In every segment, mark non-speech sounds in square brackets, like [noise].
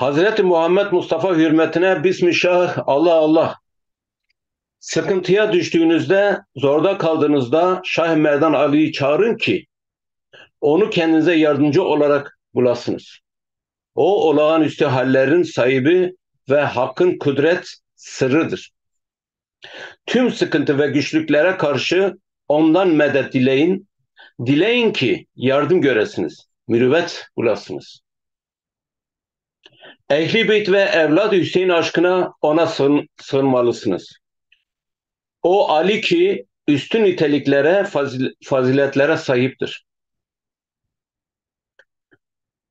Hazreti Muhammed Mustafa hürmetine Bismillah Allah Allah. Sıkıntıya düştüğünüzde, zorda kaldığınızda Şah Merdan Ali'yi çağırın ki onu kendinize yardımcı olarak bulasınız. O olağanüstü hallerin sahibi ve hakkın kudret sırrıdır. Tüm sıkıntı ve güçlüklere karşı ondan medet dileyin. Dileyin ki yardım göresiniz, mürüvvet bulasınız. Ehli Beyt ve evlad Hüseyin aşkına ona sığın, sığınmalısınız. O Ali ki üstün niteliklere, fazil, faziletlere sahiptir.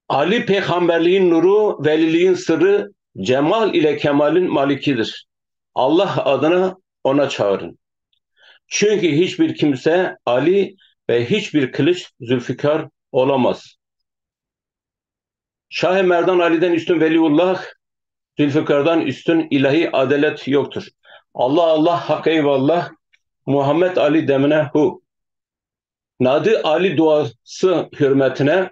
Ali peygamberliğin nuru, veliliğin sırrı, cemal ile kemalin malikidir. Allah adına ona çağırın. Çünkü hiçbir kimse Ali ve hiçbir kılıç Zülfikar olamaz. Şah-ı Merdan Ali'den üstün Veliullah, Zülfikar'dan üstün ilahi adalet yoktur. Allah Allah hak eyvallah, Muhammed Ali demine hu. Nadı Ali duası hürmetine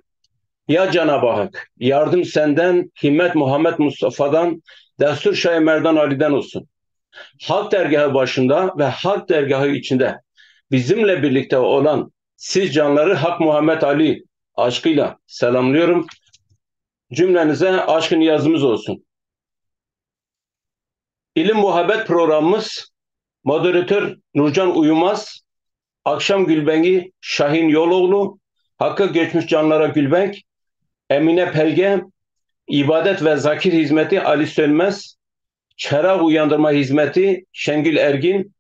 ya Cenab-ı Hak yardım senden, himmet Muhammed Mustafa'dan, destur Şah-ı Merdan Ali'den olsun. Halk dergahı başında ve halk dergahı içinde bizimle birlikte olan siz canları Hak Muhammed Ali aşkıyla selamlıyorum. Cümlenize aşkın yazımız olsun. İlim Muhabbet programımız moderatör Nurcan Uyumaz, Akşam Gülbengi Şahin Yoloğlu, Hakkı Geçmiş Canlara Gülbenk, Emine Pelge, İbadet ve Zakir Hizmeti Ali Sönmez, Çera Uyandırma Hizmeti Şengül Ergin,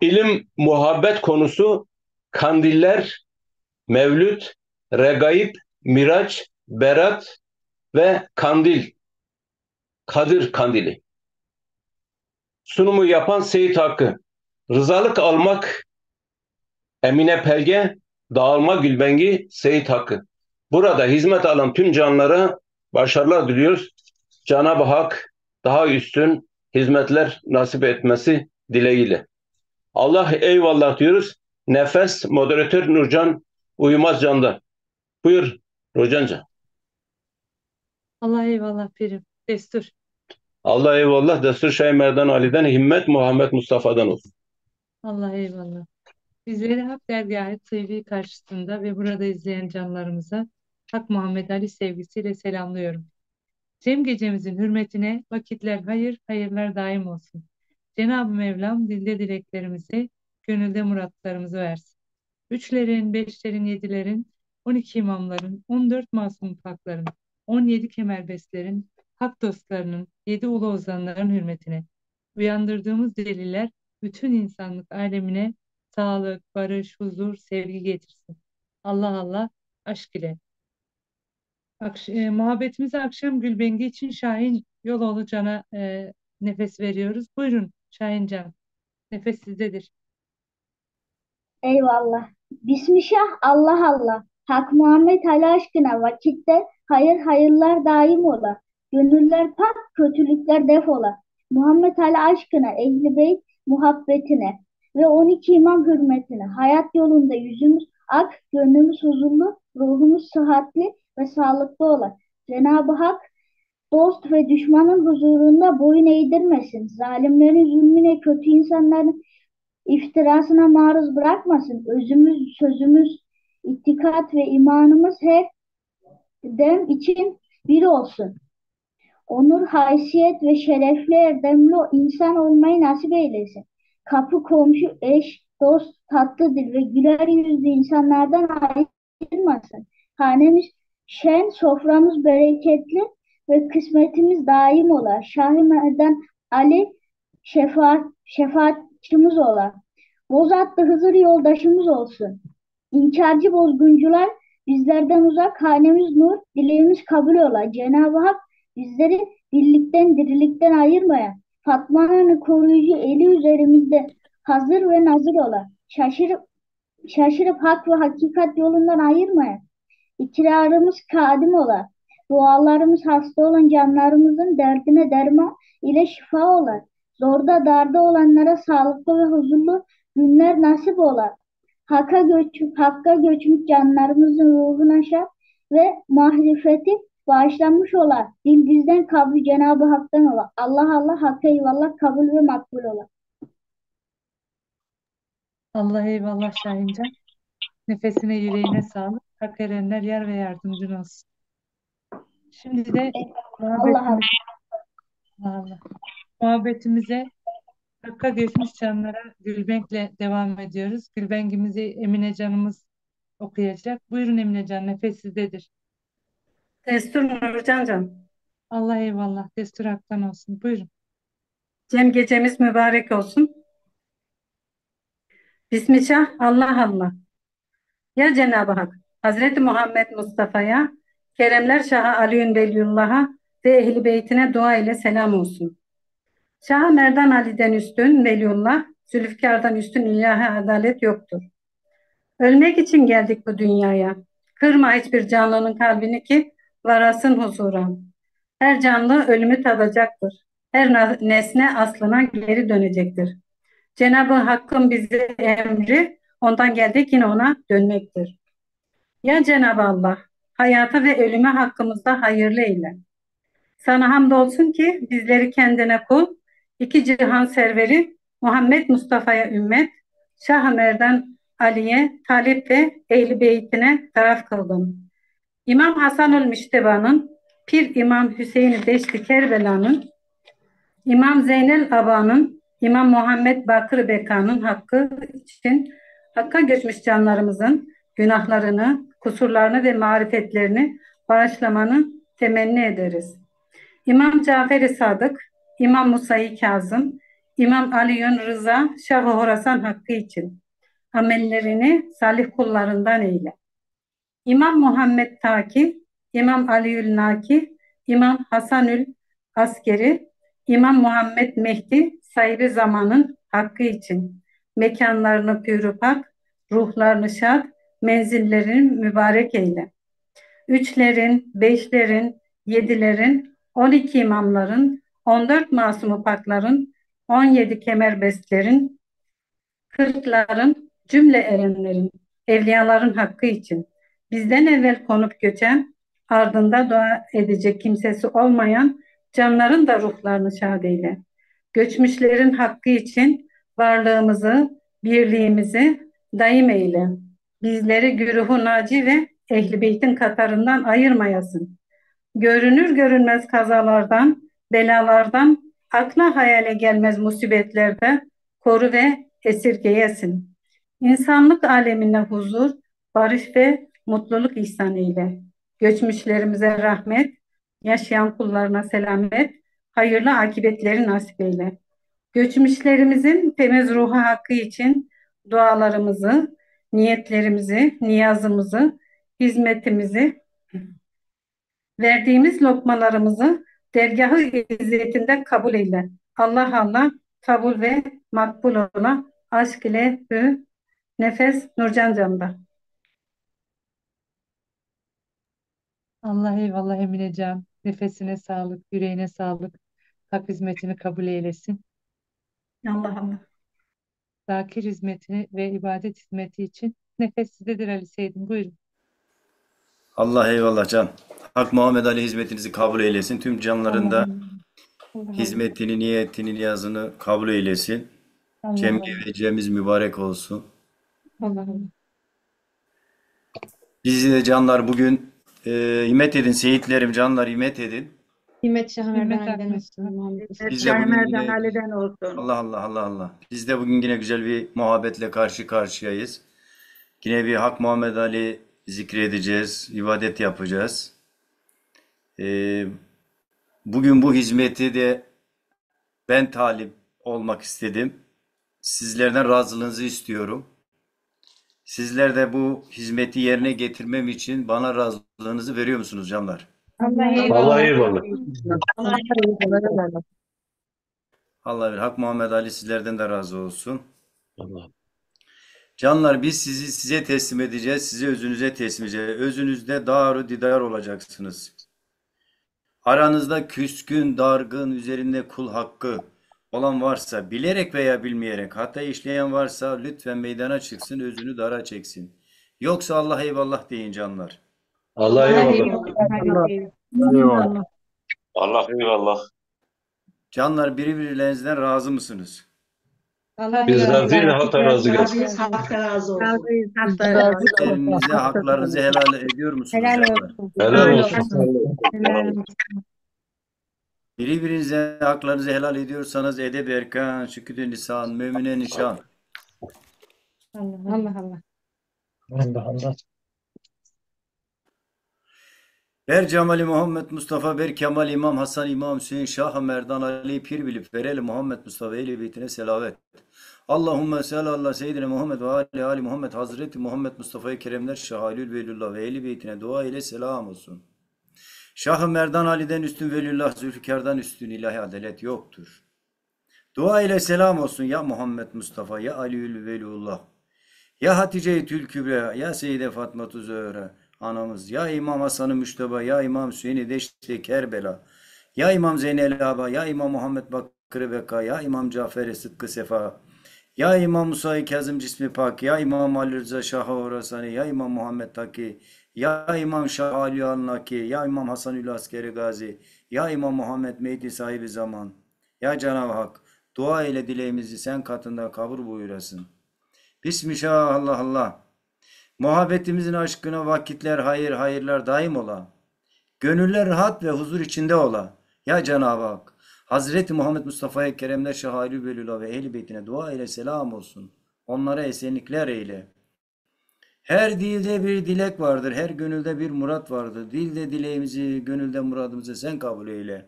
İlim Muhabbet konusu Kandiller, Mevlüt, Regaib, Miraç, Berat ve Kandil. Kadir Kandili. Sunumu yapan Seyit Hakkı. Rızalık almak Emine Pelge, Dağılma Gülbengi, Seyit Hakkı. Burada hizmet alan tüm canlara başarılar diliyoruz. Cenab-ı Hak daha üstün hizmetler nasip etmesi dileğiyle. Allah eyvallah diyoruz. Nefes moderatör Nurcan Uyumaz Can'da. Buyur Nurcanca. Allah eyvallah Pirim. Destur. Allah eyvallah. Destur Şah Merdan Ali'den himmet Muhammed Mustafa'dan olsun. Allah eyvallah. Bizleri Hak Dergahı TV karşısında ve burada izleyen canlarımıza Hak Muhammed Ali sevgisiyle selamlıyorum. Cem gecemizin hürmetine vakitler hayır, hayırlar daim olsun. Cenab-ı Mevlam dilde dileklerimizi, gönülde muratlarımızı versin. Üçlerin, beşlerin, yedilerin, on iki imamların, on dört masum pakların, on yedi kemerbestlerin, hak dostlarının, yedi ulu ozanların hürmetine uyandırdığımız deliller bütün insanlık alemine sağlık, barış, huzur, sevgi getirsin. Allah Allah aşk ile. Akş e, muhabbetimize akşam Gülbengi için Şahin Yoloğlu Can'a e, nefes veriyoruz. Buyurun Şahin Can. Nefes sizdedir. Eyvallah. Bismillah Allah Allah. Hak Muhammed Ali aşkına vakitte hayır hayırlar daim ola. Gönüller pak, kötülükler defola. Muhammed Ali aşkına, ehli beyt muhabbetine ve 12 imam hürmetine hayat yolunda yüzümüz ak, gönlümüz huzurlu, ruhumuz sıhhatli ve sağlıklı ola. Cenab-ı Hak dost ve düşmanın huzurunda boyun eğdirmesin. Zalimlerin zulmüne, kötü insanların iftirasına maruz bırakmasın. Özümüz, sözümüz, ittikat ve imanımız her dem için bir olsun. Onur, haysiyet ve şerefli erdemli insan olmayı nasip eylesin. Kapı, komşu, eş, dost, tatlı dil ve güler yüzlü insanlardan ayırmasın. Hanemiz şen, soframız bereketli ve kısmetimiz daim ola. Şah-ı Merdan Ali şefaat, şefaatçimiz ola. Bozatlı Hızır yoldaşımız olsun. İnkarcı bozguncular bizlerden uzak, hanemiz nur, dileğimiz kabul ola. Cenab-ı Hak bizleri birlikten, dirilikten ayırmaya, Fatma'nın koruyucu eli üzerimizde hazır ve nazır ola. Şaşırıp, şaşırıp hak ve hakikat yolundan ayırmaya, ikrarımız kadim ola. Dualarımız hasta olan canlarımızın derdine derman ile şifa olar. Zorda darda olanlara sağlıklı ve huzurlu günler nasip olar. Hakka göç, hakka göçmüş canlarımızın ruhuna şaf ve mahrifeti bağışlanmış ola. Dil bizden kabul Cenab-ı Hak'tan ola. Allah Allah Hakk'a eyvallah kabul ve makbul ola. Allah eyvallah Şahincan. Nefesine yüreğine sağlık. Hak erenler yar ve yardımcın olsun. Şimdi de Allah Allah. muhabbetimiz, Allah Allah. muhabbetimize Hakka geçmiş canlara Gülbenk'le devam ediyoruz. Gülbenk'imizi Emine canımız okuyacak. Buyurun Emine can nefes sizdedir. Destur Nurcan'cığım. Allah eyvallah. Destur haktan olsun. Buyurun. Cem gecemiz mübarek olsun. Bismillah, Allah Allah. Ya Cenab-ı Hak, Hazreti Muhammed Mustafa'ya, Keremler Şahı Aliün Veliyullah'a ve Ehl-i Beytine dua ile selam olsun. Şah Merdan Ali'den üstün Veliyullah, Zülfikar'dan üstün ilahi adalet yoktur. Ölmek için geldik bu dünyaya. Kırma hiçbir canlının kalbini ki varasın huzura. Her canlı ölümü tadacaktır. Her nesne aslına geri dönecektir. Cenab-ı Hakk'ın bize emri ondan geldik yine ona dönmektir. Ya Cenab-ı Allah, hayata ve ölüme hakkımızda hayırlı eyle. Sana hamdolsun ki bizleri kendine kul, iki cihan serveri Muhammed Mustafa'ya ümmet, Şah-ı Merdan Ali'ye, talip ve ehl beytine taraf kıldın. İmam Hasanül Müşteba'nın, Pir İmam Hüseyin Beşli Kerbela'nın, İmam Zeynel Aba'nın, İmam Muhammed Bakır Beka'nın hakkı için Hakka göçmüş canlarımızın günahlarını, kusurlarını ve marifetlerini bağışlamanı temenni ederiz. İmam Cafer-i Sadık, İmam Musa-i Kazım, İmam Ali'ün Rıza, Şah-ı Horasan hakkı için amellerini salih kullarından eyle. İmam Muhammed Taki, İmam Aliül Naki, İmam Hasanül Askeri, İmam Muhammed Mehdi sahibi zamanın hakkı için mekanlarını pürüpak, ruhlarını şad, menzillerini mübarek eyle. Üçlerin, beşlerin, yedilerin, on iki imamların, on dört masum pakların, on yedi kemerbestlerin, kırkların, cümle erenlerin, evliyaların hakkı için bizden evvel konup göçen, ardında dua edecek kimsesi olmayan canların da ruhlarını şad eyle. Göçmüşlerin hakkı için varlığımızı, birliğimizi daim eyle. Bizleri güruhu naci ve ehli beytin katarından ayırmayasın. Görünür görünmez kazalardan, belalardan, akla hayale gelmez musibetlerde koru ve esirgeyesin. İnsanlık alemine huzur, barış ve mutluluk ihsan eyle. Göçmüşlerimize rahmet, yaşayan kullarına selamet, hayırlı akibetleri nasip eyle. Göçmüşlerimizin temiz ruhu hakkı için dualarımızı, niyetlerimizi, niyazımızı, hizmetimizi, verdiğimiz lokmalarımızı dergahı izzetinde kabul eyle. Allah Allah kabul ve makbul ola aşk ile hü, nefes Nurcan Cam'da. Allah eyvallah Emine can. Nefesine sağlık, yüreğine sağlık. Hak hizmetini kabul eylesin. Allah Allah. Zakir hizmetini ve ibadet hizmeti için nefes sizdedir Ali Seydim. Buyurun. Allah eyvallah can. Hak Muhammed Ali hizmetinizi kabul eylesin. Tüm canlarında hizmetini, niyetini, niyazını kabul eylesin. Cem gecemiz mübarek olsun. Allah Allah. Bizi de canlar bugün e, himmet edin. Seyitlerim canlar himmet edin. Himmet Şah Himmet Merdan Ali'den Akmış. olsun. Biz de bugün Merdan yine Ali'den olsun. Allah Allah Allah Allah. Biz de bugün yine güzel bir muhabbetle karşı karşıyayız. Yine bir Hak Muhammed Ali zikredeceğiz, ibadet yapacağız. E, bugün bu hizmeti de ben talip olmak istedim. Sizlerden razılığınızı istiyorum. Sizler de bu hizmeti yerine getirmem için bana razılığınızı veriyor musunuz canlar? Allah Allah eyvallah. Allah bir Hak Muhammed Ali sizlerden de razı olsun. Allah. Canlar biz sizi size teslim edeceğiz. Sizi özünüze teslim edeceğiz. Özünüzde daru didar olacaksınız. Aranızda küskün, dargın, üzerinde kul hakkı olan varsa, bilerek veya bilmeyerek hata işleyen varsa lütfen meydana çıksın, özünü dara çeksin. Yoksa Allah eyvallah deyin canlar. Allah eyvallah. eyvallah. Eyvallah. Allah eyvallah. Canlar birbirlerinizden razı mısınız? Allah Biz razı razı gelsin. Hakka razı olsun. Razıyız. Hatta Elinize haklarınızı helal ediyor musunuz Helal canlar? olsun. Helal olsun. Helal olsun. Birbirinize haklarınızı helal ediyorsanız edeb erkan, şükür lisan, mümine nişan. Allah Allah. Allah. Allah Allah. Ber Cemali Muhammed Mustafa, ber Kemal İmam Hasan İmam Hüseyin Şah Merdan Ali Pir bilip vereli Muhammed Mustafa Ehli Beytine selavet. Allahümme salli ala seyyidine Muhammed ve ali ali Muhammed Hazreti Muhammed Mustafa'yı keremler Şahalül Velillah ve Ehli Beytine dua ile selam olsun. Şah-ı Merdan Ali'den üstün Velillah, Zülfikar'dan üstün ilahi adalet yoktur. Dua ile selam olsun ya Muhammed Mustafa, ya Aliül Velullah, ya Hatice-i Tülkübre, ya Seyyide Fatma Zöhre anamız, ya İmam Hasan-ı Müşteba, ya İmam Hüseyin-i Deşti Kerbela, ya İmam Zeynel Aba, ya İmam Muhammed Bakır Beka, ya İmam Cafer-i Sıtkı Sefa, ya İmam Musa-i Kazım Cismi Pak, ya İmam Ali Rıza Şah-ı Orasani, ya İmam Muhammed Taki, ya İmam Şah Ali Al-Naki, ya İmam Hasanül Askeri Gazi, ya İmam Muhammed Mehdi sahibi zaman, ya Cenab-ı Hak, dua ile dileğimizi sen katında kabul buyurasın. Bismillah Allah Allah. Muhabbetimizin aşkına vakitler hayır hayırlar daim ola. Gönüller rahat ve huzur içinde ola. Ya Cenab-ı Hak. Hazreti Muhammed Mustafa'ya keremler şahali bölüla ve ehl beytine dua ile selam olsun. Onlara esenlikler eyle. Her dilde bir dilek vardır, her gönülde bir murat vardır. Dilde dileğimizi, gönülde muradımızı sen kabul eyle.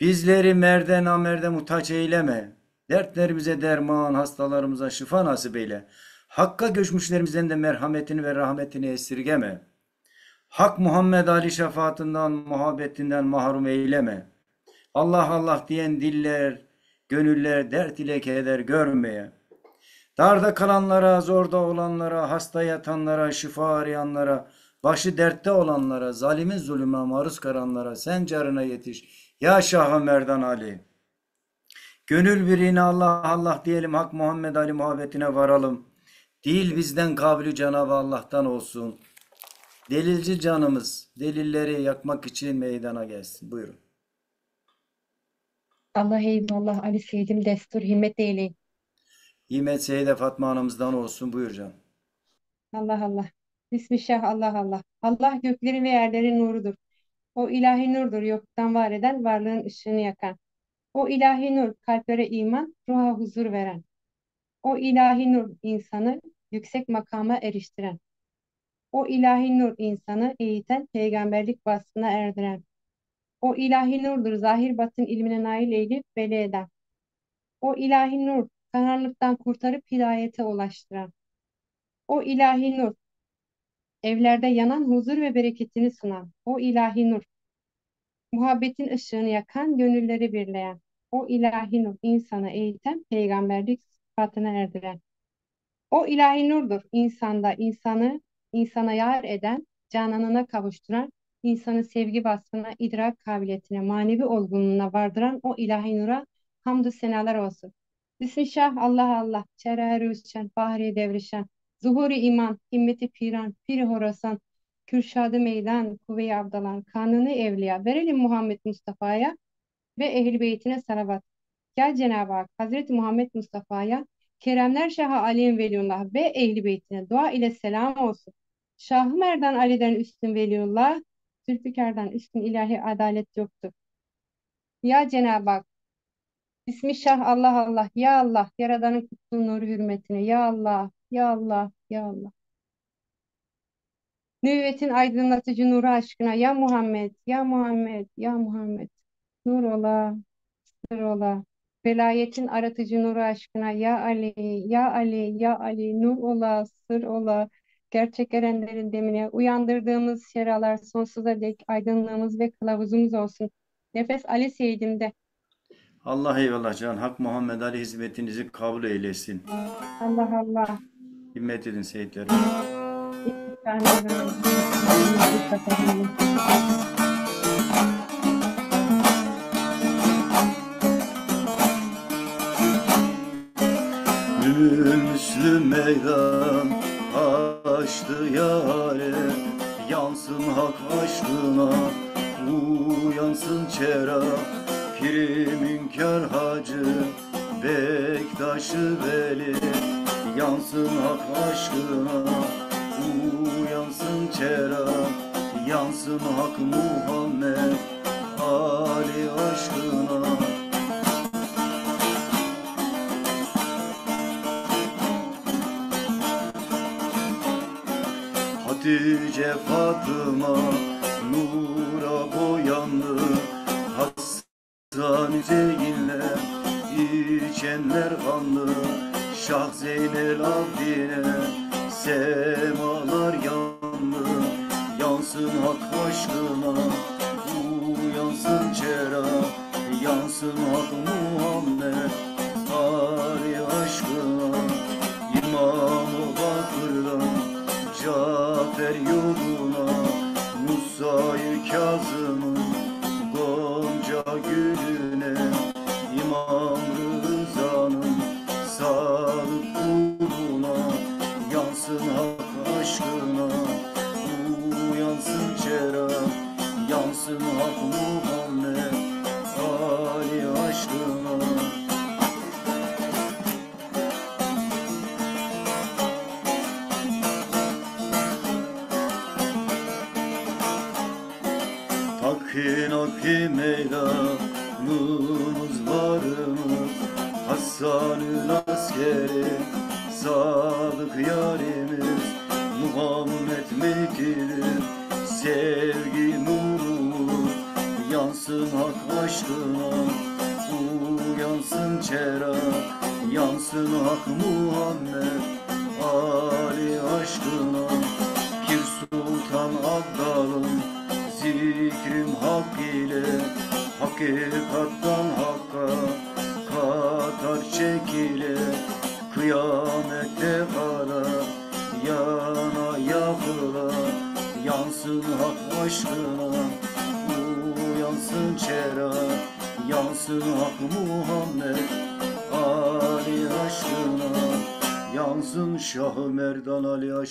Bizleri merde namerde muhtaç eyleme. Dertlerimize derman, hastalarımıza şifa nasip eyle. Hakka göçmüşlerimizden de merhametini ve rahmetini esirgeme. Hak Muhammed Ali şefaatinden, muhabbetinden mahrum eyleme. Allah Allah diyen diller, gönüller dert ile keder görmeye. Darda kalanlara, zorda olanlara, hasta yatanlara, şifa arayanlara, başı dertte olanlara, zalimin zulüme maruz kalanlara sen carına yetiş. Ya Şah-ı Merdan Ali. Gönül birine Allah Allah diyelim, Hak Muhammed Ali muhabbetine varalım. Dil bizden kabilü Cenab-ı Allah'tan olsun. Delilci canımız, delilleri yakmak için meydana gelsin. Buyurun. Allah eyvallah. Ali Seyyidim destur himmet eyleyin. Himmet Seyide Fatma anamızdan olsun. Buyur canım. Allah Allah. Bismillah Allah Allah. Allah göklerin ve yerlerin nurudur. O ilahi nurdur yoktan var eden, varlığın ışığını yakan. O ilahi nur kalplere iman, ruha huzur veren. O ilahi nur insanı yüksek makama eriştiren. O ilahi nur insanı eğiten, peygamberlik vasfına erdiren. O ilahi nurdur zahir batın ilmine nail eyleyip veli eden. O ilahi nur karanlıktan kurtarıp hidayete ulaştıran. O ilahi nur evlerde yanan huzur ve bereketini sunan. O ilahi nur muhabbetin ışığını yakan, gönülleri birleyen. O ilahi nur insanı eğiten, peygamberlik sıfatına erdiren. O ilahi nurdur insanda insanı insana yar eden, cananına kavuşturan, insanı sevgi vasfına, idrak kabiliyetine, manevi olgunluğuna vardıran o ilahi nura hamdü senalar olsun. Bismillah Allah Allah, çerher Rüzçen, Bahri Devrişen, Zuhuri iman, himmeti piran, piri horasan, Kürşadı meydan, kuvve-i abdalan, kanını evliya, verelim Muhammed Mustafa'ya ve ehl beytine salavat. Gel Cenab-ı Hak, Hazreti Muhammed Mustafa'ya, Keremler Şahı Ali'nin Veliullah ve ehli beytine dua ile selam olsun. Şah-ı Merdan Ali'den üstün Veliullah, Zülfikar'dan üstün ilahi adalet yoktur. Ya Cenab-ı Hak, Bismillah Allah Allah, Ya Allah, Yaradan'ın kutlu nuru hürmetine, Ya Allah, Ya Allah, Ya Allah. Nübüvvetin aydınlatıcı nuru aşkına, Ya Muhammed, Ya Muhammed, Ya Muhammed. Nur ola, sır ola. Velayetin aratıcı nuru aşkına, Ya Ali, Ya Ali, Ya Ali. Nur ola, sır ola. Gerçek erenlerin demine uyandırdığımız şeralar sonsuza dek aydınlığımız ve kılavuzumuz olsun. Nefes Ali Seyyidim'de. Allah eyvallah can. Hak Muhammed Ali hizmetinizi kabul eylesin. Allah Allah. Himmet edin seyitlerim. Müslüm meydan açtı yare. Yansın hak aşkına yansın çera. Pirim hünkâr hacı Bektaşı veli. Yansın hak aşkına Uyansın çera. Yansın hak Muhammed Ali aşkına Hatice Fatıma Nura boyandı. Hasan Hüseyin'le içenler kanlı Şah Zeynel Abdine Semalar yandı. Yansın hak aşkına Uyansın çera. Yansın hak Muhammed Ali aşkına. İmam-ı Bakır'dan Cafer yoluna Musa'yı Kazım'ın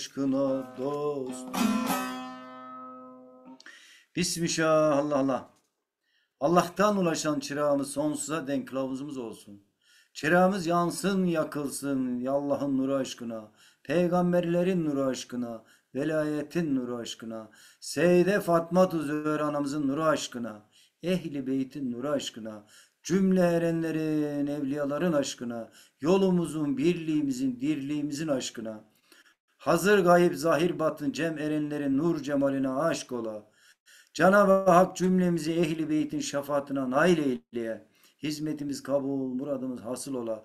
aşkına dost Bismillah Allah Allah. Allah'tan ulaşan çırağımız sonsuza denk kılavuzumuz olsun. Çırağımız yansın yakılsın ya Allah'ın nuru aşkına. Peygamberlerin nuru aşkına. Velayetin nuru aşkına. Seyde Fatma Zühre anamızın nuru aşkına. Ehli beytin nuru aşkına. Cümle erenlerin, evliyaların aşkına. Yolumuzun, birliğimizin, dirliğimizin aşkına. Hazır gayip zahir batın cem erenlerin nur cemaline aşk ola. Cenab-ı Hak cümlemizi ehli beytin şefaatine nail eyleye. Hizmetimiz kabul, muradımız hasıl ola.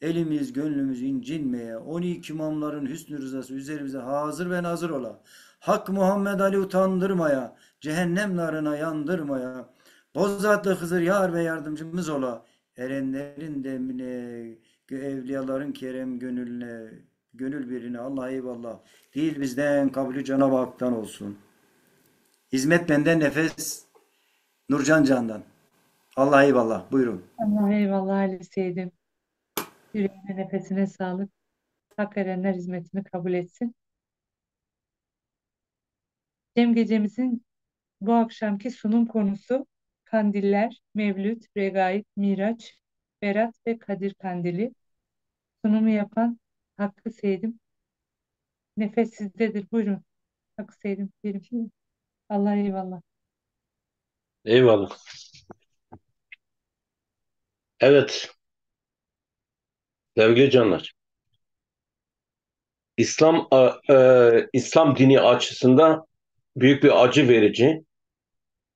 Elimiz, gönlümüz incinmeye. 12 imamların hüsnü rızası üzerimize hazır ve nazır ola. Hak Muhammed Ali utandırmaya, cehennem narına yandırmaya. Bozatlı Hızır yar ve yardımcımız ola. Erenlerin demine, evliyaların kerem gönlüne, gönül birine Allah eyvallah. Değil bizden kabulü Cenab-ı Hak'tan olsun. Hizmet benden nefes Nurcan Can'dan. Allah eyvallah. Buyurun. Allah eyvallah Ali Seydim. Yüreğine nefesine sağlık. Hak erenler hizmetini kabul etsin. Cem gecemizin bu akşamki sunum konusu Kandiller, Mevlüt, Regaib, Miraç, Berat ve Kadir Kandili. Sunumu yapan Hakkı Seydim. Nefes sizdedir. Buyurun. Hakkı Seydim. Diyelim. Allah eyvallah. Eyvallah. Evet, sevgili canlar. İslam e, e, İslam dini açısında büyük bir acı verici,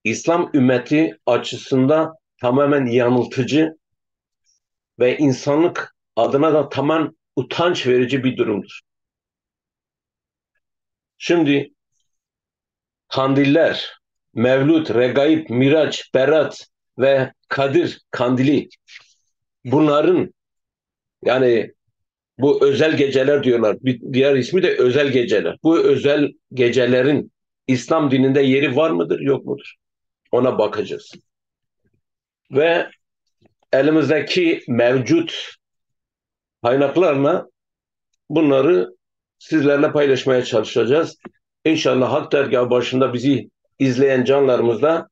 İslam ümmeti açısında tamamen yanıltıcı ve insanlık adına da tamamen utanç verici bir durumdur. Şimdi kandiller, Mevlüt, Regaib, Miraç, Berat ve Kadir kandili bunların yani bu özel geceler diyorlar. Bir diğer ismi de özel geceler. Bu özel gecelerin İslam dininde yeri var mıdır, yok mudur? Ona bakacağız. Ve elimizdeki mevcut kaynaklarla bunları sizlerle paylaşmaya çalışacağız. İnşallah Hak Dergahı başında bizi izleyen canlarımız da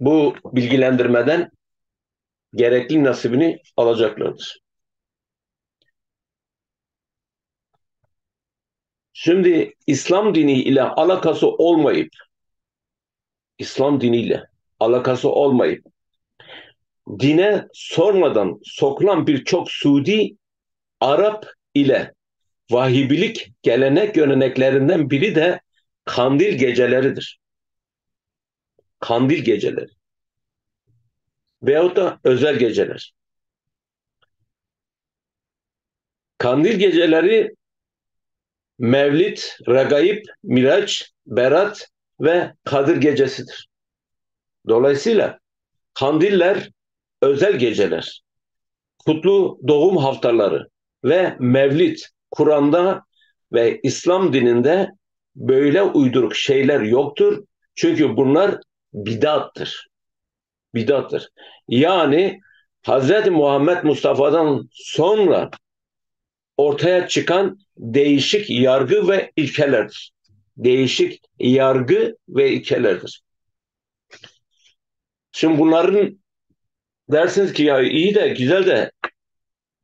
bu bilgilendirmeden gerekli nasibini alacaklardır. Şimdi İslam dini ile alakası olmayıp İslam diniyle alakası olmayıp dine sonradan sokulan birçok Suudi Arap ile vahibilik gelenek göreneklerinden biri de kandil geceleridir. Kandil geceleri. Veyahut da özel geceler. Kandil geceleri Mevlid, Regaib, Miraç, Berat ve Kadir gecesidir. Dolayısıyla kandiller özel geceler, kutlu doğum haftaları ve Mevlid, Kur'an'da ve İslam dininde böyle uyduruk şeyler yoktur. Çünkü bunlar bidattır. Bidattır. Yani Hz. Muhammed Mustafa'dan sonra ortaya çıkan değişik yargı ve ilkelerdir. Değişik yargı ve ilkelerdir. Şimdi bunların dersiniz ki ya iyi de güzel de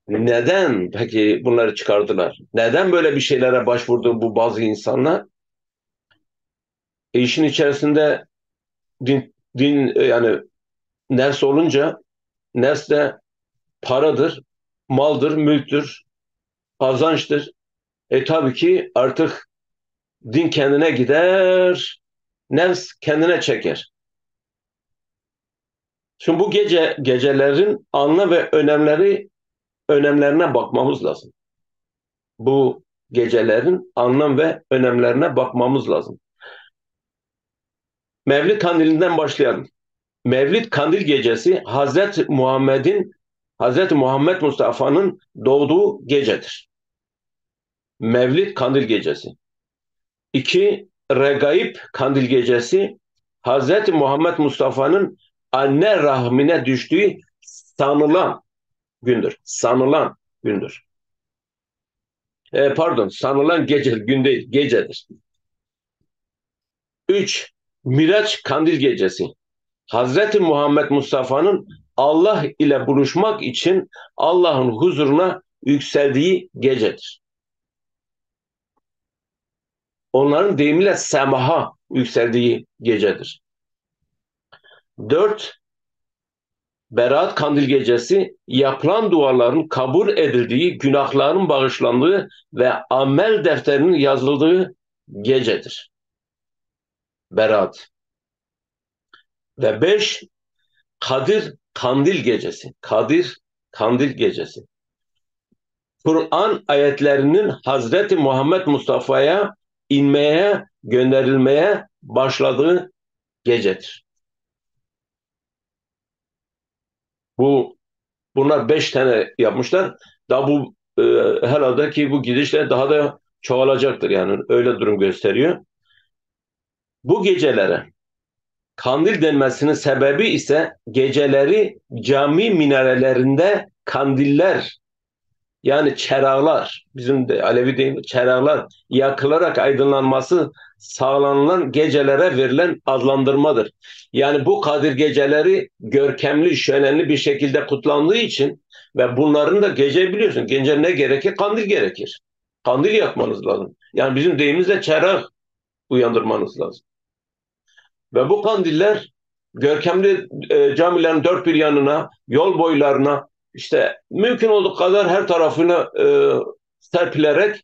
neden peki bunları çıkardılar? Neden böyle bir şeylere başvurdu bu bazı insanlar? E işin içerisinde din, din yani nefs olunca nefs de paradır, maldır, mülktür, kazançtır. E tabii ki artık din kendine gider, nefs kendine çeker. Şimdi bu gece gecelerin anlam ve önemleri önemlerine bakmamız lazım. Bu gecelerin anlam ve önemlerine bakmamız lazım. Mevlid kandilinden başlayalım. Mevlid kandil gecesi Hazreti Muhammed'in Hazreti Muhammed Mustafa'nın doğduğu gecedir. Mevlid kandil gecesi. İki, Regaib kandil gecesi Hazreti Muhammed Mustafa'nın anne rahmine düştüğü sanılan gündür. Sanılan gündür. E, pardon, sanılan gece, gün değil, gecedir. Üç, Miraç Kandil Gecesi. Hazreti Muhammed Mustafa'nın Allah ile buluşmak için Allah'ın huzuruna yükseldiği gecedir. Onların deyimiyle semaha yükseldiği gecedir. Dört, Berat Kandil Gecesi yapılan duaların kabul edildiği, günahların bağışlandığı ve amel defterinin yazıldığı gecedir. Berat. Ve beş, Kadir Kandil Gecesi. Kadir Kandil Gecesi. Kur'an ayetlerinin Hazreti Muhammed Mustafa'ya inmeye, gönderilmeye başladığı gecedir. Bu bunlar beş tane yapmışlar. Daha bu e, herhalde ki bu gidişle daha da çoğalacaktır yani öyle durum gösteriyor. Bu gecelere kandil denmesinin sebebi ise geceleri cami minarelerinde kandiller yani çerağlar bizim de Alevi değil çerağlar yakılarak aydınlanması sağlanılan gecelere verilen adlandırmadır. Yani bu Kadir geceleri görkemli, şönenli bir şekilde kutlandığı için ve bunların da gece biliyorsun gece ne gerekir? Kandil gerekir. Kandil yakmanız lazım. Yani bizim deyimizde çerağ uyandırmanız lazım. Ve bu kandiller görkemli e, camilerin dört bir yanına, yol boylarına işte mümkün olduğu kadar her tarafını e, serpilerek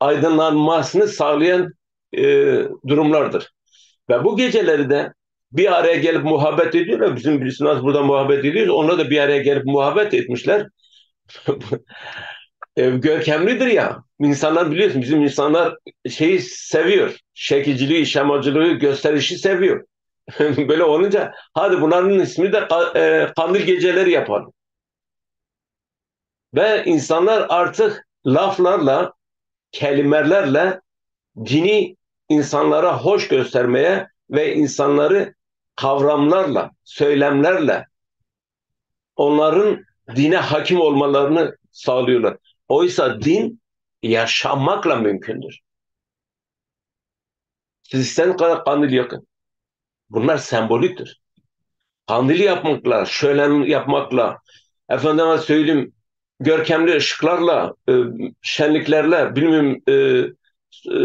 aydınlanmasını sağlayan e, durumlardır. Ve bu geceleri de bir araya gelip muhabbet ediyorlar. Bizim birisi nasıl burada muhabbet ediyoruz. Onlar da bir araya gelip muhabbet etmişler. [laughs] e, görkemlidir ya. İnsanlar biliyorsun bizim insanlar şeyi seviyor. Şekilciliği, şemacılığı, gösterişi seviyor. [laughs] Böyle olunca hadi bunların ismi de e, kandil geceleri yapalım. Ve insanlar artık laflarla, kelimelerle dini insanlara hoş göstermeye ve insanları kavramlarla, söylemlerle onların dine hakim olmalarını sağlıyorlar. Oysa din yaşanmakla mümkündür. Siz istediğiniz kadar kandil yakın. Bunlar semboliktir. kandili yapmakla, şölen yapmakla, efendime söyleyeyim görkemli ışıklarla, e, şenliklerle, bilmiyorum e,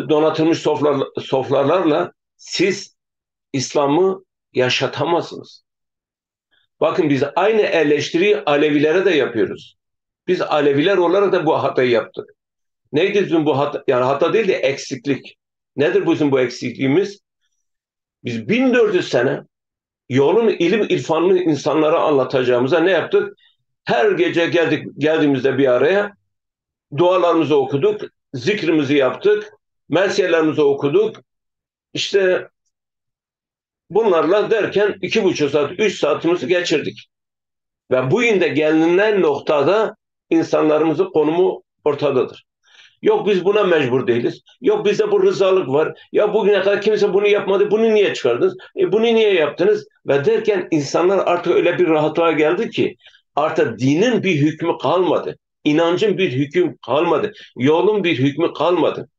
donatılmış sofralar, sofralarla siz İslam'ı yaşatamazsınız. Bakın biz aynı eleştiriyi Alevilere de yapıyoruz. Biz Aleviler olarak da bu hatayı yaptık. Neydi bizim bu hata? Yani hata değil de eksiklik. Nedir bizim bu eksikliğimiz? Biz 1400 sene yolun ilim irfanını insanlara anlatacağımıza ne yaptık? Her gece geldik geldiğimizde bir araya dualarımızı okuduk, zikrimizi yaptık, mersiyelerimizi okuduk. İşte bunlarla derken iki buçuk saat, üç saatimizi geçirdik. Ve bu yine gelinen noktada insanlarımızın konumu ortadadır. Yok biz buna mecbur değiliz. Yok bizde bu rızalık var. Ya bugüne kadar kimse bunu yapmadı. Bunu niye çıkardınız? E bunu niye yaptınız? Ve derken insanlar artık öyle bir rahatlığa geldi ki artık dinin bir hükmü kalmadı. İnancın bir hüküm kalmadı. Yolun bir hükmü kalmadı.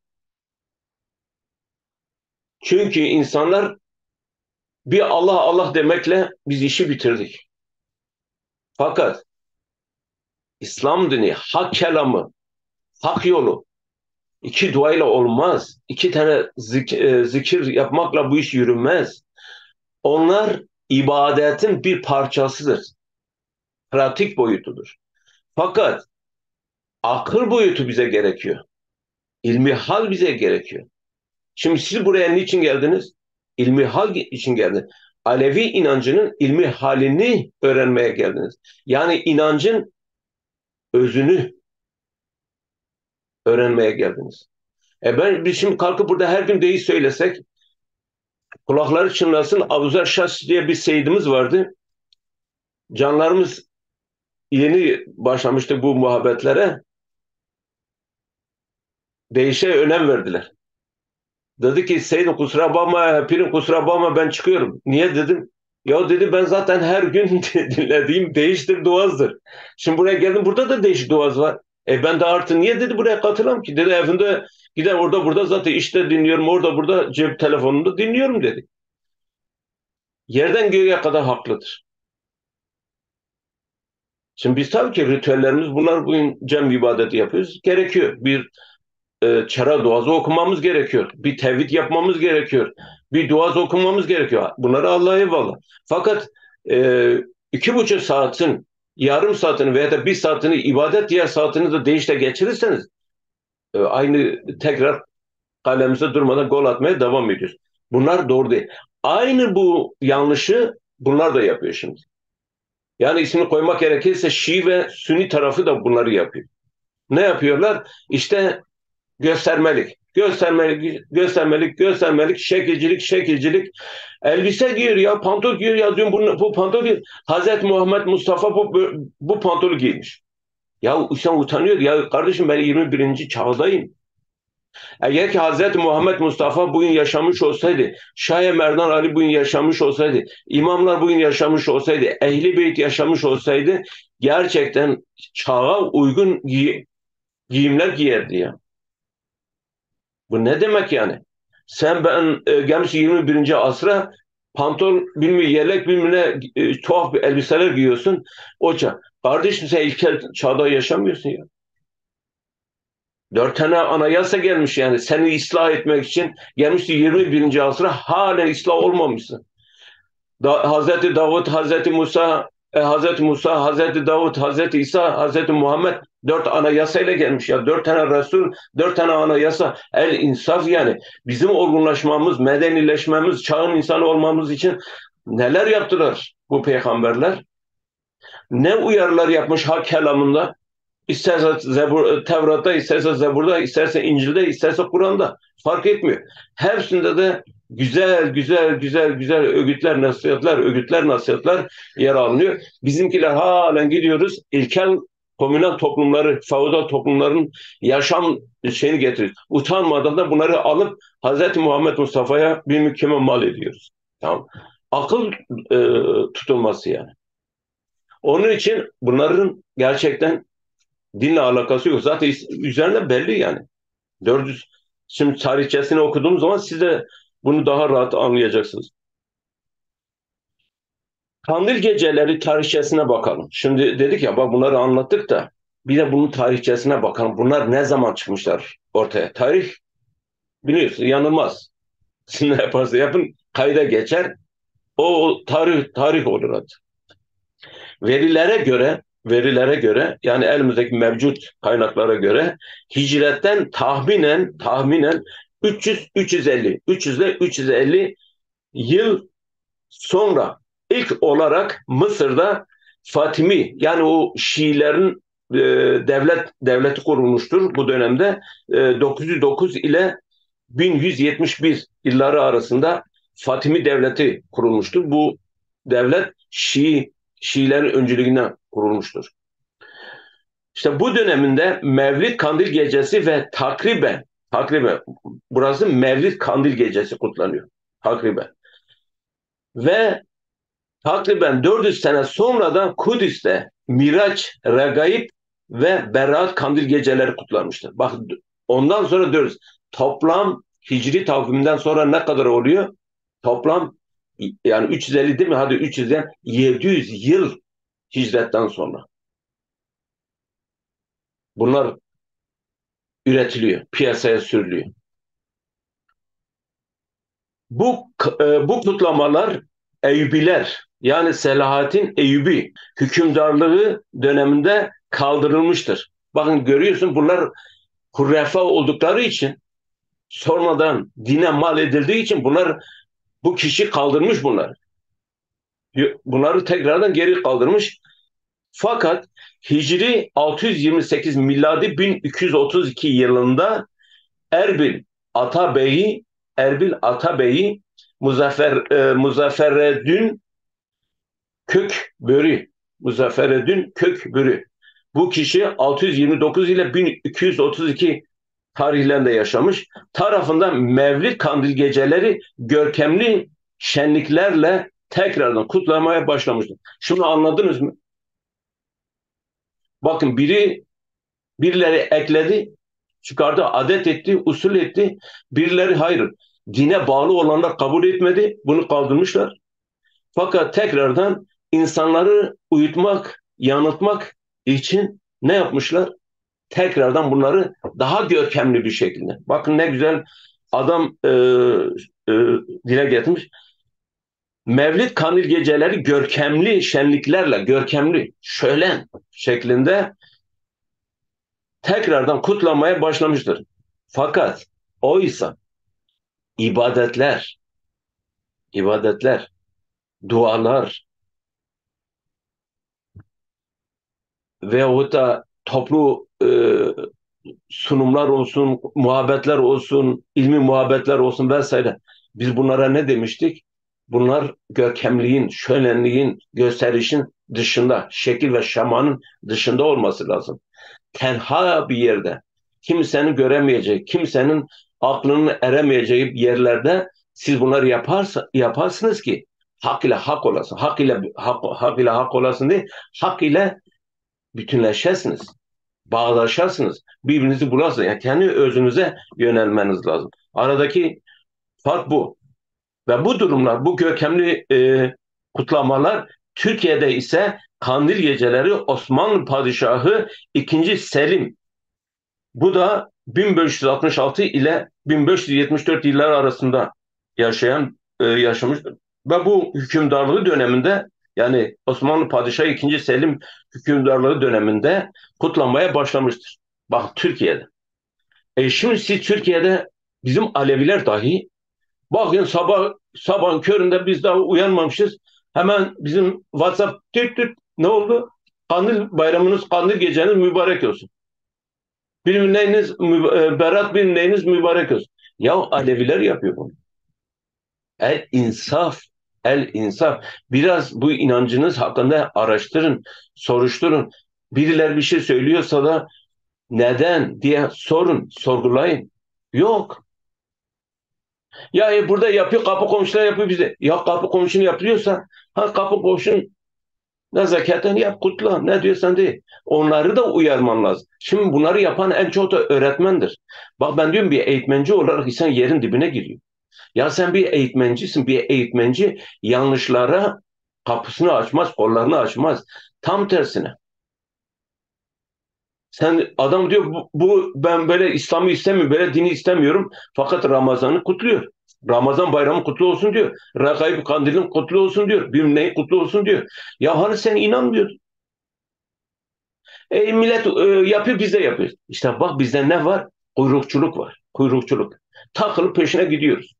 Çünkü insanlar bir Allah Allah demekle biz işi bitirdik. Fakat İslam dini, hak kelamı, hak yolu iki duayla olmaz. İki tane zik e, zikir yapmakla bu iş yürümez. Onlar ibadetin bir parçasıdır. Pratik boyutudur. Fakat akıl boyutu bize gerekiyor. İlmi hal bize gerekiyor. Şimdi siz buraya niçin geldiniz? İlmi hal için geldiniz. Alevi inancının ilmi halini öğrenmeye geldiniz. Yani inancın özünü öğrenmeye geldiniz. E ben biz şimdi kalkıp burada her gün deyiz söylesek kulakları çınlasın Abuzer Şas diye bir seyidimiz vardı. Canlarımız yeni başlamıştı bu muhabbetlere. Değişe önem verdiler. Dedi ki Seyit kusura bakma, pirin kusura bakma ben çıkıyorum. Niye dedim? Ya dedi ben zaten her gün [laughs] dinlediğim değiştir duazdır. Şimdi buraya geldim burada da değişik duaz var. E ben de artı niye dedi buraya katılam ki? Dedi evinde gider orada burada zaten işte dinliyorum orada burada cep telefonunda dinliyorum dedi. Yerden göğe kadar haklıdır. Şimdi biz tabii ki ritüellerimiz bunlar bugün cem ibadeti yapıyoruz. Gerekiyor. Bir e, çara duazı okumamız gerekiyor. Bir tevhid yapmamız gerekiyor. Bir duaz okumamız gerekiyor. Bunları Allah'a eyvallah. Fakat e, iki buçuk saatin yarım saatini veya da bir saatini ibadet diğer saatini de değişte geçirirseniz e, aynı tekrar kalemize durmadan gol atmaya devam ediyoruz. Bunlar doğru değil. Aynı bu yanlışı bunlar da yapıyor şimdi. Yani ismini koymak gerekirse Şii ve Sünni tarafı da bunları yapıyor. Ne yapıyorlar? İşte göstermelik, göstermelik, göstermelik, göstermelik, şekilcilik, şekilcilik. Elbise giyiyor ya, pantol giyiyor ya diyorum bu, bu pantol giyiyor. Hazreti Muhammed Mustafa bu, bu pantolü giymiş. Ya insan utanıyor. Ya kardeşim ben 21. çağdayım. Eğer ki Hazreti Muhammed Mustafa bugün yaşamış olsaydı, Şah Merdan Ali bugün yaşamış olsaydı, imamlar bugün yaşamış olsaydı, Ehli Beyt yaşamış olsaydı gerçekten çağa uygun giy giyimler giyerdi ya. Bu ne demek yani? Sen ben e, gelmiş 21. asra pantol bilmiyor yelek bilmiyor e, tuhaf bir elbiseler giyiyorsun. Oca. Kardeşim sen ilkel çağda yaşamıyorsun ya. Dört tane anayasa gelmiş yani seni ıslah etmek için gelmişti 21. asra hala ıslah olmamışsın. Da, Hazreti Davut, Hazreti Musa, e, Hazreti Musa, Hazreti Davut, Hazreti İsa, Hazreti Muhammed dört anayasayla gelmiş ya. Dört tane Resul, dört tane anayasa. El insaf yani. Bizim olgunlaşmamız, medenileşmemiz, çağın insanı olmamız için neler yaptılar bu peygamberler? Ne uyarılar yapmış hak kelamında? İsterse Zebur, Tevrat'ta, isterse Zebur'da, isterse İncil'de, isterse Kur'an'da. Fark etmiyor. Hepsinde de güzel güzel güzel güzel öğütler, nasihatler, öğütler, nasihatler yer alınıyor. Bizimkiler halen gidiyoruz ilkel komünal toplumları, feodal toplumların yaşam şeyini getiriyoruz. Utanmadan da bunları alıp Hz. Muhammed Mustafa'ya bir mükemmel mal ediyoruz. Tamam. Akıl e, tutulması yani. Onun için bunların gerçekten dinle alakası yok. Zaten üzerinde belli yani. 400 şimdi tarihçesini okuduğum zaman siz de bunu daha rahat anlayacaksınız. Kandil geceleri tarihçesine bakalım. Şimdi dedik ya bak bunları anlattık da bir de bunun tarihçesine bakalım. Bunlar ne zaman çıkmışlar ortaya? Tarih biliyorsun yanılmaz. [laughs] Siz ne yaparsa yapın kayda geçer. O tarih tarih olur adı. Verilere göre verilere göre yani elimizdeki mevcut kaynaklara göre hicretten tahminen tahminen 300 350 300 ile 350 yıl sonra ilk olarak Mısır'da Fatimi yani o Şiilerin e, devlet devleti kurulmuştur bu dönemde. E, 909 ile 1171 yılları arasında Fatimi devleti kurulmuştur. Bu devlet Şii Şiilerin öncülüğüne kurulmuştur. İşte bu döneminde Mevlid Kandil Gecesi ve takriben takriben burası Mevlid Kandil Gecesi kutlanıyor. Takriben. Ve takriben 400 sene sonra da Kudüs'te Miraç, Regaib ve Berat Kandil Geceleri kutlanmıştır. Bak ondan sonra diyoruz toplam Hicri takviminden sonra ne kadar oluyor? Toplam yani 350 değil mi? Hadi 300'den 700 yıl hicretten sonra. Bunlar üretiliyor, piyasaya sürülüyor. Bu e, bu kutlamalar Eyyubiler yani Selahattin Eyyubi hükümdarlığı döneminde kaldırılmıştır. Bakın görüyorsun bunlar hurrefa oldukları için sormadan dine mal edildiği için bunlar bu kişi kaldırmış bunları. Bunları tekrardan geri kaldırmış. Fakat Hicri 628 miladi 1232 yılında Erbil Atabey'i Erbil Atabey'i Muzaffer e, Muzaffereddin Kökbörü Muzaffereddin Kökbörü bu kişi 629 ile 1232 tarihlerinde yaşamış. Tarafından Mevlid Kandil geceleri görkemli şenliklerle tekrardan kutlamaya başlamıştır. Şunu anladınız mı? Bakın biri birileri ekledi, çıkardı, adet etti, usul etti. Birileri hayır. Dine bağlı olanlar kabul etmedi. Bunu kaldırmışlar. Fakat tekrardan insanları uyutmak, yanıltmak için ne yapmışlar? Tekrardan bunları daha görkemli bir şekilde. Bakın ne güzel adam e, e, dile getirmiş. Mevlid kandil geceleri görkemli şenliklerle, görkemli, şölen şeklinde tekrardan kutlamaya başlamıştır. Fakat oysa ibadetler, ibadetler, dualar veyahut da toplu e, sunumlar olsun, muhabbetler olsun, ilmi muhabbetler olsun vesaire. Biz bunlara ne demiştik? Bunlar görkemliğin, şölenliğin, gösterişin dışında, şekil ve şamanın dışında olması lazım. Tenha bir yerde, kimsenin göremeyeceği, kimsenin aklının eremeyeceği yerlerde siz bunları yaparsa, yaparsınız ki hak ile hak olasın. Hak ile hak, hak ile hak olasın değil, hak ile bütünleşesiniz. Bağdaşarsınız. Birbirinizi bulasınız. Yani kendi özünüze yönelmeniz lazım. Aradaki fark bu. Ve bu durumlar, bu görkemli e, kutlamalar Türkiye'de ise Kandil Geceleri Osmanlı Padişahı 2. Selim. Bu da 1566 ile 1574 yıllar arasında yaşayan e, yaşamıştır. Ve bu hükümdarlığı döneminde yani Osmanlı Padişahı 2. Selim hükümdarlığı döneminde kutlanmaya başlamıştır. Bak Türkiye'de. E şimdi siz Türkiye'de bizim Aleviler dahi bakın sabah sabah köründe biz daha uyanmamışız. Hemen bizim WhatsApp tüt tüt ne oldu? Kandil bayramınız, kandil geceniz mübarek olsun. Bir neyiniz, e, berat bir neyiniz mübarek olsun. Ya Aleviler yapıyor bunu. El insaf, el insaf. Biraz bu inancınız hakkında araştırın, soruşturun. Biriler bir şey söylüyorsa da neden diye sorun, sorgulayın. Yok. Ya e, burada yapıyor, kapı komşular yapıyor bize. Ya kapı komşunu yapıyorsa, ha kapı komşun nezaketen yap, kutla, ne diyorsan de. Onları da uyarman lazım. Şimdi bunları yapan en çok da öğretmendir. Bak ben diyorum bir eğitmenci olarak insan yerin dibine giriyor. Ya sen bir eğitmencisin, bir eğitmenci yanlışlara kapısını açmaz, kollarını açmaz. Tam tersine. Sen adam diyor bu, bu ben böyle İslam'ı istemiyorum, böyle dini istemiyorum. Fakat Ramazan'ı kutluyor. Ramazan bayramı kutlu olsun diyor. Rakayip kandilin kutlu olsun diyor. Bilmem kutlu olsun diyor. Ya hani sen inanmıyordun. E, millet e, yapıyor biz de yapıyoruz. İşte bak bizde ne var? Kuyrukçuluk var. Kuyrukçuluk. Takılıp peşine gidiyoruz.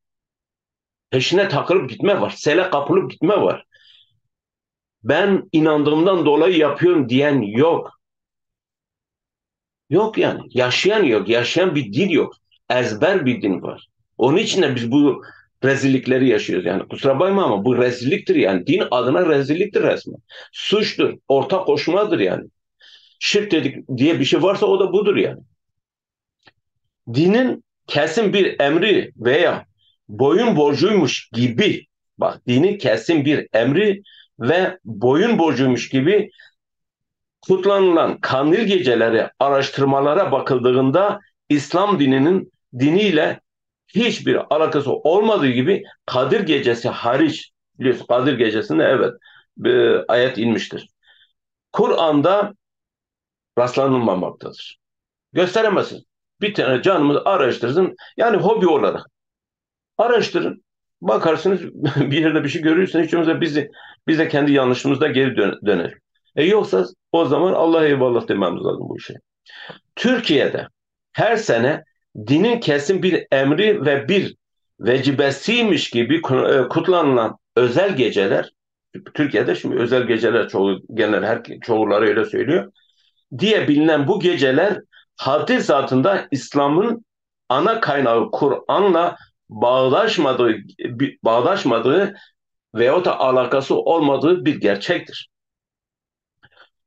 Peşine takılıp gitme var. Sele kapılıp gitme var. Ben inandığımdan dolayı yapıyorum diyen yok. Yok yani. Yaşayan yok. Yaşayan bir dil yok. Ezber bir din var. Onun için de biz bu rezillikleri yaşıyoruz. Yani kusura bakma ama bu rezilliktir yani. Din adına rezilliktir resmen. Suçtur. Ortak koşmadır yani. Şirk dedik diye bir şey varsa o da budur yani. Dinin kesin bir emri veya boyun borcuymuş gibi bak dinin kesin bir emri ve boyun borcuymuş gibi kutlanılan kandil geceleri araştırmalara bakıldığında İslam dininin diniyle hiçbir alakası olmadığı gibi Kadir Gecesi hariç biliyorsun Kadir Gecesi'nde evet bir ayet inmiştir. Kur'an'da rastlanılmamaktadır. Gösteremezsin. Bir tane canımızı araştırsın yani hobi olarak araştırın. Bakarsınız [laughs] bir yerde bir şey görürsünüz hiç bizi, biz de kendi yanlışımızda geri dön dönelim. E yoksa o zaman Allah eyvallah dememiz lazım bu işe. Türkiye'de her sene dinin kesin bir emri ve bir vecibesiymiş gibi e, kutlanılan özel geceler Türkiye'de şimdi özel geceler çoğu genel her çoğuları öyle söylüyor diye bilinen bu geceler haddi zatında İslam'ın ana kaynağı Kur'an'la bağdaşmadığı bağdaşmadığı veyahut da alakası olmadığı bir gerçektir.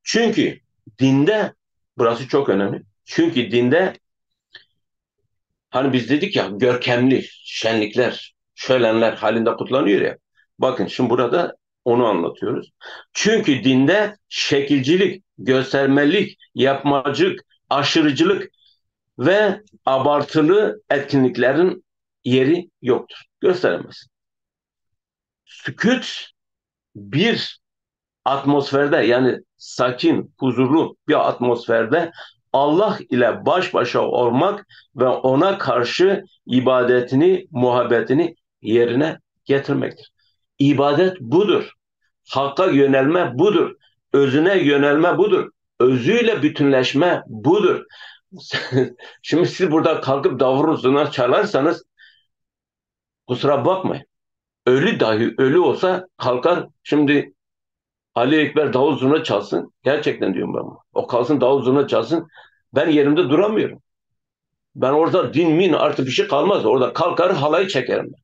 Çünkü dinde burası çok önemli. Çünkü dinde hani biz dedik ya görkemli şenlikler, şölenler halinde kutlanıyor ya. Bakın şimdi burada onu anlatıyoruz. Çünkü dinde şekilcilik, göstermelik, yapmacık, aşırıcılık ve abartılı etkinliklerin yeri yoktur. Gösteremez. Sükut bir atmosferde yani sakin, huzurlu bir atmosferde Allah ile baş başa olmak ve ona karşı ibadetini, muhabbetini yerine getirmektir. İbadet budur. Hakka yönelme budur. Özüne yönelme budur. Özüyle bütünleşme budur. [laughs] Şimdi siz burada kalkıp davul zurna çalarsanız kusura bakmayın. Ölü dahi ölü olsa kalkar şimdi Ali Ekber davul zurna çalsın. Gerçekten diyorum ben. O kalsın davul zurna çalsın. Ben yerimde duramıyorum. Ben orada din min artık bir şey kalmaz. Orada kalkar halayı çekerim ben.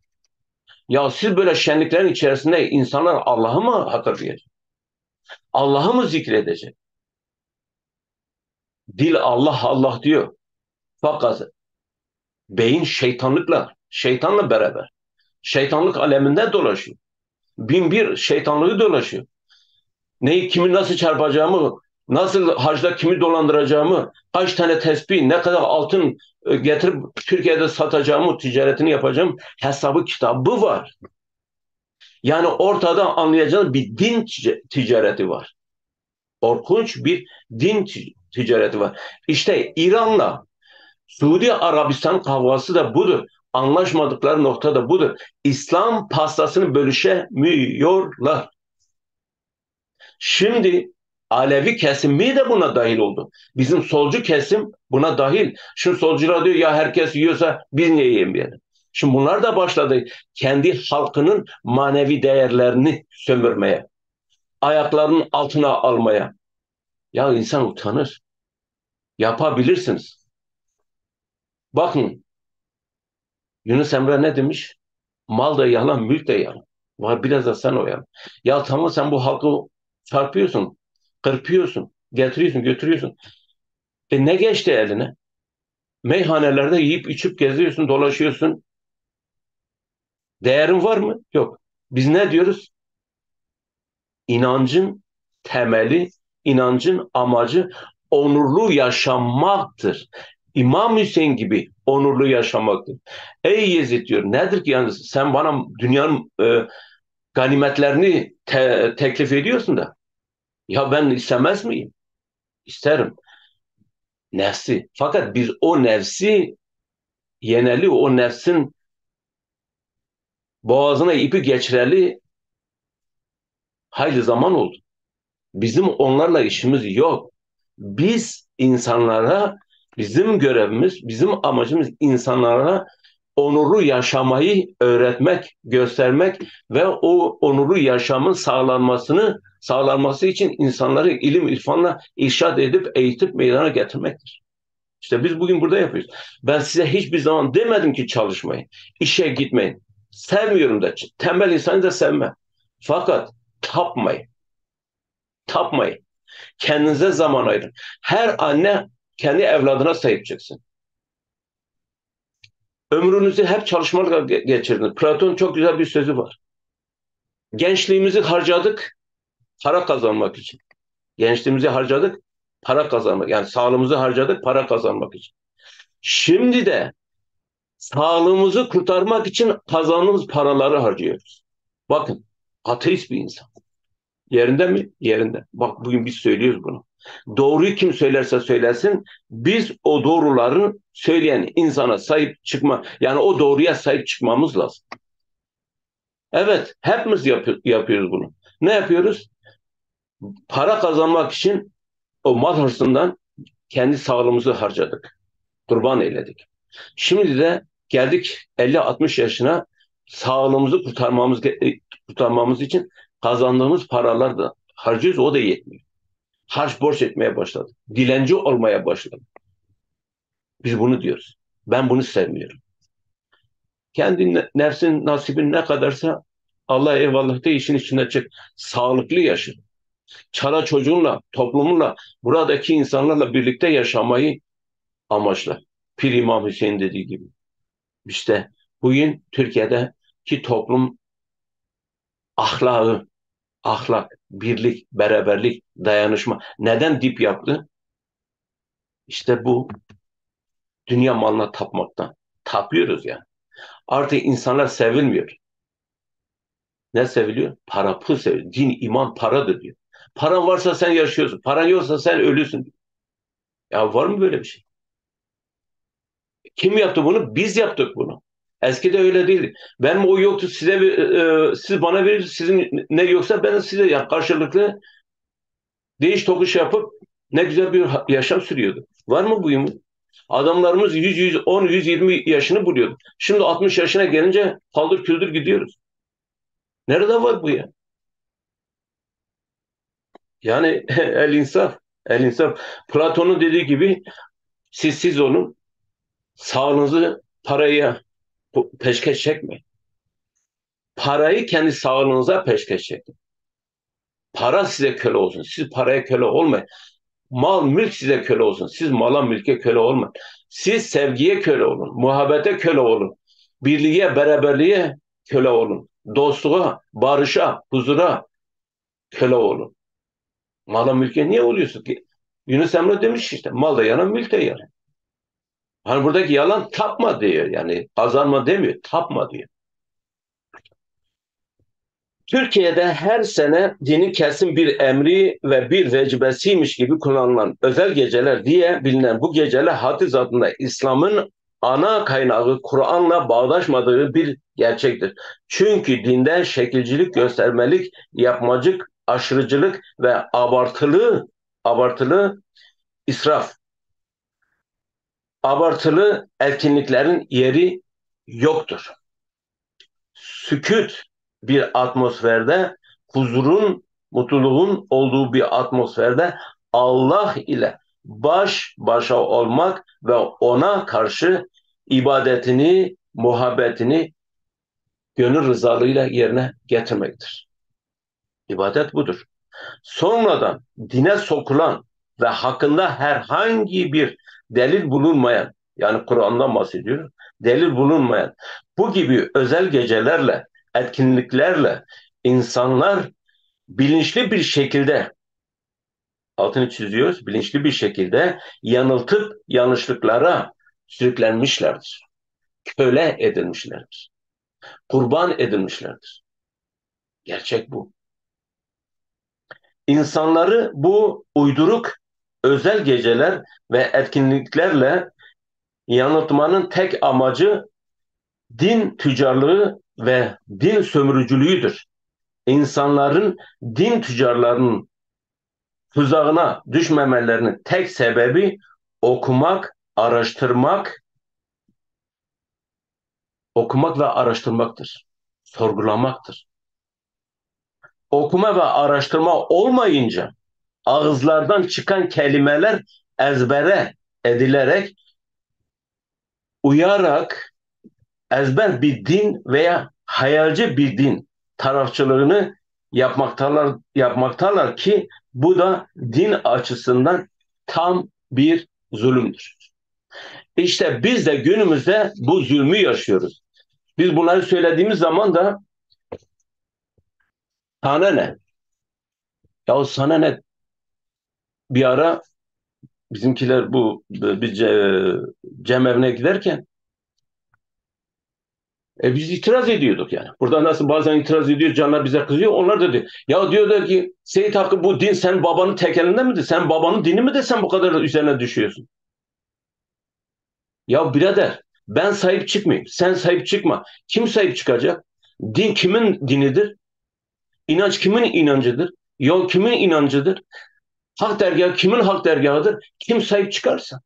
Ya siz böyle şenliklerin içerisinde insanlar Allah'ı mı hatırlayacak? Allah'ı mı zikredecek? Dil Allah Allah diyor. Fakat beyin şeytanlıkla, şeytanla beraber. Şeytanlık aleminde dolaşıyor. Bin bir şeytanlığı dolaşıyor. Neyi kimi nasıl çarpacağımı, nasıl hacda kimi dolandıracağımı, kaç tane tespih, ne kadar altın e, getirip Türkiye'de satacağımı, ticaretini yapacağım hesabı kitabı var. Yani ortada anlayacağınız bir din ticareti var. Korkunç bir din ticareti var. İşte İran'la Suudi Arabistan kavgası da budur. Anlaşmadıkları nokta da budur. İslam pastasını bölüşemiyorlar. Şimdi Alevi kesimi de buna dahil oldu. Bizim solcu kesim buna dahil. Şimdi solcular diyor ya herkes yiyorsa biz niye yemeyelim? Şimdi bunlar da başladı kendi halkının manevi değerlerini sömürmeye. Ayaklarının altına almaya. Ya insan utanır. Yapabilirsiniz. Bakın Yunus Emre ne demiş? Mal da yalan, mülk de yalan. Var biraz da sen o yalan. Ya tamam sen bu halkı çarpıyorsun, kırpıyorsun, getiriyorsun, götürüyorsun. E ne geçti eline? Meyhanelerde yiyip içip geziyorsun, dolaşıyorsun. Değerin var mı? Yok. Biz ne diyoruz? İnancın temeli, inancın amacı onurlu yaşamaktır. İmam Hüseyin gibi onurlu yaşamaktır. Ey Yezid diyor nedir ki yani sen bana dünyanın e, ganimetlerini te- teklif ediyorsun da ya ben istemez miyim? İsterim. Nefsi. Fakat biz o nefsi yeneli o nefsin boğazına ipi geçireli hayli zaman oldu. Bizim onlarla işimiz yok. Biz insanlara bizim görevimiz, bizim amacımız insanlara onurlu yaşamayı öğretmek, göstermek ve o onurlu yaşamın sağlanmasını sağlanması için insanları ilim irfanla irşad edip eğitip meydana getirmektir. İşte biz bugün burada yapıyoruz. Ben size hiçbir zaman demedim ki çalışmayın, işe gitmeyin. Sevmiyorum da, tembel insanı da sevmem. Fakat tapmayın. Tapmayın. Kendinize zaman ayırın. Her anne kendi evladına sahip çıksın. Ömrünüzü hep çalışmakla geçirdiniz. Platon çok güzel bir sözü var. Gençliğimizi harcadık para kazanmak için. Gençliğimizi harcadık para kazanmak. Yani sağlığımızı harcadık para kazanmak için. Şimdi de sağlığımızı kurtarmak için kazandığımız paraları harcıyoruz. Bakın ateist bir insan. Yerinde mi? Yerinde. Bak bugün biz söylüyoruz bunu. Doğruyu kim söylerse söylesin biz o doğruların söyleyen insana sahip çıkma yani o doğruya sahip çıkmamız lazım. Evet hepimiz yapıyor, yapıyoruz bunu. Ne yapıyoruz? Para kazanmak için o mal hırsından kendi sağlığımızı harcadık. Kurban eyledik. Şimdi de geldik 50-60 yaşına sağlığımızı kurtarmamız kurtarmamız için kazandığımız paralar da harcıyoruz o da yetmiyor. Harç borç etmeye başladı. Dilenci olmaya başladı. Biz bunu diyoruz. Ben bunu sevmiyorum. Kendi nefsin nasibin ne kadarsa Allah eyvallah de işin içinde çık. Sağlıklı yaşa. Çara çocuğunla, toplumunla, buradaki insanlarla birlikte yaşamayı amaçla. Pir İmam Hüseyin dediği gibi. İşte bugün Türkiye'deki toplum ahlakı, ahlak, birlik, beraberlik, dayanışma neden dip yaptı? İşte bu dünya malına tapmaktan. Tapıyoruz yani. Artık insanlar sevilmiyor. Ne seviliyor? Para, pul seviliyor. Din, iman paradır diyor. Paran varsa sen yaşıyorsun. Paran yoksa sen ölüsün. Ya var mı böyle bir şey? Kim yaptı bunu? Biz yaptık bunu. Eskide öyle değildi. Benim o yoktu size e, siz bana verir sizin ne yoksa ben size ya karşılıklı değiş tokuş yapıp ne güzel bir yaşam sürüyordu. Var mı bu mu? Adamlarımız 100 110 120 yaşını buluyordu. Şimdi 60 yaşına gelince kaldır küldür gidiyoruz. Nerede var bu ya? Yani [laughs] el insaf. El insaf. Platon'un dediği gibi siz siz olun. Sağlığınızı paraya peşkeş çekmeyin. Parayı kendi sağlığınıza peşkeş çekin. Para size köle olsun. Siz paraya köle olmayın. Mal, mülk size köle olsun. Siz mala, mülke köle olmayın. Siz sevgiye köle olun. Muhabbete köle olun. Birliğe, beraberliğe köle olun. Dostluğa, barışa, huzura köle olun. Mala, mülke niye oluyorsun ki? Yunus Emre demiş işte mal da yalan, mülk de. Hani buradaki yalan tapma diyor yani kazanma demiyor tapma diyor. Türkiye'de her sene dinin kesin bir emri ve bir vecibesiymiş gibi kullanılan özel geceler diye bilinen bu geceler hadis adında İslam'ın ana kaynağı Kur'an'la bağdaşmadığı bir gerçektir. Çünkü dinde şekilcilik, göstermelik, yapmacık, aşırıcılık ve abartılı abartılı israf abartılı etkinliklerin yeri yoktur. Sükut bir atmosferde, huzurun, mutluluğun olduğu bir atmosferde Allah ile baş başa olmak ve ona karşı ibadetini, muhabbetini gönül rızalığıyla yerine getirmektir. İbadet budur. Sonradan dine sokulan ve hakkında herhangi bir delil bulunmayan yani Kur'an'dan bahsediyoruz. Delil bulunmayan bu gibi özel gecelerle, etkinliklerle insanlar bilinçli bir şekilde altını çiziyoruz, bilinçli bir şekilde yanıltıp yanlışlıklara sürüklenmişlerdir. Köle edilmişlerdir. Kurban edilmişlerdir. Gerçek bu. İnsanları bu uyduruk özel geceler ve etkinliklerle yanıltmanın tek amacı din tüccarlığı ve din sömürücülüğüdür. İnsanların din tüccarlarının tuzağına düşmemelerinin tek sebebi okumak, araştırmak, okumak ve araştırmaktır. Sorgulamaktır. Okuma ve araştırma olmayınca ağızlardan çıkan kelimeler ezbere edilerek, uyarak ezber bir din veya hayalci bir din tarafçılığını yapmaktalar, yapmaktalar ki bu da din açısından tam bir zulümdür. İşte biz de günümüzde bu zulmü yaşıyoruz. Biz bunları söylediğimiz zaman da sana ne? Ya sana ne? Bir ara bizimkiler bu biz ce- cemevine giderken e biz itiraz ediyorduk yani. Burada nasıl bazen itiraz ediyor, canlar bize kızıyor. Onlar da diyor. Ya diyorlar ki Seyit Hakkı bu din sen babanın tekelinde midir? Sen babanın dini mi de sen bu kadar üzerine düşüyorsun? Ya birader ben sahip çıkmayayım. Sen sahip çıkma. Kim sahip çıkacak? Din kimin dinidir? İnanç kimin inancıdır? Yol kimin inancıdır? Hak dergahı kimin hak dergahıdır? Kim sahip çıkarsa.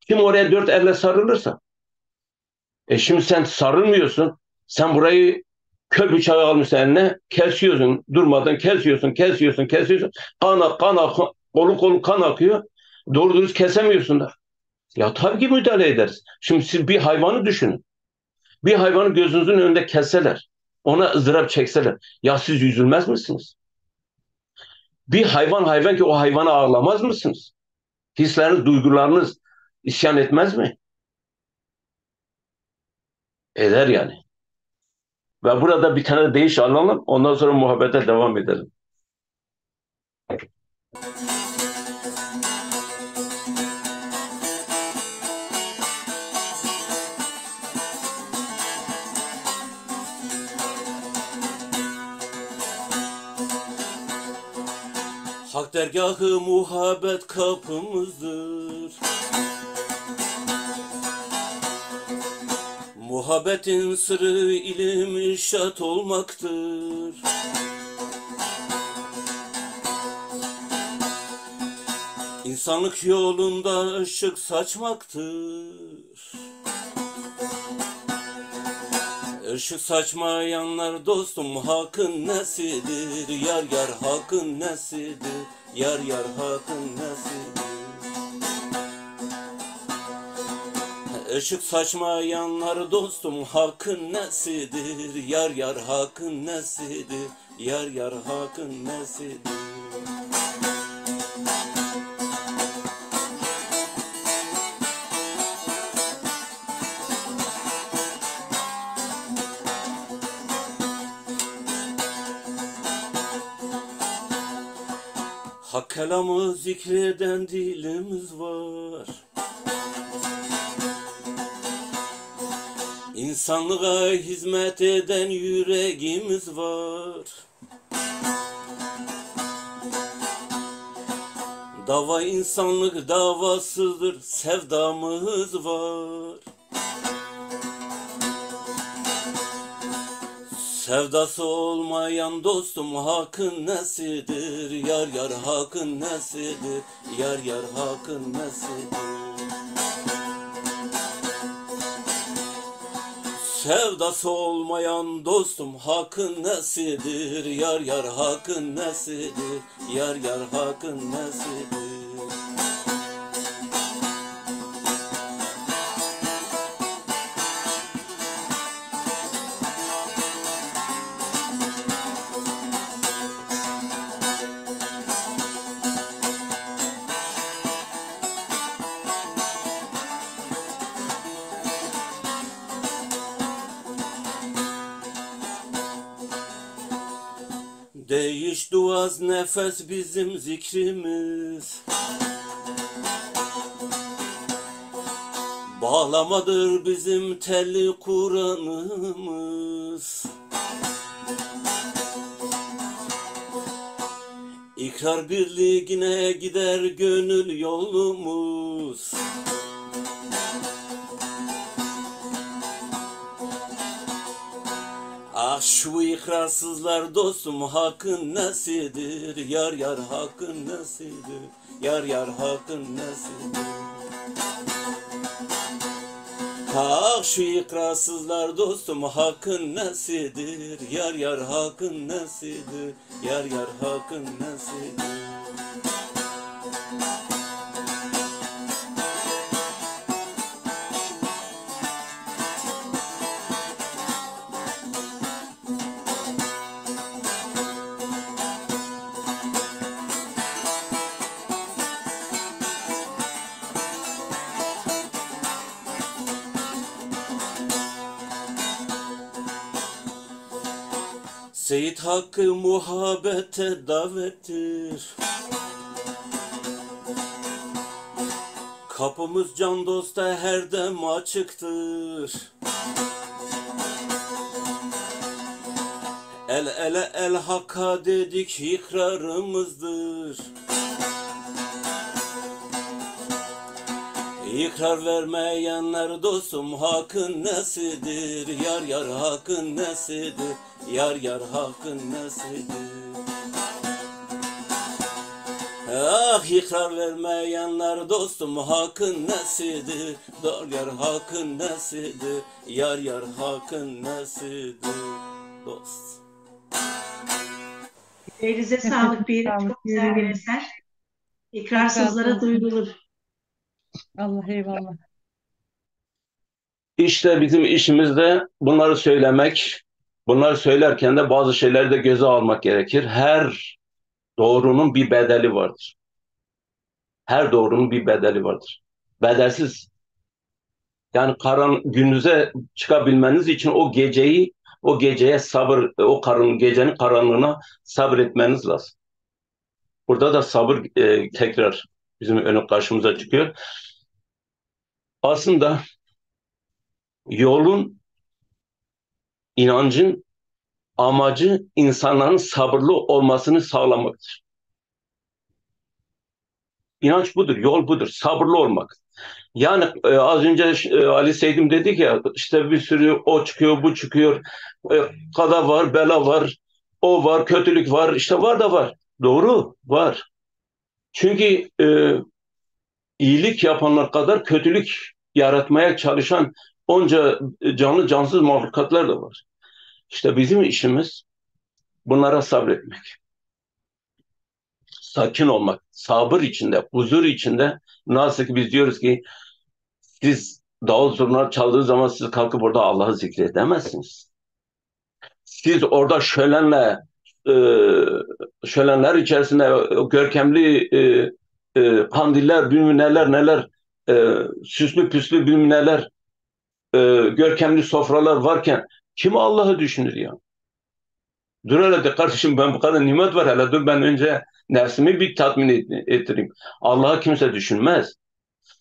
Kim oraya dört elle sarılırsa. E şimdi sen sarılmıyorsun. Sen burayı kör bıçağı almışsın eline. Kesiyorsun. Durmadan kesiyorsun, kesiyorsun, kesiyorsun. Kan, ak- kan, ak- kolu kolu kan akıyor. Doğru dürüst kesemiyorsun da. Ya tabii ki müdahale ederiz. Şimdi siz bir hayvanı düşünün. Bir hayvanı gözünüzün önünde kesseler. Ona ızdırap çekseler. Ya siz üzülmez misiniz? Bir hayvan hayvan ki o hayvana ağlamaz mısınız? Hisleriniz, duygularınız isyan etmez mi? Eder yani. Ve burada bir tane değiş alalım. Ondan sonra muhabbete devam edelim. Dergahı muhabbet kapımızdır. Muhabbetin sırrı ilim irşat olmaktır. İnsanlık yolunda ışık saçmaktır. Işık saçmayanlar dostum hakkın nesidir? Yar yar hakkın nesidir? Yar yar hakkın nesidir? Işık saçmayanlar dostum hakkın nesidir? Yar yar hakkın nesidir? Yar yar hakkın nesidir? Hak kelamı zikreden dilimiz var. İnsanlığa hizmet eden yüreğimiz var. Dava insanlık davasıdır, sevdamız var. Sevdası olmayan dostum hakkın nesidir? Yar yar hakkın nesidir? Yar yar hakkın nesidir? Sevdası olmayan dostum hakkın nesidir? Yar yar hakkın nesidir? Yar yar hakkın nesidir? nefes bizim zikrimiz. Bağlamadır bizim telli Kur'an'ımız. İkrar birliğine gider gönül yolumuz. Şu ikrarsızlar dostum hakkın nesidir? Yar yar hakkın nesidir? Yar yar hakkın nesidir? Ah şu ikrarsızlar dostum hakkın nesidir? Yar yar hakkın nesidir? Yar yar hakkın nesidir? Hakkı muhabbete davettir. Kapımız can dosta her dem açıktır. El ele el hakka dedik ikrarımızdır. İkrar vermeyenler dostum hakkın nesidir? Yar yar hakkın nesidir? Yar yar hakkın nesidir? Ah ikrar vermeyenler dostum hakkın nesidir? Dar yar hakkın nesidir? Yar yar hakkın nesidir? Dost. Elinize sağlık bir çok güzel bir eser. İkrarsızlara olsun. duyulur. Allah eyvallah. İşte bizim işimizde bunları söylemek, bunları söylerken de bazı şeyleri de göze almak gerekir. Her doğrunun bir bedeli vardır. Her doğrunun bir bedeli vardır. Bedelsiz. Yani karan gününüze çıkabilmeniz için o geceyi, o geceye sabır, o karın gecenin karanlığına sabretmeniz lazım. Burada da sabır e, tekrar bizim önü karşımıza çıkıyor. Aslında yolun, inancın amacı insanların sabırlı olmasını sağlamaktır. İnanç budur, yol budur, sabırlı olmak. Yani e, az önce e, Ali Seydim dedik ya işte bir sürü o çıkıyor, bu çıkıyor, e, kada var, bela var, o var, kötülük var, işte var da var. Doğru, var. Çünkü e, iyilik yapanlar kadar kötülük yaratmaya çalışan onca canlı cansız mahlukatlar da var. İşte bizim işimiz bunlara sabretmek. Sakin olmak, sabır içinde, huzur içinde. Nasıl ki biz diyoruz ki siz davul zurna çaldığı zaman siz kalkıp orada Allah'ı zikredemezsiniz. Siz orada şölenle e, şölenler içerisinde o görkemli e, e, kandiller, bilmem neler neler e, süslü püslü bilmem neler e, görkemli sofralar varken kim Allah'ı düşünür ya? Dur hele de kardeşim ben bu kadar nimet var hele dur ben önce nefsimi bir tatmin et- ettireyim. Allah'ı kimse düşünmez.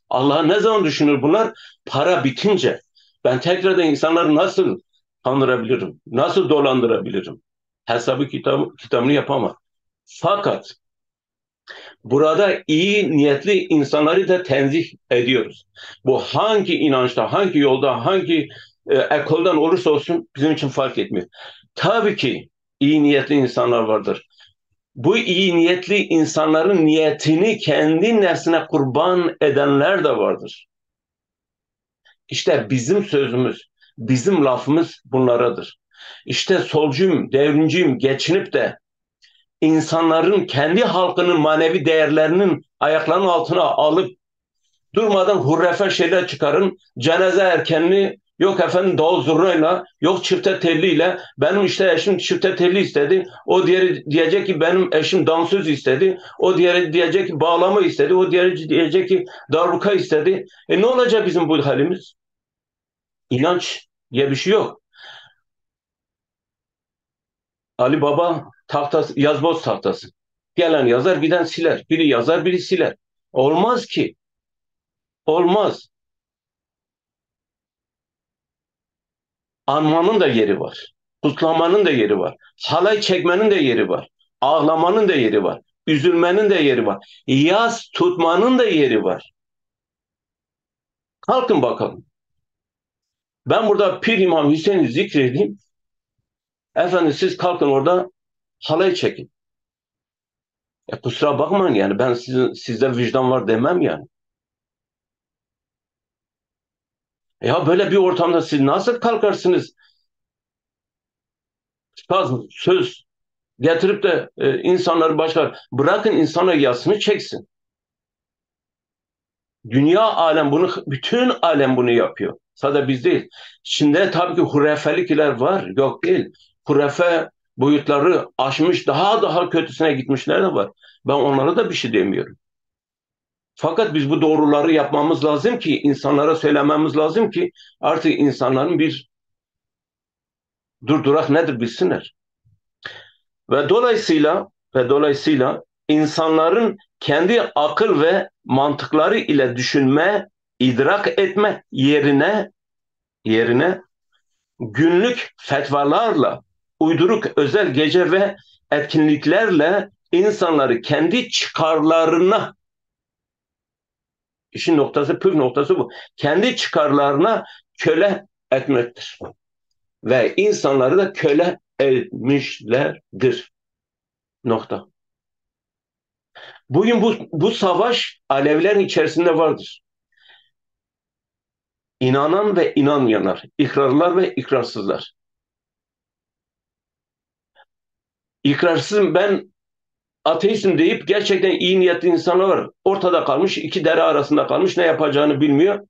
Allah'ı ne zaman düşünür bunlar? Para bitince. Ben tekrardan insanları nasıl kandırabilirim? Nasıl dolandırabilirim? Hesabı kitabı, kitabını yapamam. Fakat burada iyi niyetli insanları da tenzih ediyoruz. Bu hangi inançta, hangi yolda, hangi e, ekoldan olursa olsun bizim için fark etmiyor. Tabii ki iyi niyetli insanlar vardır. Bu iyi niyetli insanların niyetini kendi nefsine kurban edenler de vardır. İşte bizim sözümüz, bizim lafımız bunlaradır. İşte solcuyum, devrimciyim geçinip de insanların kendi halkının manevi değerlerinin ayaklarının altına alıp durmadan hurrefe şeyler çıkarın. Cenaze erkenli yok efendim davul zurnayla yok çifte telliyle benim işte eşim çifte telli istedi. O diğeri diyecek ki benim eşim dansöz istedi. O diğeri diyecek ki bağlama istedi. O diğeri diyecek ki darbuka istedi. E ne olacak bizim bu halimiz? İnanç diye bir şey yok. Ali Baba tahtası, yazboz tahtası. Gelen yazar giden siler. Biri yazar biri siler. Olmaz ki. Olmaz. Anmanın da yeri var. Kutlamanın da yeri var. Halay çekmenin de yeri var. Ağlamanın da yeri var. üzülmenin de yeri var. Yas tutmanın da yeri var. Kalkın bakalım. Ben burada Pir İmam Hüseyin'i zikredeyim. Efendim siz kalkın orada halay çekin. E kusura bakmayın yani ben sizin, sizde vicdan var demem yani. Ya böyle bir ortamda siz nasıl kalkarsınız? Saz, söz getirip de e, insanları başlar. Bırakın insana yasını çeksin. Dünya alem bunu, bütün alem bunu yapıyor. Sadece biz değil. Şimdi tabii ki hurefelikler var. Yok değil. Hurefe boyutları aşmış, daha daha kötüsüne gitmişler de var. Ben onlara da bir şey demiyorum. Fakat biz bu doğruları yapmamız lazım ki, insanlara söylememiz lazım ki artık insanların bir durdurak nedir bilsinler. Ve dolayısıyla ve dolayısıyla insanların kendi akıl ve mantıkları ile düşünme, idrak etme yerine yerine günlük fetvalarla, uyduruk özel gece ve etkinliklerle insanları kendi çıkarlarına işin noktası, püf noktası bu. Kendi çıkarlarına köle etmektir. Ve insanları da köle etmişlerdir. Nokta. Bugün bu, bu savaş Alevlerin içerisinde vardır. İnanan ve inanmayanlar, ikrarlar ve ikrarsızlar. İkrarsızım ben ateistim deyip gerçekten iyi niyetli insanlar. Ortada kalmış, iki dere arasında kalmış, ne yapacağını bilmiyor.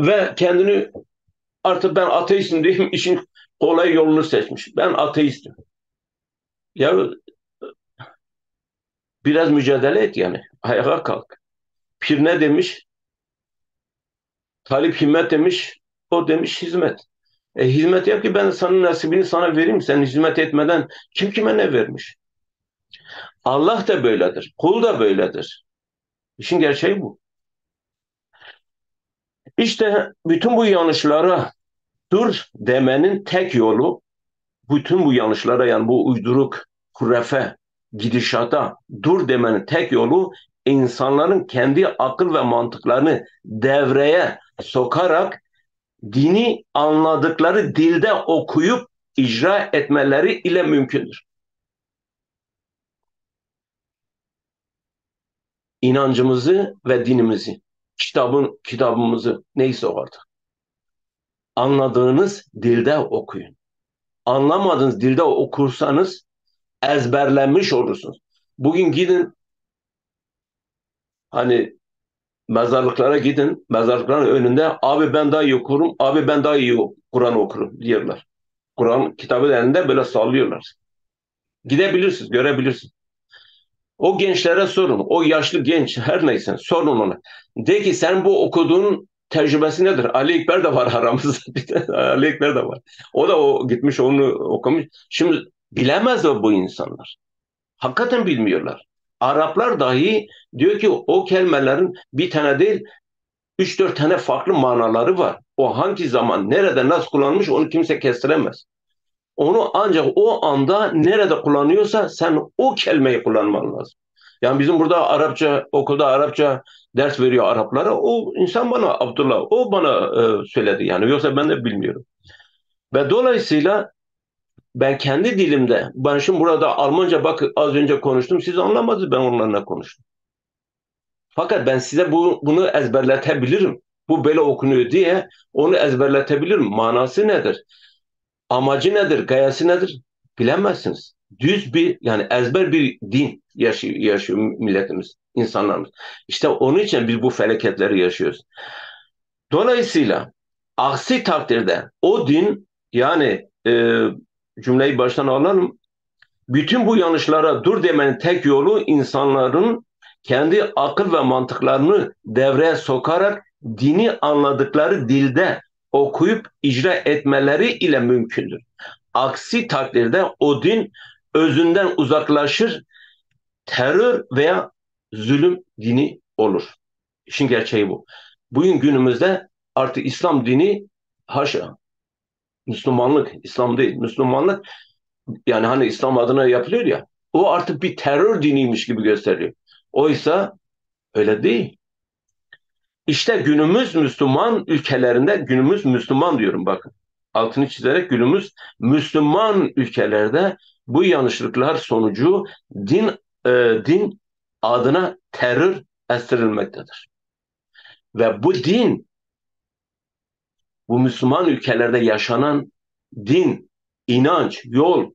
Ve kendini artık ben ateistim diyeyim [laughs] işin kolay yolunu seçmiş. Ben ateistim. Ya biraz mücadele et yani. Ayağa kalk. Pir ne demiş? Talip himmet demiş. O demiş hizmet. E, hizmet yap ki ben sana nasibini sana vereyim. Sen hizmet etmeden kim kime ne vermiş? Allah da böyledir. Kul da böyledir. İşin gerçeği bu. İşte bütün bu yanlışlara dur demenin tek yolu bütün bu yanlışlara yani bu uyduruk kurefe gidişata dur demenin tek yolu insanların kendi akıl ve mantıklarını devreye sokarak dini anladıkları dilde okuyup icra etmeleri ile mümkündür. İnancımızı ve dinimizi, kitabın kitabımızı neyse o artık. Anladığınız dilde okuyun. Anlamadığınız dilde okursanız ezberlenmiş olursunuz. Bugün gidin hani mezarlıklara gidin, mezarlıkların önünde abi ben daha iyi okurum, abi ben daha iyi Kur'an okurum diyorlar. Kur'an kitabı elinde böyle sallıyorlar. Gidebilirsiniz, görebilirsiniz. O gençlere sorun, o yaşlı genç her neyse sorun ona. De ki sen bu okuduğun tecrübesi nedir? Ali Ekber de var [laughs] aramızda. Ali Ekber de var. O da o gitmiş onu okumuş. Şimdi bilemez o bu insanlar. Hakikaten bilmiyorlar. Araplar dahi diyor ki o kelimelerin bir tane değil üç dört tane farklı manaları var. O hangi zaman, nerede, nasıl kullanmış onu kimse kestiremez. Onu ancak o anda nerede kullanıyorsa sen o kelimeyi kullanman lazım. Yani bizim burada Arapça, okulda Arapça ders veriyor Araplara. O insan bana, Abdullah, o bana e, söyledi yani. Yoksa ben de bilmiyorum. Ve dolayısıyla ben kendi dilimde, ben şimdi burada Almanca bak az önce konuştum, siz anlamadınız ben onlarla konuştum. Fakat ben size bu, bunu ezberletebilirim. Bu böyle okunuyor diye onu ezberletebilirim. Manası nedir? Amacı nedir? Gayesi nedir? Bilemezsiniz. Düz bir yani ezber bir din yaşıyor, yaşıyor milletimiz, insanlarımız. İşte onun için biz bu felaketleri yaşıyoruz. Dolayısıyla aksi takdirde o din yani e, cümleyi baştan alalım. Bütün bu yanlışlara dur demenin tek yolu insanların kendi akıl ve mantıklarını devreye sokarak dini anladıkları dilde okuyup icra etmeleri ile mümkündür. Aksi takdirde o din özünden uzaklaşır, terör veya zulüm dini olur. İşin gerçeği bu. Bugün günümüzde artık İslam dini haşa Müslümanlık, İslam değil. Müslümanlık yani hani İslam adına yapılıyor ya O artık bir terör diniymiş gibi gösteriyor. Oysa öyle değil. İşte günümüz Müslüman ülkelerinde, günümüz Müslüman diyorum bakın. Altını çizerek günümüz Müslüman ülkelerde bu yanlışlıklar sonucu din e, din adına terör estirilmektedir. Ve bu din bu Müslüman ülkelerde yaşanan din, inanç, yol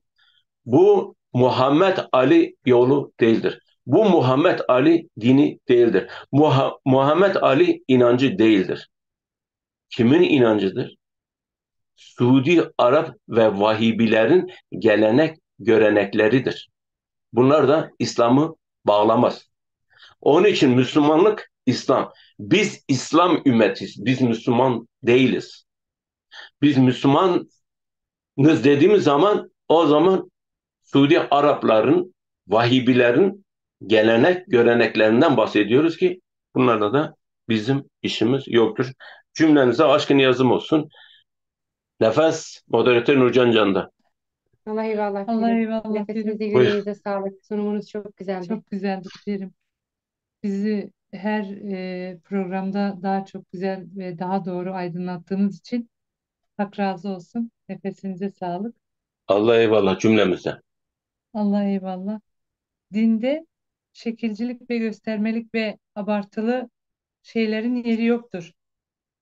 bu Muhammed Ali yolu değildir. Bu Muhammed Ali dini değildir. Muha- Muhammed Ali inancı değildir. Kimin inancıdır? Suudi Arap ve Vahibilerin gelenek görenekleridir. Bunlar da İslam'ı bağlamaz. Onun için Müslümanlık İslam. Biz İslam ümmetiz. Biz Müslüman değiliz. Biz Müslümanız dediğimiz zaman o zaman Suudi Arapların, Vahibilerin gelenek göreneklerinden bahsediyoruz ki bunlarla da bizim işimiz yoktur. Cümlenize aşkın yazım olsun. Nefes moderatör Nurcan Can'da. Allah eyvallah Allah eyvallah Nefesinize yüreğinize sağlık. Sunumunuz çok güzeldi. Çok güzeldi Pirim. Bizi her e, programda daha çok güzel ve daha doğru aydınlattığınız için hak razı olsun. Nefesinize sağlık. Allah eyvallah cümlemize. Allah eyvallah. Dinde şekilcilik ve göstermelik ve abartılı şeylerin yeri yoktur.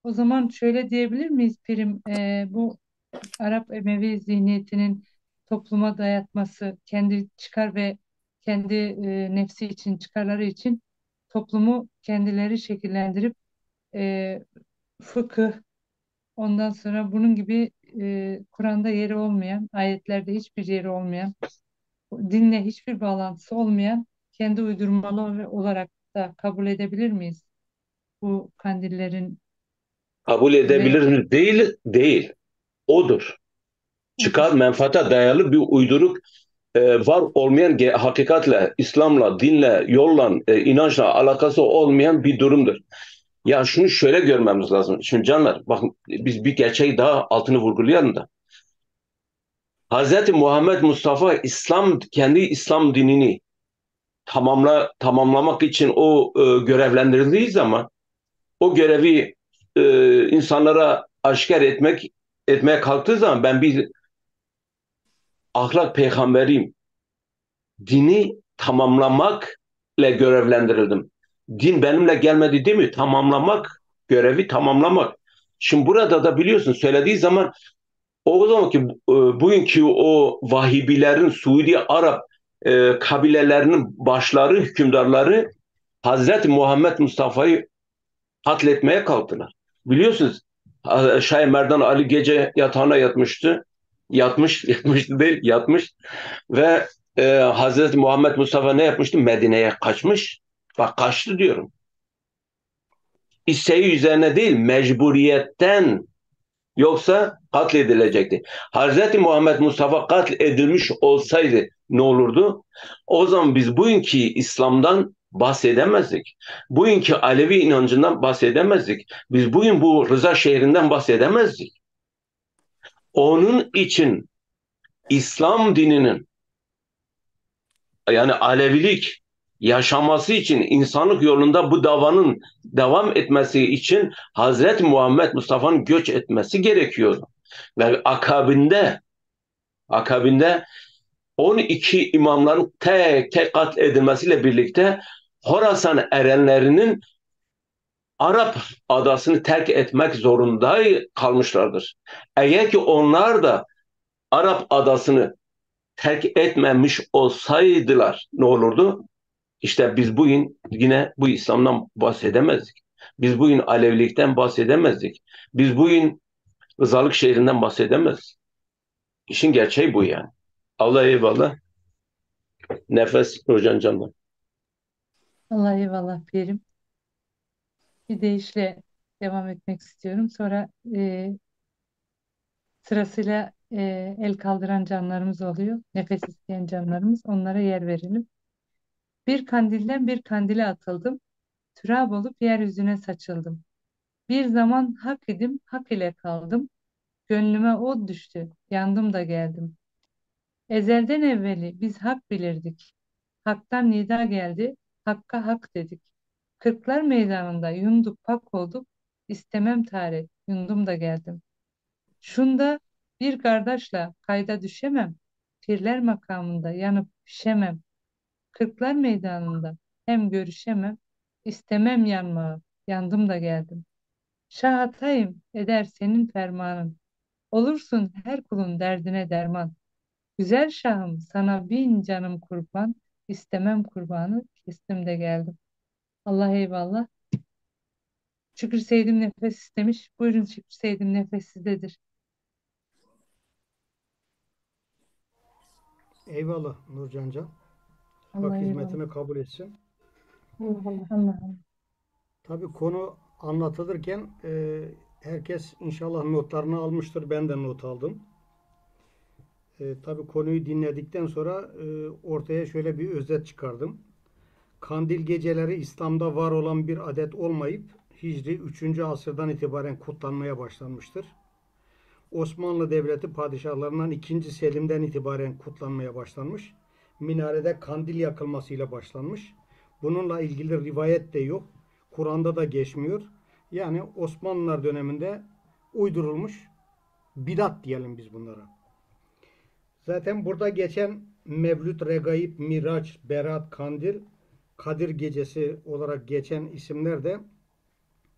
O zaman şöyle diyebilir miyiz Pirim? Ee, bu Arap Emevi zihniyetinin topluma dayatması, kendi çıkar ve kendi e, nefsi için, çıkarları için toplumu kendileri şekillendirip e, fıkıh, ondan sonra bunun gibi e, Kur'an'da yeri olmayan, ayetlerde hiçbir yeri olmayan, dinle hiçbir bağlantısı olmayan kendi uydurmaları olarak da kabul edebilir miyiz? Bu kandillerin Kabul edebilir mi? Değil, değil. Odur. Çıkar odur. menfaate dayalı bir uyduruk e, var olmayan hakikatle, İslam'la, dinle, yolla, e, inançla alakası olmayan bir durumdur. Ya şunu şöyle görmemiz lazım. Şimdi canlar bakın biz bir gerçeği daha altını vurgulayalım da. Hz. Muhammed Mustafa İslam kendi İslam dinini tamamla tamamlamak için o e, görevlendirildiği zaman o görevi e, insanlara aşikar etmek etmeye kalktığı zaman ben bir ahlak peygamberiyim. Dini tamamlamakla görevlendirildim. Din benimle gelmedi değil mi? Tamamlamak, görevi tamamlamak. Şimdi burada da biliyorsun söylediği zaman o zamanki e, bugünkü o vahibilerin Suudi Arap e, kabilelerinin başları, hükümdarları Hazreti Muhammed Mustafa'yı katletmeye kalktılar. Biliyorsunuz Şah Merdan Ali gece yatağına yatmıştı. Yatmış, [laughs] yatmıştı değil, yatmış. Ve e, Hazreti Muhammed Mustafa ne yapmıştı? Medine'ye kaçmış. Bak kaçtı diyorum. İsteği üzerine değil, mecburiyetten yoksa katledilecekti. Hazreti Muhammed Mustafa katledilmiş olsaydı ne olurdu? O zaman biz bugünkü İslam'dan bahsedemezdik. Bugünkü Alevi inancından bahsedemezdik. Biz bugün bu Rıza şehrinden bahsedemezdik. Onun için İslam dininin yani Alevilik yaşaması için insanlık yolunda bu davanın devam etmesi için Hazreti Muhammed Mustafa'nın göç etmesi gerekiyordu. Ve akabinde akabinde 12 imamların tek tek katledilmesiyle birlikte Horasan erenlerinin Arap adasını terk etmek zorunda kalmışlardır. Eğer ki onlar da Arap adasını terk etmemiş olsaydılar ne olurdu? İşte biz bugün yine bu İslam'dan bahsedemezdik. Biz bugün Alevilikten bahsedemezdik. Biz bugün Rızalık şehrinden bahsedemez. İşin gerçeği bu yani. Allah eyvallah. Nefes Nurcan Can'dan. Allah eyvallah Pirim. Bir deyişle devam etmek istiyorum. Sonra e, sırasıyla e, el kaldıran canlarımız oluyor. Nefes isteyen canlarımız. Onlara yer verelim. Bir kandilden bir kandile atıldım. Türab olup yeryüzüne saçıldım. Bir zaman hak idim, hak ile kaldım. Gönlüme od düştü, yandım da geldim. Ezelden evveli biz hak bilirdik. Hak'tan nida geldi, Hakk'a hak dedik. Kırklar meydanında yunduk pak olduk, istemem tarih, yundum da geldim. Şunda bir kardeşle kayda düşemem, pirler makamında yanıp pişemem. Kırklar meydanında hem görüşemem, istemem yanmağı, yandım da geldim. Şah atayım eder senin fermanın, olursun her kulun derdine derman. Güzel şahım sana bin canım kurban, istemem kurbanı, kestim de geldim. Allah eyvallah. Şükür Seydim nefes istemiş. Buyurun Şükür Seydim nefes sizdedir. Eyvallah Nurcancan. Eyvallah. hizmetini kabul etsin. Tabii konu anlatılırken e, herkes inşallah notlarını almıştır. Ben de not aldım. E, tabii konuyu dinledikten sonra e, ortaya şöyle bir özet çıkardım. Kandil geceleri İslam'da var olan bir adet olmayıp Hicri 3. asırdan itibaren kutlanmaya başlanmıştır. Osmanlı Devleti padişahlarından 2. Selim'den itibaren kutlanmaya başlanmış. Minarede kandil yakılmasıyla başlanmış. Bununla ilgili rivayet de yok. Kur'an'da da geçmiyor. Yani Osmanlılar döneminde uydurulmuş bidat diyelim biz bunlara. Zaten burada geçen Mevlüt, Regaib, Miraç, Berat, Kandil, Kadir Gecesi olarak geçen isimler de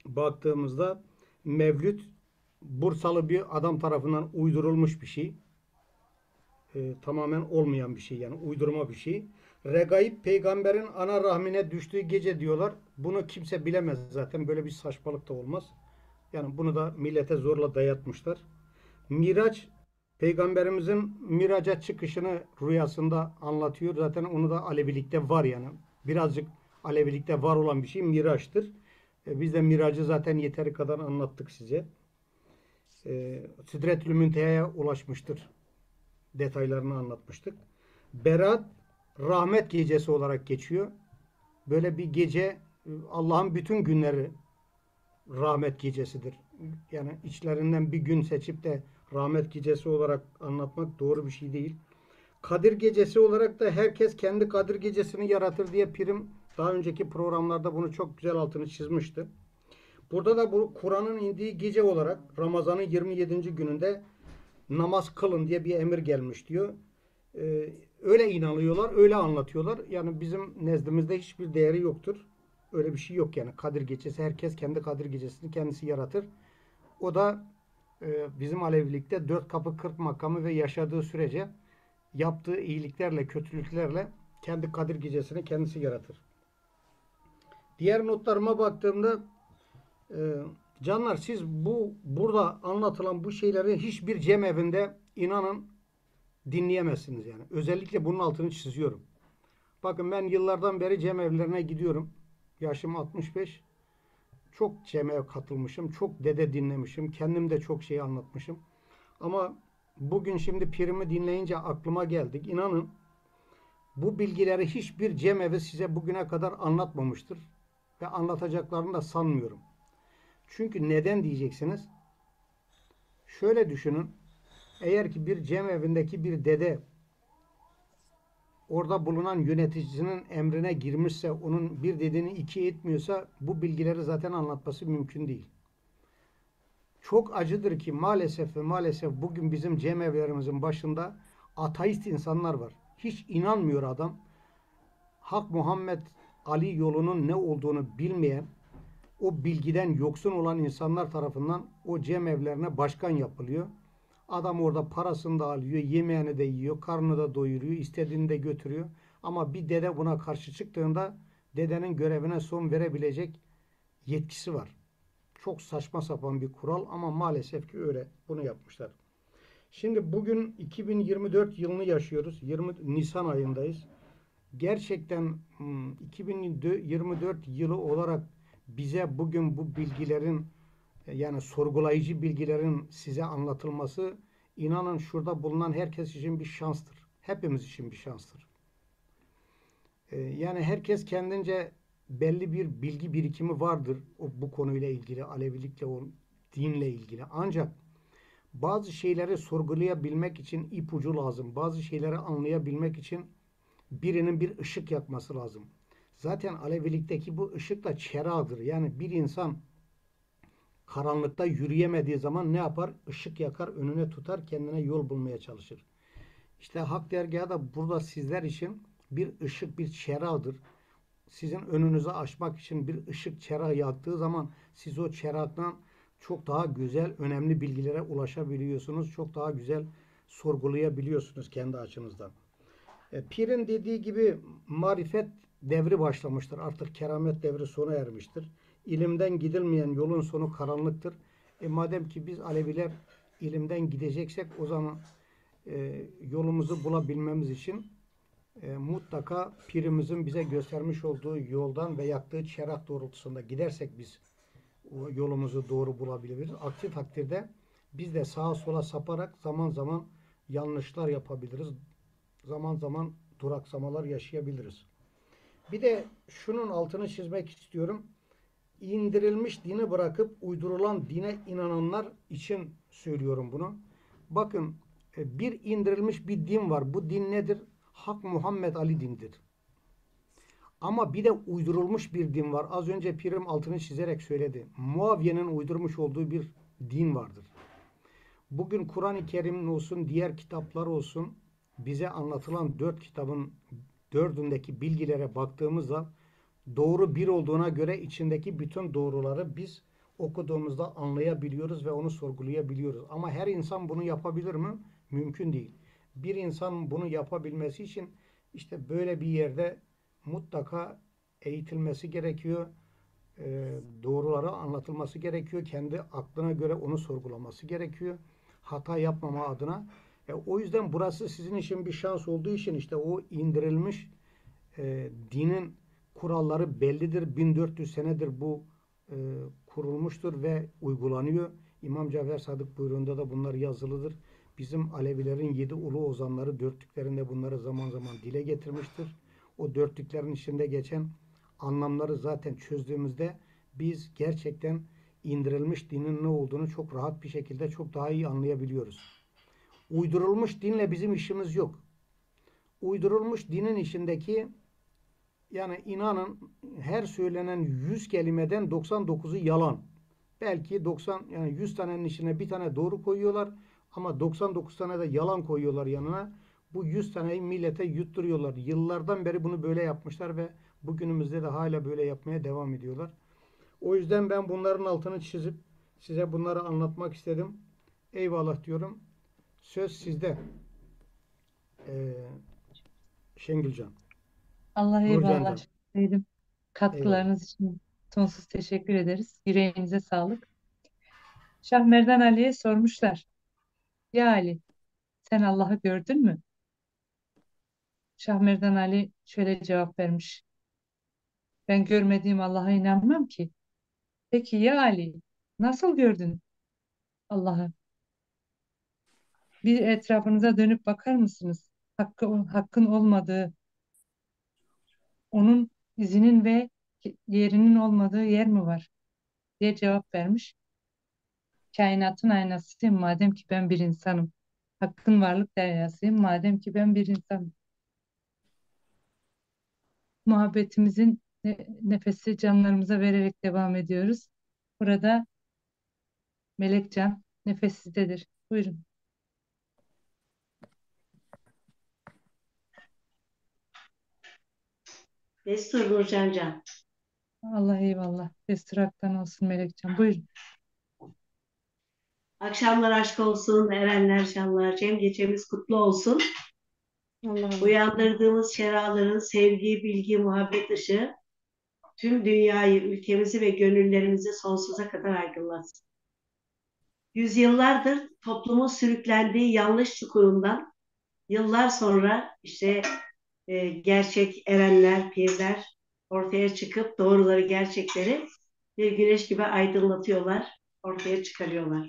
baktığımızda Mevlüt Bursalı bir adam tarafından uydurulmuş bir şey. Ee, tamamen olmayan bir şey yani uydurma bir şey. Regaib peygamberin ana rahmine düştüğü gece diyorlar. Bunu kimse bilemez zaten. Böyle bir saçmalık da olmaz. Yani bunu da millete zorla dayatmışlar. Miraç peygamberimizin miraca çıkışını rüyasında anlatıyor. Zaten onu da Alevilikte var yani. Birazcık Alevilikte var olan bir şey miraçtır. E, biz de miracı zaten yeteri kadar anlattık size. E, Sidretül Münteha'ya ulaşmıştır. Detaylarını anlatmıştık. Berat rahmet gecesi olarak geçiyor. Böyle bir gece Allah'ın bütün günleri rahmet gecesidir. Yani içlerinden bir gün seçip de rahmet gecesi olarak anlatmak doğru bir şey değil. Kadir gecesi olarak da herkes kendi Kadir gecesini yaratır diye Pirim daha önceki programlarda bunu çok güzel altını çizmişti. Burada da bu Kur'an'ın indiği gece olarak Ramazan'ın 27. gününde namaz kılın diye bir emir gelmiş diyor. Ee, öyle inanıyorlar, öyle anlatıyorlar. Yani bizim nezdimizde hiçbir değeri yoktur. Öyle bir şey yok yani. Kadir gecesi herkes kendi Kadir gecesini kendisi yaratır. O da e, bizim Alevilikte dört kapı kırk makamı ve yaşadığı sürece yaptığı iyiliklerle, kötülüklerle kendi Kadir gecesini kendisi yaratır. Diğer notlarıma baktığımda e, canlar siz bu burada anlatılan bu şeyleri hiçbir cem evinde inanın dinleyemezsiniz yani. Özellikle bunun altını çiziyorum. Bakın ben yıllardan beri cem evlerine gidiyorum. Yaşım 65. Çok ceme katılmışım. Çok dede dinlemişim. Kendim de çok şey anlatmışım. Ama bugün şimdi pirimi dinleyince aklıma geldik. İnanın bu bilgileri hiçbir cemevi size bugüne kadar anlatmamıştır. Ve anlatacaklarını da sanmıyorum. Çünkü neden diyeceksiniz? Şöyle düşünün. Eğer ki bir cemevindeki bir dede orada bulunan yöneticisinin emrine girmişse, onun bir dediğini iki etmiyorsa bu bilgileri zaten anlatması mümkün değil. Çok acıdır ki maalesef ve maalesef bugün bizim cemevlerimizin başında ateist insanlar var. Hiç inanmıyor adam. Hak Muhammed Ali yolunun ne olduğunu bilmeyen, o bilgiden yoksun olan insanlar tarafından o cemevlerine başkan yapılıyor. Adam orada parasını da alıyor, yemeğini de yiyor, karnını da doyuruyor, istediğini de götürüyor. Ama bir dede buna karşı çıktığında dedenin görevine son verebilecek yetkisi var. Çok saçma sapan bir kural ama maalesef ki öyle. Bunu yapmışlar. Şimdi bugün 2024 yılını yaşıyoruz. 20 Nisan ayındayız. Gerçekten 2024 yılı olarak bize bugün bu bilgilerin yani sorgulayıcı bilgilerin size anlatılması inanın şurada bulunan herkes için bir şanstır. Hepimiz için bir şanstır. Yani herkes kendince belli bir bilgi birikimi vardır o, bu konuyla ilgili, Alevilikle, o dinle ilgili. Ancak Bazı şeyleri sorgulayabilmek için ipucu lazım. Bazı şeyleri anlayabilmek için birinin bir ışık yakması lazım. Zaten Alevilikteki bu ışık da çerağıdır. Yani bir insan karanlıkta yürüyemediği zaman ne yapar? Işık yakar, önüne tutar, kendine yol bulmaya çalışır. İşte Hak Dergahı da burada sizler için bir ışık, bir çerağıdır. Sizin önünüzü açmak için bir ışık çerağı yaktığı zaman siz o çerağdan çok daha güzel, önemli bilgilere ulaşabiliyorsunuz. Çok daha güzel sorgulayabiliyorsunuz kendi açınızdan. E, Pir'in dediği gibi marifet devri başlamıştır. Artık keramet devri sona ermiştir. İlimden gidilmeyen yolun sonu karanlıktır. E madem ki biz Aleviler ilimden gideceksek o zaman e, yolumuzu bulabilmemiz için e, mutlaka pirimizin bize göstermiş olduğu yoldan ve yaktığı çerak doğrultusunda gidersek biz o yolumuzu doğru bulabiliriz. Aksi takdirde biz de sağa sola saparak zaman zaman yanlışlar yapabiliriz. Zaman zaman duraksamalar yaşayabiliriz. Bir de şunun altını çizmek istiyorum. İndirilmiş dini bırakıp uydurulan dine inananlar için söylüyorum bunu. Bakın e, bir indirilmiş bir din var. Bu din nedir? Hak Muhammed Ali dindir. Ama bir de uydurulmuş bir din var. Az önce Pirim altını çizerek söyledi. Muaviye'nin uydurmuş olduğu bir din vardır. Bugün Kur'an-ı Kerim'in olsun, diğer kitaplar olsun bize anlatılan dört kitabın dördündeki bilgilere baktığımızda doğru bir olduğuna göre içindeki bütün doğruları biz okuduğumuzda anlayabiliyoruz ve onu sorgulayabiliyoruz. Ama her insan bunu yapabilir mi? Mümkün değil. Bir insan bunu yapabilmesi için işte böyle bir yerde mutlaka eğitilmesi gerekiyor. E, doğruları anlatılması gerekiyor. Kendi aklına göre onu sorgulaması gerekiyor. Hata yapmama adına. E, o yüzden burası sizin için bir şans olduğu için işte o indirilmiş e, dinin kuralları bellidir. 1400 senedir bu e, kurulmuştur ve uygulanıyor. İmam Cafer Sadık buyruğunda da bunlar yazılıdır. Bizim Alevilerin yedi ulu ozanları dörtlüklerinde bunları zaman zaman dile getirmiştir. O dörtlüklerin içinde geçen anlamları zaten çözdüğümüzde biz gerçekten indirilmiş dinin ne olduğunu çok rahat bir şekilde çok daha iyi anlayabiliyoruz. Uydurulmuş dinle bizim işimiz yok. Uydurulmuş dinin içindeki yani inanın her söylenen 100 kelimeden 99'u yalan. Belki 90 yani 100 tanenin içine bir tane doğru koyuyorlar ama 99 tane de yalan koyuyorlar yanına. Bu 100 taneyi millete yutturuyorlar. Yıllardan beri bunu böyle yapmışlar ve bugünümüzde de hala böyle yapmaya devam ediyorlar. O yüzden ben bunların altını çizip size bunları anlatmak istedim. Eyvallah diyorum. Söz sizde. Ee, Şengülcan. Allah Nurcan'cığım. eyvallah Şehitlerim. Katkılarınız için sonsuz teşekkür ederiz. Yüreğinize sağlık. Şah Merdan Ali'ye sormuşlar. Ya Ali, sen Allah'ı gördün mü? Şah Merdan Ali şöyle cevap vermiş. Ben görmediğim Allah'a inanmam ki. Peki ya Ali, nasıl gördün Allah'ı? Bir etrafınıza dönüp bakar mısınız? Hakkı, hakkın olmadığı, onun izinin ve yerinin olmadığı yer mi var? diye cevap vermiş. Kainatın aynasıyım madem ki ben bir insanım. Hakkın varlık deryasıyım madem ki ben bir insanım. Muhabbetimizin ne- nefesi canlarımıza vererek devam ediyoruz. Burada Melekcan nefes sizdedir. Buyurun. Destur Nurcan Can. Allah eyvallah. Destiraktan olsun Melekcan. Buyurun. Akşamlar aşk olsun, erenler canlar, cem gecemiz kutlu olsun. Allah Allah. Uyandırdığımız şeraların sevgi, bilgi, muhabbet ışığı tüm dünyayı, ülkemizi ve gönüllerimizi sonsuza kadar aydınlatsın. Yüzyıllardır toplumun sürüklendiği yanlış çukurundan yıllar sonra işte e, gerçek erenler, pirler ortaya çıkıp doğruları, gerçekleri bir güneş gibi aydınlatıyorlar, ortaya çıkarıyorlar.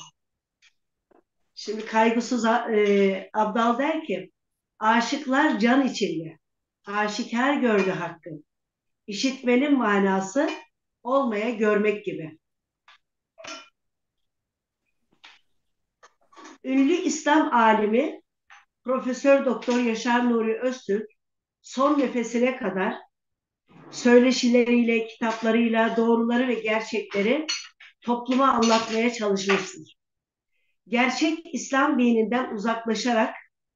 Şimdi kaygısız e, Abdal der ki, aşıklar can içinde, aşikar gördü hakkı. İşitmenin manası olmaya görmek gibi. ünlü İslam alimi Profesör Doktor Yaşar Nuri Öztürk son nefesine kadar söyleşileriyle, kitaplarıyla doğruları ve gerçekleri topluma anlatmaya çalışmıştır. Gerçek İslam dininden uzaklaşarak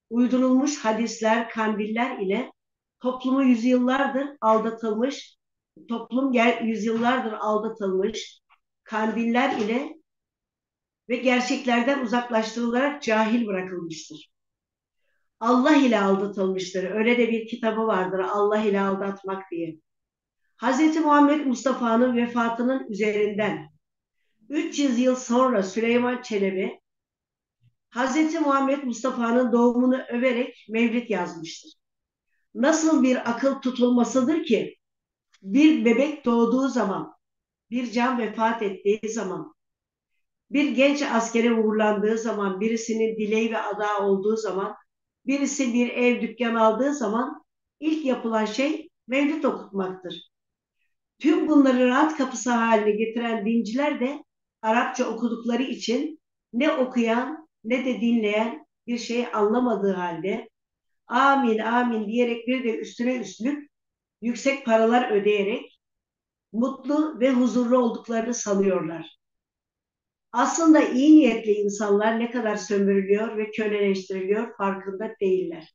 uydurulmuş hadisler, kandiller ile toplumu yüzyıllardır aldatılmış, toplum yüzyıllardır aldatılmış, kandiller ile ve gerçeklerden uzaklaştırılarak cahil bırakılmıştır. Allah ile aldatılmıştır. Öyle de bir kitabı vardır Allah ile aldatmak diye. Hz. Muhammed Mustafa'nın vefatının üzerinden 300 yıl sonra Süleyman Çelebi Hz. Muhammed Mustafa'nın doğumunu överek mevlid yazmıştır. Nasıl bir akıl tutulmasıdır ki bir bebek doğduğu zaman, bir can vefat ettiği zaman, bir genç askere uğurlandığı zaman, birisinin dileği ve ada olduğu zaman, birisi bir ev dükkan aldığı zaman ilk yapılan şey mevlid okutmaktır. Tüm bunları rahat kapısı haline getiren dinciler de Arapça okudukları için ne okuyan ne de dinleyen bir şey anlamadığı halde amin amin diyerek bir de üstüne üstlük yüksek paralar ödeyerek mutlu ve huzurlu olduklarını sanıyorlar. Aslında iyi niyetli insanlar ne kadar sömürülüyor ve köleleştiriliyor farkında değiller.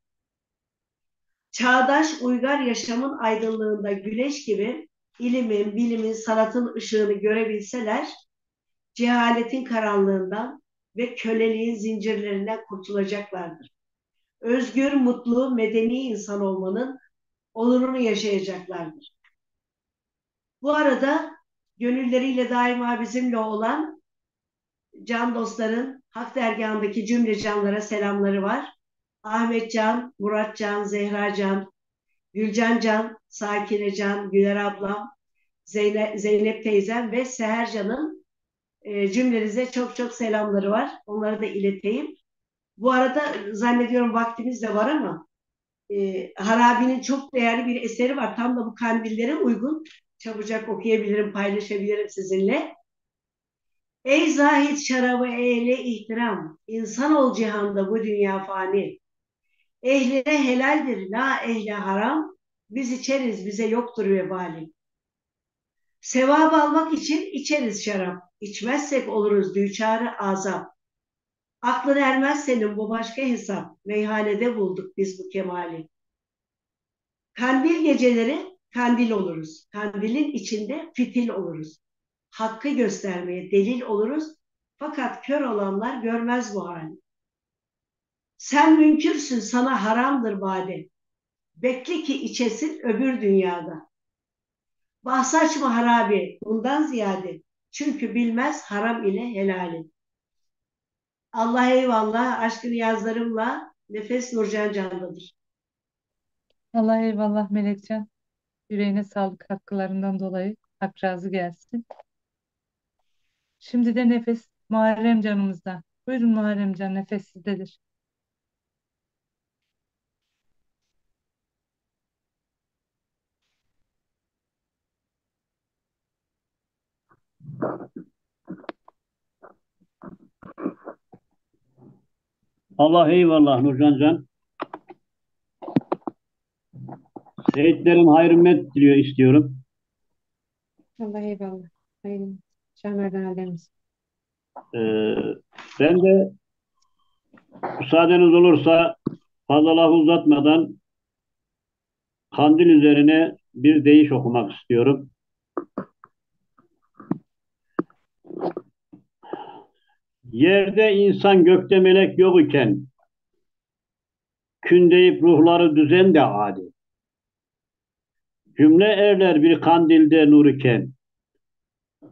Çağdaş uygar yaşamın aydınlığında güneş gibi ilimin, bilimin, sanatın ışığını görebilseler cehaletin karanlığından ve köleliğin zincirlerinden kurtulacaklardır. Özgür, mutlu, medeni insan olmanın onurunu yaşayacaklardır. Bu arada gönülleriyle daima bizimle olan can dostların Hak Dergahı'ndaki cümle canlara selamları var. Ahmet Can, Murat Can, Zehra Can, Gülcan Can, Sakine Can, Güler ablam, Zeynep, Zeynep teyzem ve Seher Can'ın e, cümlenize çok çok selamları var. Onları da ileteyim. Bu arada zannediyorum vaktimiz de var ama e, Harabi'nin çok değerli bir eseri var. Tam da bu kandillere uygun. Çabucak okuyabilirim, paylaşabilirim sizinle. Ey zahid şarabı eyle ihtiram, insan ol cihanda bu dünya fani. Ehline helaldir, la ehle haram, biz içeriz, bize yoktur vebali. Sevap almak için içeriz şarap, içmezsek oluruz düçarı azap. Aklın ermez senin bu başka hesap, meyhanede bulduk biz bu kemali. Kandil geceleri kandil oluruz, kandilin içinde fitil oluruz. Hakkı göstermeye delil oluruz, fakat kör olanlar görmez bu hali. Sen münkürsün sana haramdır bade. Bekle ki içesin öbür dünyada. Bahsaçma harabi bundan ziyade. Çünkü bilmez haram ile helali. Allah eyvallah aşkın yazlarımla nefes Nurcan Can'dadır. Allah eyvallah Melekcan. Yüreğine sağlık hakkılarından dolayı hak razı gelsin. Şimdi de nefes Muharrem canımızda. Buyurun Muharrem can nefes sizdedir. Allah eyvallah Nurcan Can. Seyitlerin hayrımmet diliyor istiyorum. Allah eyvallah. Hayırlı. Hallerimiz. Ee, ben de müsaadeniz olursa fazla lafı uzatmadan kandil üzerine bir deyiş okumak istiyorum. Yerde insan gökte melek yok iken kündeyip ruhları düzen de adi. Cümle erler bir kandilde nur iken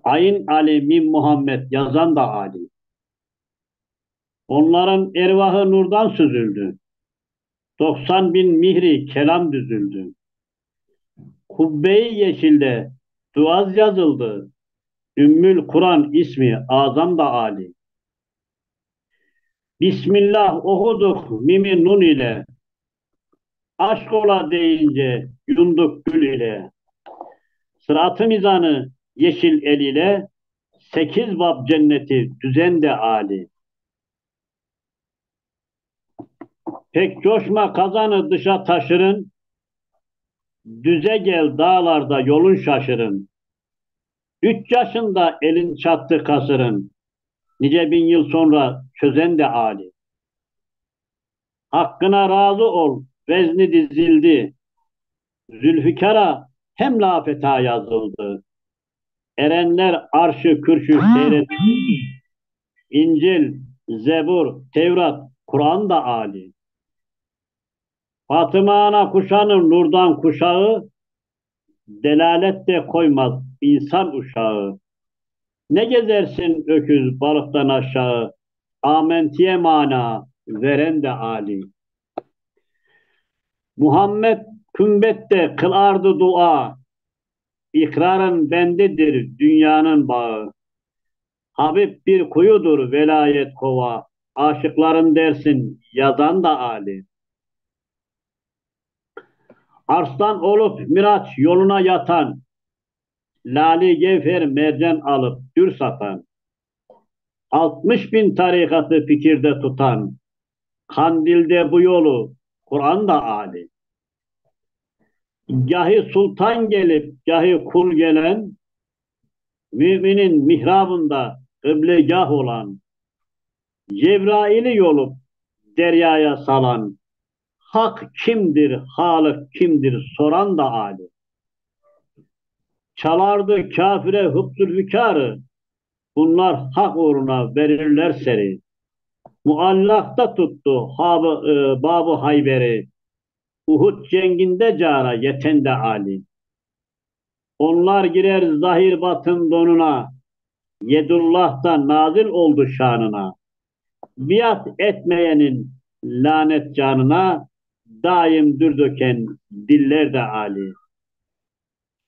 Ayın Ali min Muhammed yazan da adi. Onların ervahı nurdan süzüldü. 90 bin mihri kelam düzüldü. Kubbe-i yeşilde duaz yazıldı. Ümmül Kur'an ismi azam da Ali. Bismillah okuduk mimi nun ile. Aşk ola deyince yunduk gül ile. Sıratı mizanı yeşil el ile. Sekiz bab cenneti düzen de Ali. Pek coşma kazanı dışa taşırın. Düze gel dağlarda yolun şaşırın. Üç yaşında elin çattı kasırın. Nice bin yıl sonra çözen de Ali. Hakkına razı ol, vezni dizildi. Zülfikar'a hem lafeta yazıldı. Erenler arşı kürşü seyret. İncil, Zebur, Tevrat, Kur'an da Ali. Fatıma ana kuşanır nurdan kuşağı, delalet de koymaz insan uşağı. Ne gezersin öküz balıktan aşağı, amentiye mana veren de Ali. Muhammed kümbette kılardı dua, ikrarın bendedir dünyanın bağı. Habib bir kuyudur velayet kova, aşıkların dersin yazan da Ali. Arslan olup Miraç yoluna yatan, Lali Gevher mercan alıp dür satan, 60 bin tarikatı fikirde tutan, Kandil'de bu yolu, Kur'an'da Ali. Gahi sultan gelip, gahi kul gelen, müminin mihrabında kıblegah olan, Cebrail'i yolup deryaya salan, Hak kimdir, Halık kimdir soran da Ali. Çalardı kafire hıptülfikarı, bunlar hak uğruna verirler seri. Muallakta tuttu habı, e, babı Hayber'i, Uhud cenginde cara yeten de Ali. Onlar girer zahir batın donuna, Yedullah'ta nazil oldu şanına. Biat etmeyenin lanet canına, daim dür döken diller de Ali.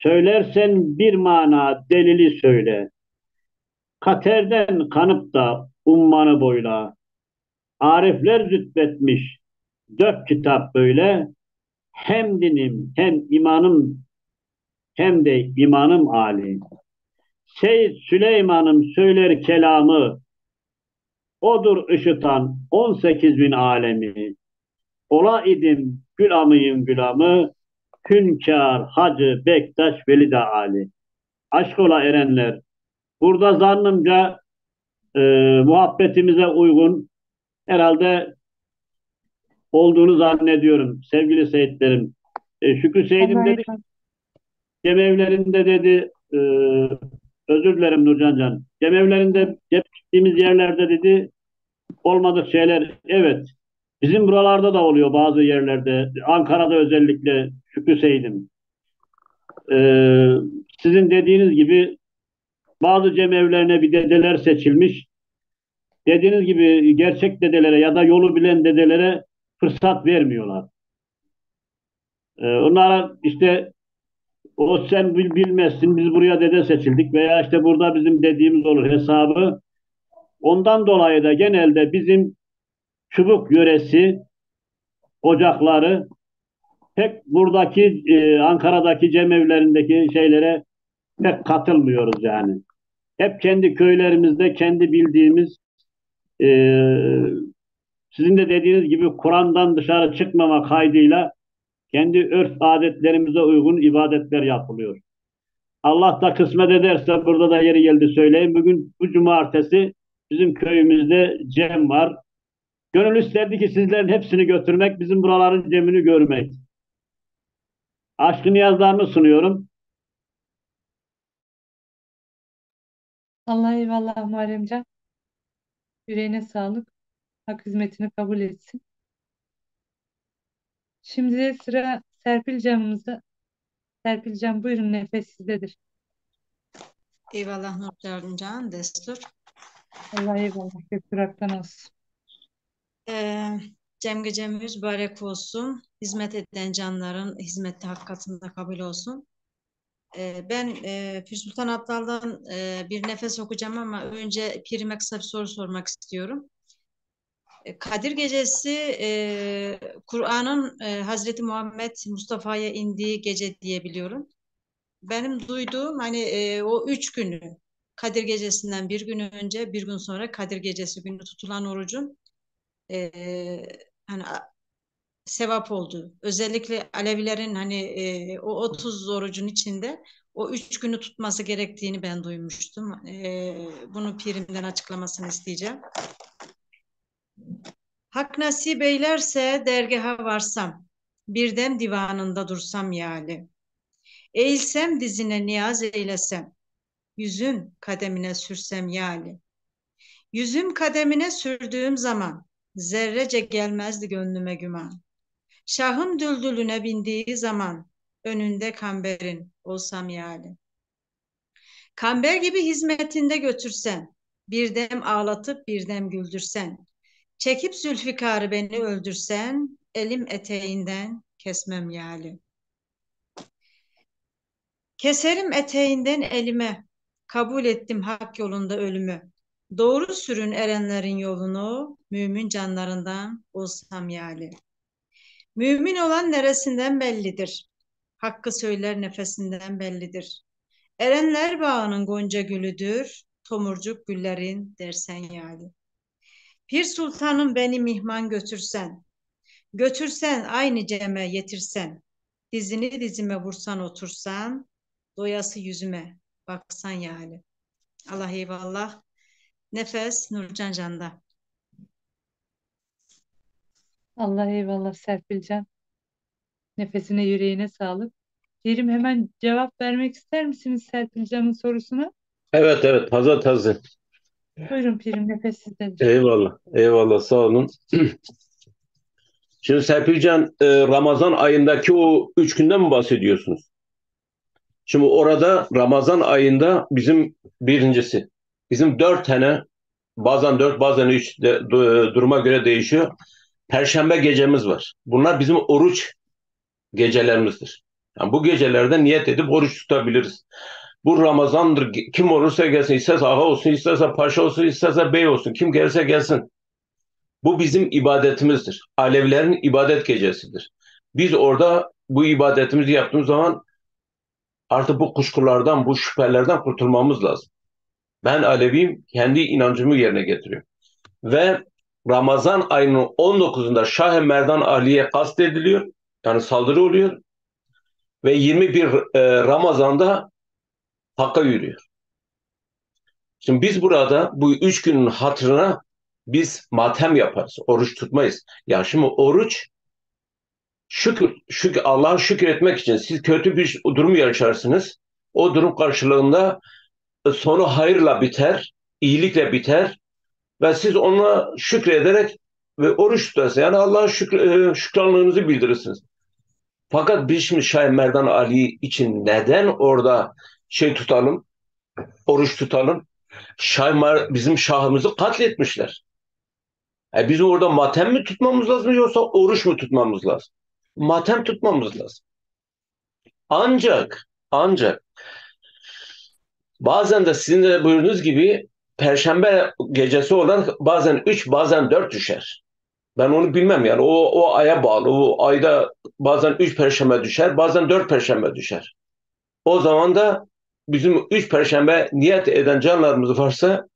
Söylersen bir mana delili söyle. Katerden kanıp da ummanı boyla. Arifler zütbetmiş dört kitap böyle. Hem dinim hem imanım hem de imanım Ali. Seyyid Süleyman'ım söyler kelamı. Odur ışıtan 18 bin alemi. Ola idim gülamıyım gülamı. Hünkâr, Hacı, Bektaş, Veli de Ali. Aşk ola erenler. Burada zannımca e, muhabbetimize uygun herhalde olduğunu zannediyorum sevgili seyitlerim. E, Şükrü Seyit'im dedi, cemevlerinde dedi, e, özür dilerim Nurcan Can, cemevlerinde hep gittiğimiz yerlerde dedi, olmadık şeyler, evet, bizim buralarda da oluyor bazı yerlerde, Ankara'da özellikle Şükrü Seyit'im. E, sizin dediğiniz gibi bazı cemevlerine bir dedeler seçilmiş, dediğiniz gibi gerçek dedelere ya da yolu bilen dedelere fırsat vermiyorlar. Ee, onlara işte o sen bil, bilmezsin biz buraya dede seçildik veya işte burada bizim dediğimiz olur hesabı. Ondan dolayı da genelde bizim çubuk yöresi ocakları pek buradaki e, Ankara'daki cemevlerindeki şeylere pek katılmıyoruz yani. Hep kendi köylerimizde kendi bildiğimiz e, sizin de dediğiniz gibi Kur'an'dan dışarı çıkmama kaydıyla kendi örf adetlerimize uygun ibadetler yapılıyor. Allah da kısmet ederse burada da yeri geldi söyleyeyim. Bugün bu cumartesi bizim köyümüzde cem var. Gönül isterdi ki sizlerin hepsini götürmek, bizim buraların cemini görmek. Aşkı niyazlarını sunuyorum. Allah eyvallah Muharremcan. Yüreğine sağlık. Hak hizmetini kabul etsin. Şimdi de sıra Serpil canımızda. Serpil can buyurun nefes sizdedir. Eyvallah Nurcan Can, destur. Allah eyvallah. Gök duraktan olsun. Ee, Cem gecemiz mübarek olsun. Hizmet eden canların hizmeti hak katında kabul olsun. Ee, ben e, Pir Sultan Abdal'dan e, bir nefes okuyacağım ama önce Pirime kısa bir soru sormak istiyorum. E, Kadir Gecesi e, Kur'an'ın e, Hazreti Muhammed Mustafa'ya indiği gece diyebiliyorum. Benim duyduğum hani e, o üç günü Kadir Gecesi'nden bir gün önce bir gün sonra Kadir Gecesi günü tutulan orucun e, hani sevap oldu. Özellikle Alevilerin hani e, o 30 orucun içinde o üç günü tutması gerektiğini ben duymuştum. E, bunu pirimden açıklamasını isteyeceğim. Hak nasip eylerse dergaha varsam, birdem divanında dursam yali. Eğilsem dizine niyaz eylesem, yüzüm kademine sürsem yali. Yüzüm kademine sürdüğüm zaman, zerrece gelmezdi gönlüme güman. Şahın düldülüne bindiği zaman, önünde kamberin olsam yali. Kamber gibi hizmetinde götürsen, bir dem ağlatıp bir dem güldürsen, çekip Zülfikar'ı beni öldürsen, elim eteğinden kesmem yali. Keserim eteğinden elime, kabul ettim hak yolunda ölümü. Doğru sürün erenlerin yolunu, mümin canlarından olsam yali. Mümin olan neresinden bellidir. Hakkı söyler nefesinden bellidir. Erenler bağının gonca gülüdür, tomurcuk güllerin dersen yali. Pir sultanım beni mihman götürsen, götürsen aynı ceme yetirsen, dizini dizime vursan otursan, doyası yüzüme baksan yali. Allah eyvallah. Nefes Nurcan Can'da. Allah eyvallah Serpilcan. Nefesine yüreğine sağlık. Kerim hemen cevap vermek ister misiniz Serpilcan'ın sorusuna? Evet evet hazır hazır. Buyurun Pirim nefes sizdedir. Eyvallah. Eyvallah sağ olun. [clears throat] Şimdi Serpilcan e, Ramazan ayındaki o üç günden mi bahsediyorsunuz? Şimdi orada Ramazan ayında bizim birincisi bizim dört tane bazen dört bazen üç de, du- duruma göre değişiyor. Perşembe gecemiz var. Bunlar bizim oruç gecelerimizdir. Yani bu gecelerde niyet edip oruç tutabiliriz. Bu Ramazan'dır. Kim olursa gelsin, isterse ağa olsun, isterse paşa olsun, isterse bey olsun, kim gelirse gelsin. Bu bizim ibadetimizdir. Alevlerin ibadet gecesidir. Biz orada bu ibadetimizi yaptığımız zaman artık bu kuşkulardan, bu şüphelerden kurtulmamız lazım. Ben Aleviyim, kendi inancımı yerine getiriyorum. Ve Ramazan ayının 19'unda Şah-ı Merdan Ali'ye kastediliyor. Yani saldırı oluyor. Ve 21 e, Ramazan'da Hakk'a yürüyor. Şimdi biz burada bu üç günün hatırına biz matem yaparız. Oruç tutmayız. Ya şimdi oruç şükür, şükür Allah'a şükür etmek için siz kötü bir durum yaşarsınız. O durum karşılığında sonu hayırla biter, iyilikle biter ve siz ona şükrederek ve oruç tutarsınız. Yani Allah'a şükür, e, şükranlığınızı bildirirsiniz. Fakat biz şimdi Şah Merdan Ali için neden orada şey tutalım, oruç tutalım? Şah, bizim şahımızı katletmişler. E bizim orada matem mi tutmamız lazım yoksa oruç mu tutmamız lazım? Matem tutmamız lazım. Ancak, ancak bazen de sizin de buyurduğunuz gibi Perşembe gecesi olan bazen 3 bazen 4 düşer. Ben onu bilmem yani o, o aya bağlı. O ayda bazen 3 perşembe düşer bazen 4 perşembe düşer. O zaman da bizim 3 perşembe niyet eden canlarımız varsa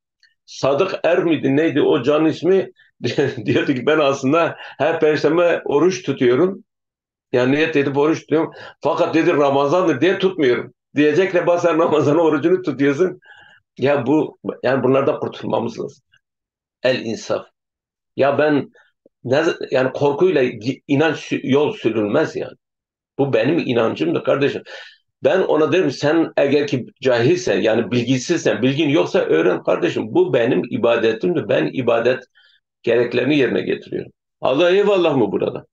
Sadık Er miydi neydi o can ismi [laughs] diyordu ki ben aslında her perşembe oruç tutuyorum. Yani niyet edip oruç tutuyorum. Fakat dedi Ramazan'dır diye tutmuyorum. Diyecekle bazen Ramazan orucunu tutuyorsun. Ya bu yani bunlardan kurtulmamız lazım. El insaf. Ya ben ne, yani korkuyla inanç yol sürülmez yani. Bu benim inancımdır kardeşim. Ben ona derim sen eğer ki cahilsen yani bilgisizsen bilgin yoksa öğren kardeşim. Bu benim ibadetimdir. Ben ibadet gereklerini yerine getiriyorum. Allah eyvallah mı burada?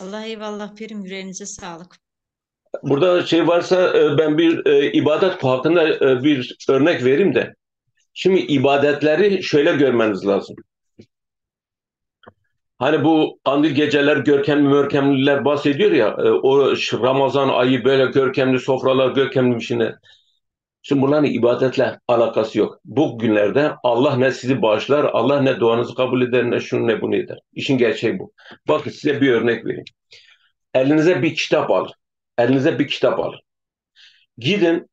Allah eyvallah Pirim yüreğinize sağlık. Burada şey varsa e, ben bir e, ibadet hakkında e, bir örnek vereyim de. Şimdi ibadetleri şöyle görmeniz lazım. Hani bu kandil geceler görkemli mörkemliler bahsediyor ya o Ramazan ayı böyle görkemli sofralar görkemli bir şeyler. Şimdi bunların ibadetle alakası yok. Bu günlerde Allah ne sizi bağışlar, Allah ne duanızı kabul eder, ne şunu ne bunu eder. İşin gerçeği bu. Bakın size bir örnek vereyim. Elinize bir kitap alın. Elinize bir kitap alın. Gidin,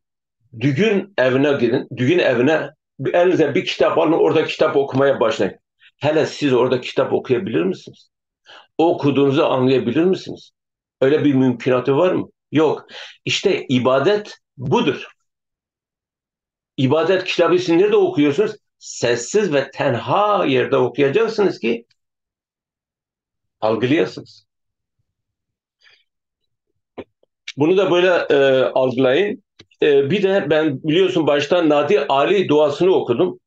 düğün evine gidin. Düğün evine elinize bir kitap alın, orada kitap okumaya başlayın. Hele siz orada kitap okuyabilir misiniz? okuduğunuzu anlayabilir misiniz? Öyle bir mümkünatı var mı? Yok. İşte ibadet budur. İbadet kitabı nerede okuyorsunuz? Sessiz ve tenha yerde okuyacaksınız ki algılayasınız. Bunu da böyle e, algılayın. E, bir de ben biliyorsun baştan Nadi Ali duasını okudum.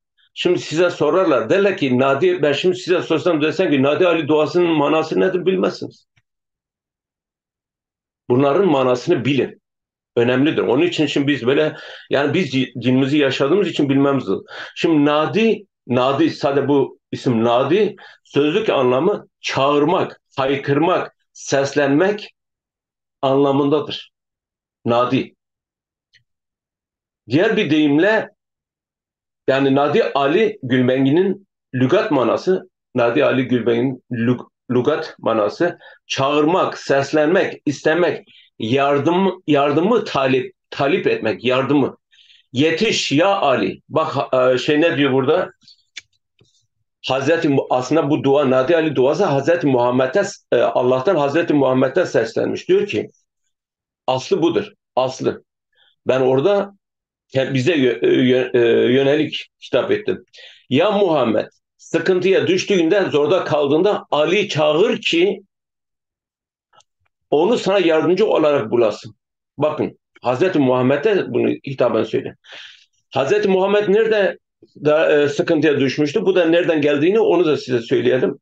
Şimdi size sorarlar. Derler ki Nadi, ben şimdi size sorsam desem ki Nadi Ali duasının manası nedir bilmezsiniz. Bunların manasını bilin. Önemlidir. Onun için şimdi biz böyle yani biz dinimizi yaşadığımız için bilmemiz lazım. Şimdi Nadi, Nadi sadece bu isim Nadi sözlük anlamı çağırmak, haykırmak, seslenmek anlamındadır. Nadi. Diğer bir deyimle yani Nadi Ali Gülbengi'nin lügat manası, Nadi Ali Gülbengi'nin lügat manası çağırmak, seslenmek, istemek, yardım yardımı talip talip etmek, yardımı. Yetiş ya Ali. Bak e, şey ne diyor burada? Hazreti aslında bu dua Nadi Ali duası Hazreti Muhammed'e e, Allah'tan Hazreti Muhammed'e seslenmiş. Diyor ki aslı budur. Aslı. Ben orada bize e, yönelik kitap ettim. Ya Muhammed sıkıntıya düştüğünde zorda kaldığında Ali çağır ki onu sana yardımcı olarak bulasın. Bakın Hazreti Muhammed'e bunu hitaben söyle. Hazreti Muhammed nerede da, e, sıkıntıya düşmüştü? Bu da nereden geldiğini onu da size söyleyelim.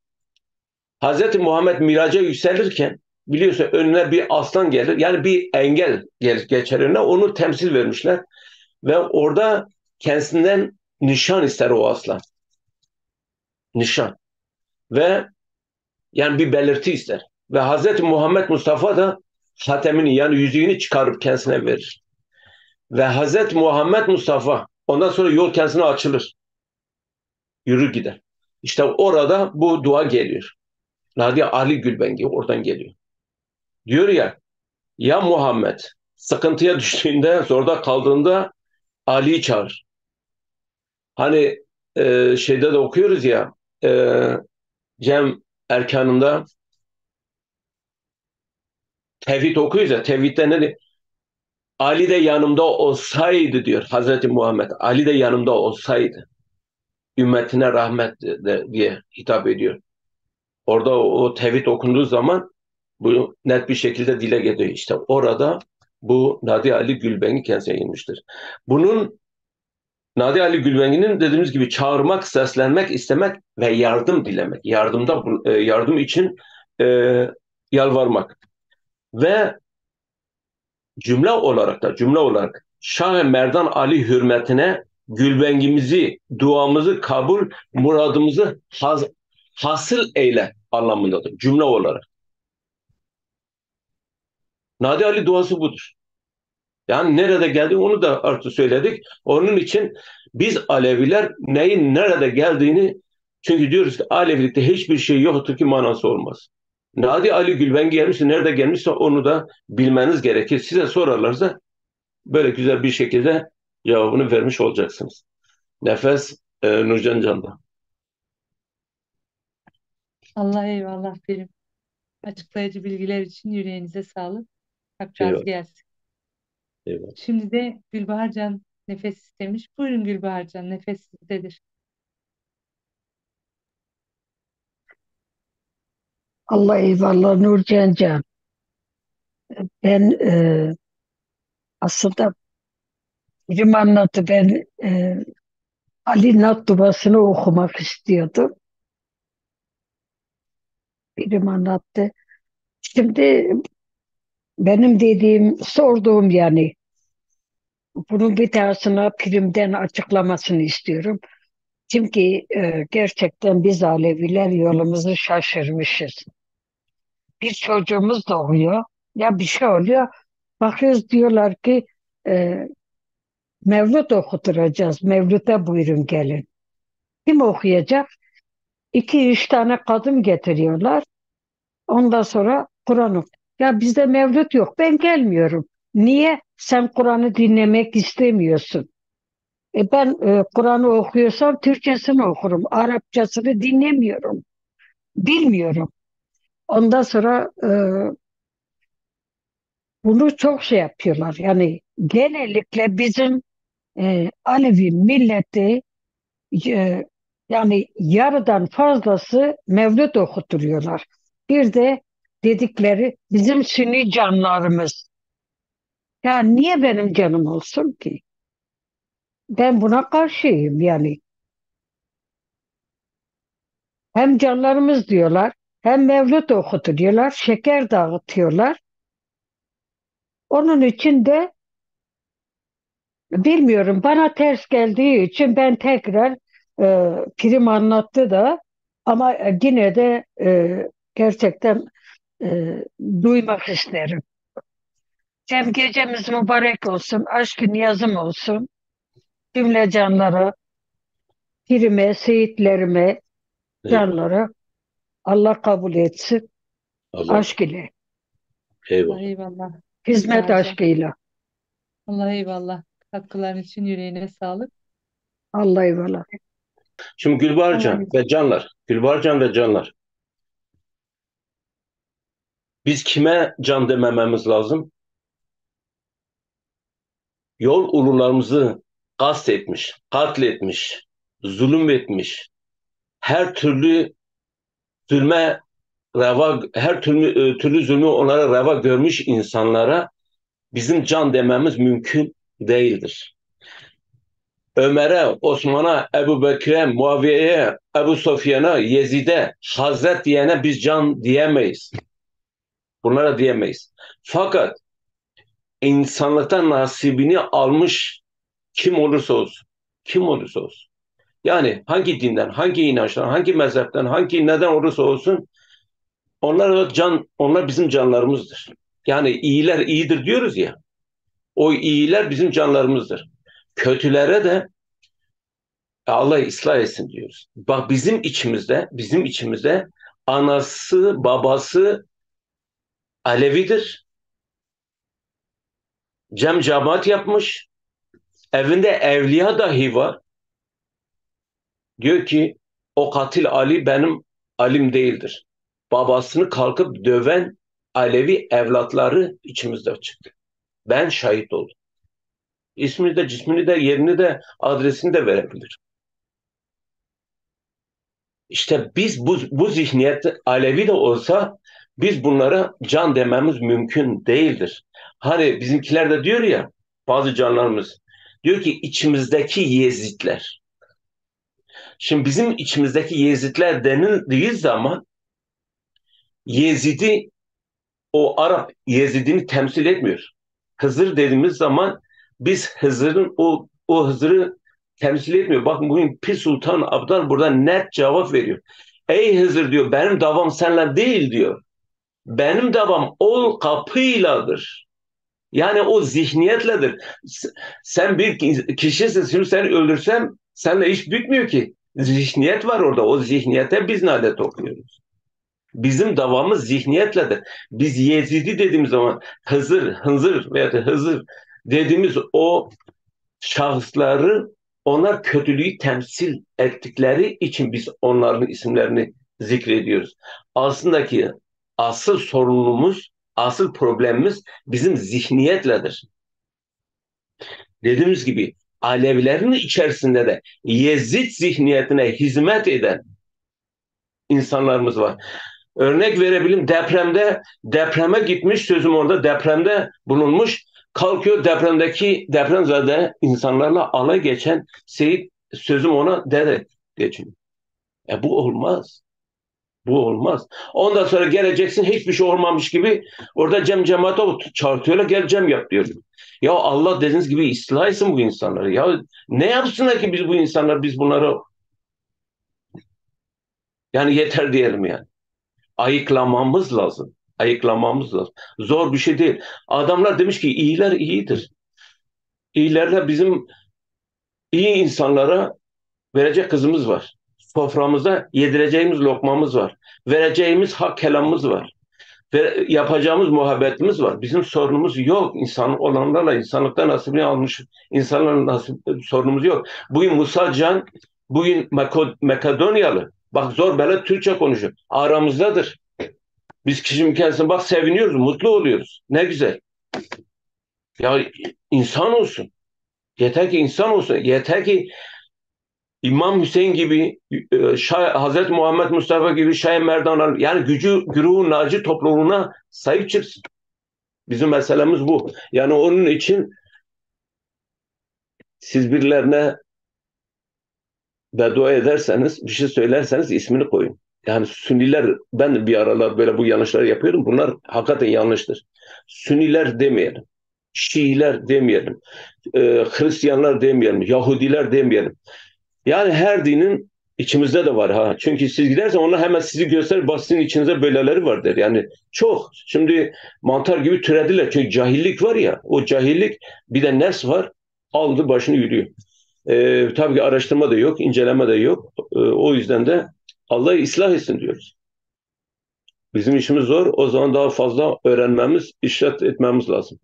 Hazreti Muhammed miraca yükselirken biliyorsun önüne bir aslan gelir. Yani bir engel gelir geçer önüne. Onu temsil vermişler. Ve orada kendisinden nişan ister o aslan. Nişan. Ve yani bir belirti ister. Ve Hz. Muhammed Mustafa da hatemini yani yüzüğünü çıkarıp kendisine verir. Ve Hz. Muhammed Mustafa ondan sonra yol kendisine açılır. Yürür gider. İşte orada bu dua geliyor. Nadia Ali Gülbengi oradan geliyor. Diyor ya ya Muhammed sıkıntıya [laughs] düştüğünde zorda kaldığında Ali'yi çağır. Hani e, şeyde de okuyoruz ya e, Cem erkanında tevhid okuyoruz ya tevhidde ne diyor? Ali de yanımda olsaydı diyor Hazreti Muhammed. Ali de yanımda olsaydı. Ümmetine rahmet de, diye hitap ediyor. Orada o, o tevhid okunduğu zaman bu net bir şekilde dile geliyor. İşte orada bu Nadi Ali Gülbengi kendisine girmiştir. Bunun Nadi Ali Gülbengi'nin dediğimiz gibi çağırmak, seslenmek, istemek ve yardım dilemek. Yardımda e, yardım için e, yalvarmak. Ve cümle olarak da cümle olarak Şah Merdan Ali hürmetine Gülbengimizi, duamızı kabul, muradımızı has, hasıl eyle anlamındadır cümle olarak. Nadi Ali duası budur. Yani nerede geldi onu da artık söyledik. Onun için biz Aleviler neyin nerede geldiğini çünkü diyoruz ki Alevilikte hiçbir şey yoktur ki manası olmaz. Nadi Ali Gülben gelmişse nerede gelmişse onu da bilmeniz gerekir. Size sorarlarsa böyle güzel bir şekilde cevabını vermiş olacaksınız. Nefes e, Nurcan Can'da. Allah eyvallah Pirim. Açıklayıcı bilgiler için yüreğinize sağlık. Eyvallah. gelsin. Eyvallah. Şimdi de Gülbaharcan nefes istemiş. Buyurun Gülbaharcan nefes sizdedir. Allah eyvallah Nurcan Can. Ben e, aslında birim anlattı. Ben e, Ali Nat duasını okumak istiyordum. Birim anlattı. Şimdi benim dediğim, sorduğum yani bunun bir tanesine primden açıklamasını istiyorum. Çünkü e, gerçekten biz Aleviler yolumuzu şaşırmışız. Bir çocuğumuz doğuyor, ya bir şey oluyor, bakıyoruz diyorlar ki e, Mevlüt okuturacağız, Mevlüt'e buyurun gelin. Kim okuyacak? İki üç tane kadın getiriyorlar. Ondan sonra Kur'an. Ya bizde Mevlüt yok, ben gelmiyorum. Niye? Sen Kur'an'ı dinlemek istemiyorsun. E ben e, Kur'an'ı okuyorsam Türkçesini okurum. Arapçasını dinlemiyorum. Bilmiyorum. Ondan sonra e, bunu çok şey yapıyorlar. Yani genellikle bizim e, Alevi milleti e, yani yarıdan fazlası mevlüt okuturuyorlar. Bir de dedikleri bizim sünni canlarımız. Ya niye benim canım olsun ki? Ben buna karşıyım yani. Hem canlarımız diyorlar, hem mevlüt okutuyorlar, şeker dağıtıyorlar. Onun için de bilmiyorum bana ters geldiği için ben tekrar e, prim anlattı da ama yine de e, gerçekten e, duymak isterim. Cem gecemiz mübarek olsun, aşkın yazım olsun. Cümle canlara, pirime, seyitlerime, Eyvallah. canlara Allah kabul etsin. Allah. Aşk ile, Allah Eyvallah. eyvallah. hizmet Güzelce. aşkıyla. Allah eyvallah. Katkıların için yüreğine sağlık. Allah eyvallah. Şimdi Gülbarcan Allah ve Canlar, Gülbarcan ve Canlar. Biz kime can demememiz lazım? Yol ulularımızı gasp etmiş, katletmiş, zulüm etmiş, her türlü zulme reva, her türlü, e, türlü zulmü onlara reva görmüş insanlara bizim can dememiz mümkün değildir. Ömer'e, Osman'a, Ebu Bekir'e, Muaviye'ye, Ebu Sofyan'a, Yezid'e, Hazret diyene biz can diyemeyiz. Bunlara diyemeyiz. Fakat insanlıktan nasibini almış kim olursa olsun, kim olursa olsun. Yani hangi dinden, hangi inançtan, hangi mezhepten, hangi neden olursa olsun onlar can, onlar bizim canlarımızdır. Yani iyiler iyidir diyoruz ya. O iyiler bizim canlarımızdır. Kötülere de Allah ıslah etsin diyoruz. Bak bizim içimizde, bizim içimizde anası, babası Alevidir. Cem cemaat yapmış. Evinde evliya dahi var. Diyor ki o katil Ali benim Alim değildir. Babasını kalkıp döven Alevi evlatları içimizde çıktı. Ben şahit oldum. İsmini de, cismini de, yerini de, adresini de verebilir. İşte biz bu, bu zihniyet Alevi de olsa biz bunlara can dememiz mümkün değildir. Hani bizimkiler de diyor ya bazı canlarımız diyor ki içimizdeki Yezidler. Şimdi bizim içimizdeki Yezidler denildiği zaman Yezid'i o Arap Yezid'ini temsil etmiyor. Hızır dediğimiz zaman biz Hızır'ın o, o Hızır'ı temsil etmiyor. Bakın bugün Pir Sultan Abdal burada net cevap veriyor. Ey Hızır diyor benim davam seninle değil diyor. Benim davam ol kapıyladır. Yani o zihniyetledir. Sen bir kişisin şimdi seni öldürsem seninle iş bitmiyor ki. Zihniyet var orada. O zihniyete biz nalet okuyoruz. Bizim davamız zihniyetledir. Biz Yezidi dediğimiz zaman Hızır, Hınzır veya Hızır dediğimiz o şahısları onlar kötülüğü temsil ettikleri için biz onların isimlerini zikrediyoruz. Aslında ki asıl sorunumuz, asıl problemimiz bizim zihniyetledir. Dediğimiz gibi Alevilerin içerisinde de Yezid zihniyetine hizmet eden insanlarımız var. Örnek verebilirim depremde depreme gitmiş sözüm orada depremde bulunmuş kalkıyor depremdeki depremzade insanlarla alay geçen Seyit sözüm ona dede geçiyor. E bu olmaz. Bu olmaz. Ondan sonra geleceksin hiçbir şey olmamış gibi orada cem cemaate çağırtıyorlar gel cem yap diyor. Ya Allah dediğiniz gibi ıslah etsin bu insanları. Ya ne yapsınlar ki biz bu insanlar biz bunları yani yeter diyelim yani. Ayıklamamız lazım. Ayıklamamız lazım. Zor bir şey değil. Adamlar demiş ki iyiler iyidir. İyilerle bizim iyi insanlara verecek kızımız var. Soframıza yedireceğimiz lokmamız var. Vereceğimiz hak kelamımız var. Ve yapacağımız muhabbetimiz var. Bizim sorunumuz yok. İnsan olanlarla insanlıkta nasibini almış insanlarla nasip, sorunumuz yok. Bugün Musa Can, bugün Makedonyalı. Bak zor böyle Türkçe konuşuyor. Aramızdadır. Biz kişinin kendisine bak seviniyoruz, mutlu oluyoruz. Ne güzel. Ya insan olsun. Yeter ki insan olsun. Yeter ki İmam Hüseyin gibi, e, Şah, Hazreti Muhammed Mustafa gibi Şah Merdan yani gücü, güruhu, naci topluluğuna sahip çıksın. Bizim meselemiz bu. Yani onun için siz birilerine beddua ederseniz, bir şey söylerseniz ismini koyun. Yani Sünniler, ben bir aralar böyle bu yanlışları yapıyorum. Bunlar hakikaten yanlıştır. Sünniler demeyelim. Şiiler demeyelim. E, Hristiyanlar demeyelim. Yahudiler demeyelim. Yani her dinin içimizde de var ha. Çünkü siz gidersen onlar hemen sizi gösterir. Bak sizin içinizde böyleleri var der. Yani çok. Şimdi mantar gibi türediler. Çünkü cahillik var ya. O cahillik bir de nefs var. Aldı başını yürüyor. Ee, tabii ki araştırma da yok, inceleme de yok. Ee, o yüzden de Allah'ı ıslah etsin diyoruz. Bizim işimiz zor. O zaman daha fazla öğrenmemiz, işlet etmemiz lazım.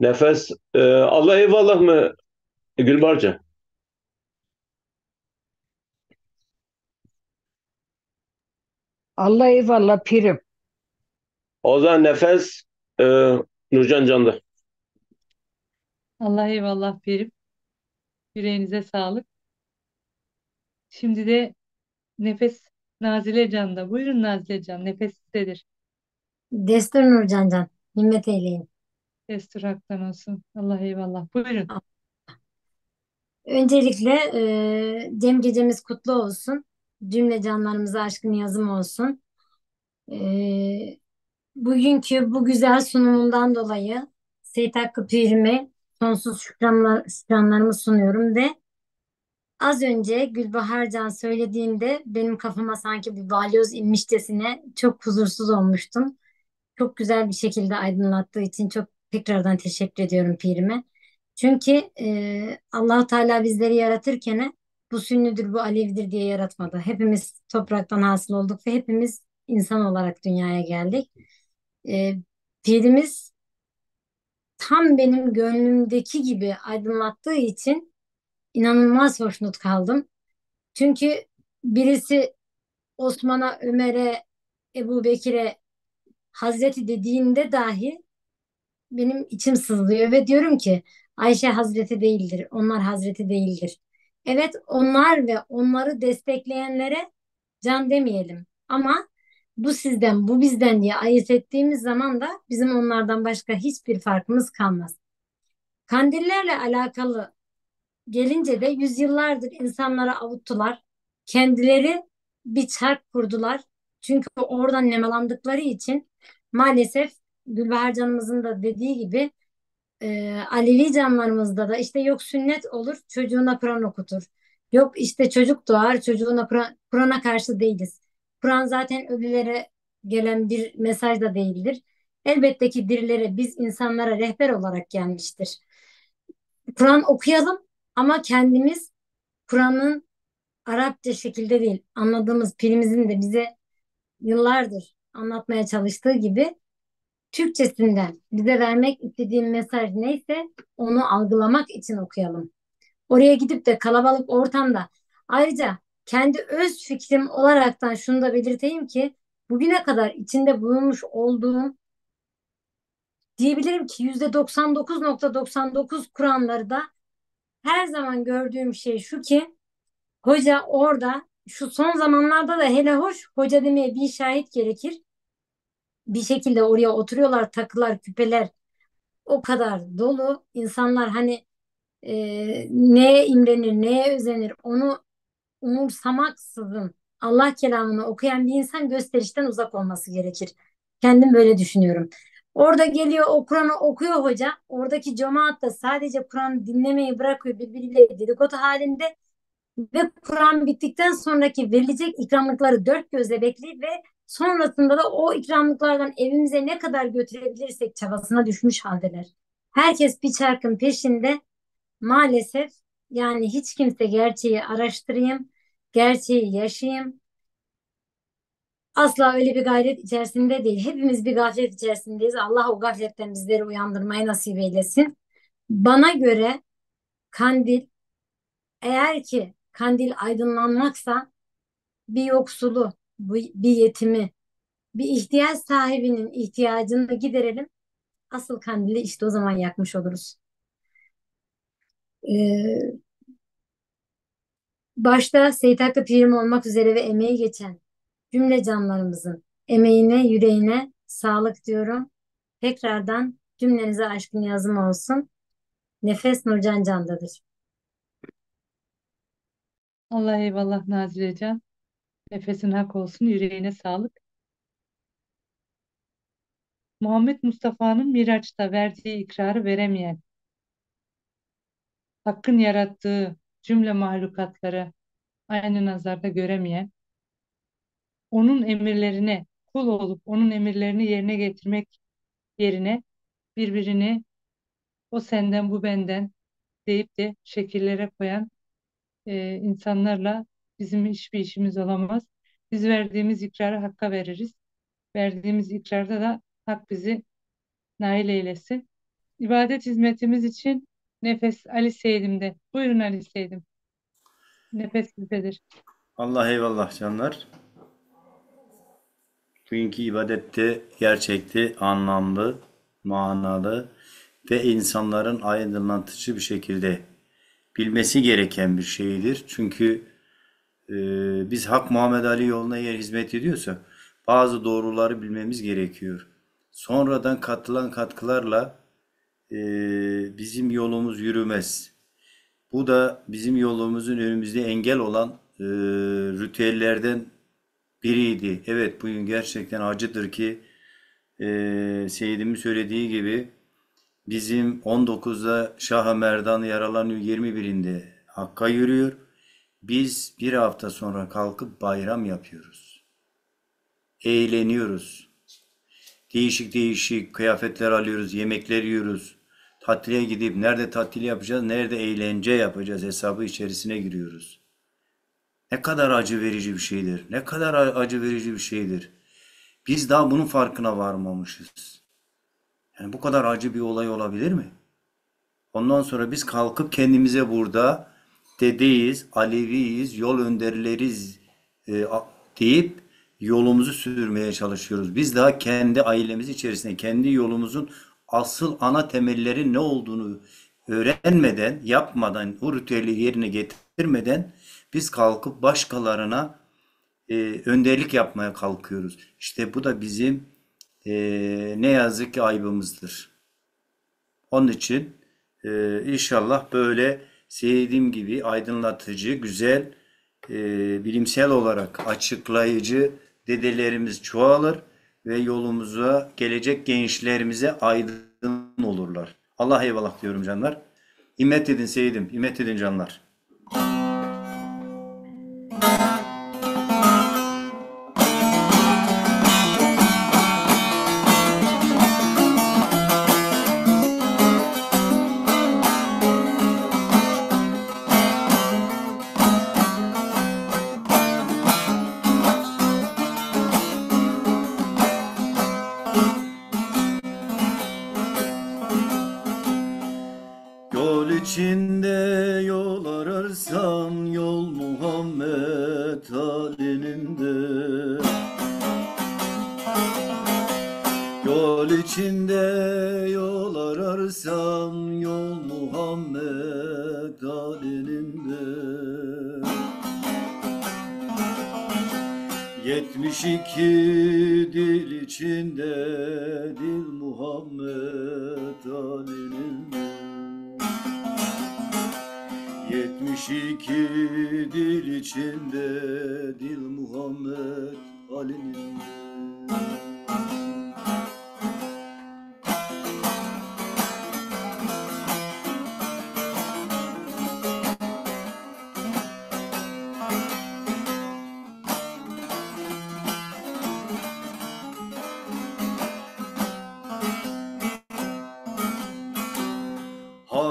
Nefes. E, Allah eyvallah mı Gülbarca? Allah eyvallah pirim. O zaman nefes e, Nurcan Can'da. Allah eyvallah Pirim. Yüreğinize sağlık. Şimdi de nefes Nazile Can'da. Buyurun Nazile Can. Nefes sizdedir. Destur Nurcan Can. Himmet eyleyin. Destur haktan olsun. Allah eyvallah. Buyurun. Öncelikle e, Cem gecemiz kutlu olsun. Cümle canlarımıza aşkın yazım olsun. E, bugünkü bu güzel sunumundan dolayı Seyit Hakkı Pirime sonsuz şükranlar, şükranlarımı sunuyorum ve az önce Gülbahar Can söylediğinde benim kafama sanki bir balyoz inmişçesine çok huzursuz olmuştum. Çok güzel bir şekilde aydınlattığı için çok tekrardan teşekkür ediyorum Pirime. Çünkü e, Allahu Teala bizleri yaratırken bu Sünnidir, bu Alevidir diye yaratmadı. Hepimiz topraktan hasıl olduk ve hepimiz insan olarak dünyaya geldik. E, pirimiz tam benim gönlümdeki gibi aydınlattığı için inanılmaz hoşnut kaldım. Çünkü birisi Osman'a, Ömer'e, Ebu Bekir'e Hazreti dediğinde dahi benim içim sızlıyor ve diyorum ki Ayşe Hazreti değildir, onlar Hazreti değildir. Evet onlar ve onları destekleyenlere can demeyelim ama bu sizden, bu bizden diye ayırt ettiğimiz zaman da bizim onlardan başka hiçbir farkımız kalmaz. Kandillerle alakalı gelince de yüzyıllardır insanlara avuttular. Kendileri bir çark kurdular. Çünkü oradan nemalandıkları için maalesef Gülbahar canımızın da dediği gibi e, Alevi canlarımızda da işte yok sünnet olur çocuğuna Kur'an okutur. Yok işte çocuk doğar çocuğuna Kur'an'a karşı değiliz. Kur'an zaten ölülere gelen bir mesaj da değildir. Elbette ki dirilere biz insanlara rehber olarak gelmiştir. Kur'an okuyalım ama kendimiz Kur'an'ın Arapça şekilde değil anladığımız pirimizin de bize yıllardır anlatmaya çalıştığı gibi Türkçesinden bize vermek istediğim mesaj neyse onu algılamak için okuyalım. Oraya gidip de kalabalık ortamda ayrıca kendi öz fikrim olaraktan şunu da belirteyim ki bugüne kadar içinde bulunmuş olduğum diyebilirim ki %99.99 Kur'anları da her zaman gördüğüm şey şu ki hoca orada şu son zamanlarda da hele hoş hoca demeye bir şahit gerekir. Bir şekilde oraya oturuyorlar takılar küpeler o kadar dolu insanlar hani e, neye imrenir neye özenir onu umursamaksızın Allah kelamını okuyan bir insan gösterişten uzak olması gerekir. Kendim böyle düşünüyorum. Orada geliyor o Kur'an'ı okuyor hoca. Oradaki cemaat da sadece Kur'an'ı dinlemeyi bırakıyor birbiriyle dedikodu halinde ve Kur'an bittikten sonraki verilecek ikramlıkları dört gözle bekliyor ve sonrasında da o ikramlıklardan evimize ne kadar götürebilirsek çabasına düşmüş haldeler. Herkes bir çarkın peşinde maalesef yani hiç kimse gerçeği araştırayım, gerçeği yaşayayım. Asla öyle bir gayret içerisinde değil. Hepimiz bir gaflet içerisindeyiz. Allah o gafletten bizleri uyandırmayı nasip eylesin. Bana göre kandil eğer ki kandil aydınlanmaksa bir yoksulu, bir yetimi, bir ihtiyaç sahibinin ihtiyacını giderelim. Asıl kandili işte o zaman yakmış oluruz. Ee, başta Seyit Hakkı Pirim olmak üzere ve emeği geçen cümle canlarımızın emeğine, yüreğine sağlık diyorum. Tekrardan cümlenize aşkın yazım olsun. Nefes Nurcan Can'dadır. Allah eyvallah Nazile Can. Nefesin hak olsun, yüreğine sağlık. Muhammed Mustafa'nın Miraç'ta verdiği ikrarı veremeyen, Hakk'ın yarattığı cümle mahlukatları aynı nazarda göremeyen, onun emirlerine kul olup onun emirlerini yerine getirmek yerine birbirini o senden bu benden deyip de şekillere koyan e, insanlarla bizim hiçbir işimiz olamaz. Biz verdiğimiz ikrarı Hakk'a veririz. Verdiğimiz ikrarda da Hak bizi nail eylesin. İbadet hizmetimiz için nefes Ali Seyidim'de. Buyurun Ali Seydim. Nefes sizdedir. Allah eyvallah canlar. Bugünkü ibadette gerçekti, anlamlı, manalı ve insanların aydınlatıcı bir şekilde bilmesi gereken bir şeydir. Çünkü e, biz Hak Muhammed Ali yoluna eğer hizmet ediyorsak bazı doğruları bilmemiz gerekiyor. Sonradan katılan katkılarla e, bizim yolumuz yürümez. Bu da bizim yolumuzun önümüzde engel olan e, ritüellerden biriydi. Evet bugün gerçekten acıdır ki e, Seyidimin söylediği gibi bizim 19'da Şah-ı Merdan yaralanıyor 21'inde Hakk'a yürüyor. Biz bir hafta sonra kalkıp bayram yapıyoruz. Eğleniyoruz. Değişik değişik kıyafetler alıyoruz, yemekler yiyoruz. Tatile gidip nerede tatil yapacağız, nerede eğlence yapacağız hesabı içerisine giriyoruz. Ne kadar acı verici bir şeydir. Ne kadar acı verici bir şeydir. Biz daha bunun farkına varmamışız. Yani bu kadar acı bir olay olabilir mi? Ondan sonra biz kalkıp kendimize burada dedeyiz, Aleviyiz, yol önderleriz e, deyip yolumuzu sürmeye çalışıyoruz. Biz daha kendi ailemiz içerisinde, kendi yolumuzun asıl ana temelleri ne olduğunu öğrenmeden, yapmadan, o ritüeli yerine getirmeden biz kalkıp başkalarına e, önderlik yapmaya kalkıyoruz. İşte bu da bizim e, ne yazık ki aybımızdır. Onun için e, inşallah böyle sevdiğim gibi aydınlatıcı, güzel, e, bilimsel olarak açıklayıcı dedelerimiz çoğalır ve yolumuza gelecek gençlerimize aydın olurlar. Allah eyvallah diyorum canlar. İmmet edin Seyidim, immet edin canlar. Yol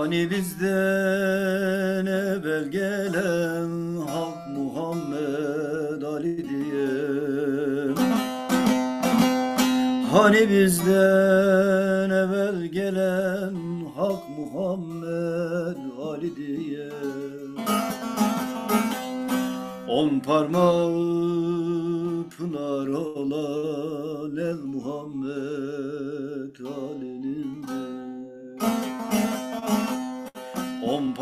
Hani bizden evvel gelen Hak Muhammed Ali diye. Hani bizden evvel gelen Hak Muhammed Ali diye. On parmağı pınar olan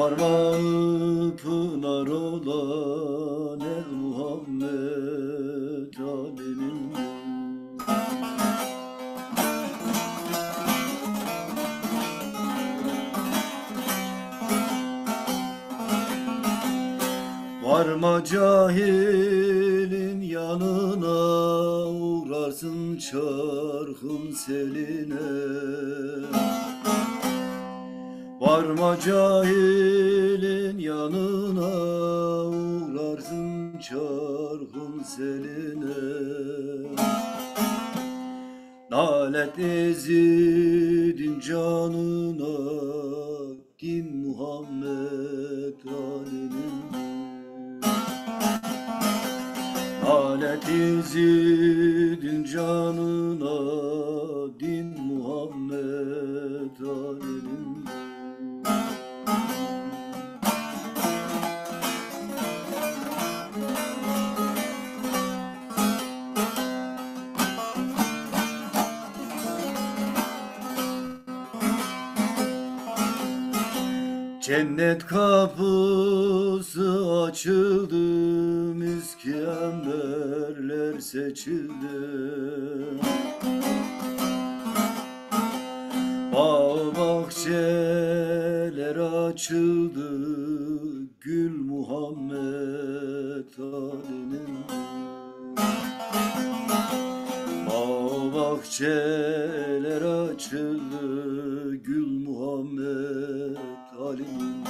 Parmağı pınar olan El Muhammed Ali'nin Varma cahilin yanına uğrarsın çarkın seline Varma cahilin yanına uğrarsın çarkın seline. Nalet ezidin canına din Muhammed Ali'nin Nalet ezidin canına din Muhammed Ali'nin Cennet kapısı açıldı, miski emberler seçildi. Bağ bahçeler açıldı, gül Muhammed Ali'nin. Bağ bahçeler açıldı, gül Muhammed Ali'nin.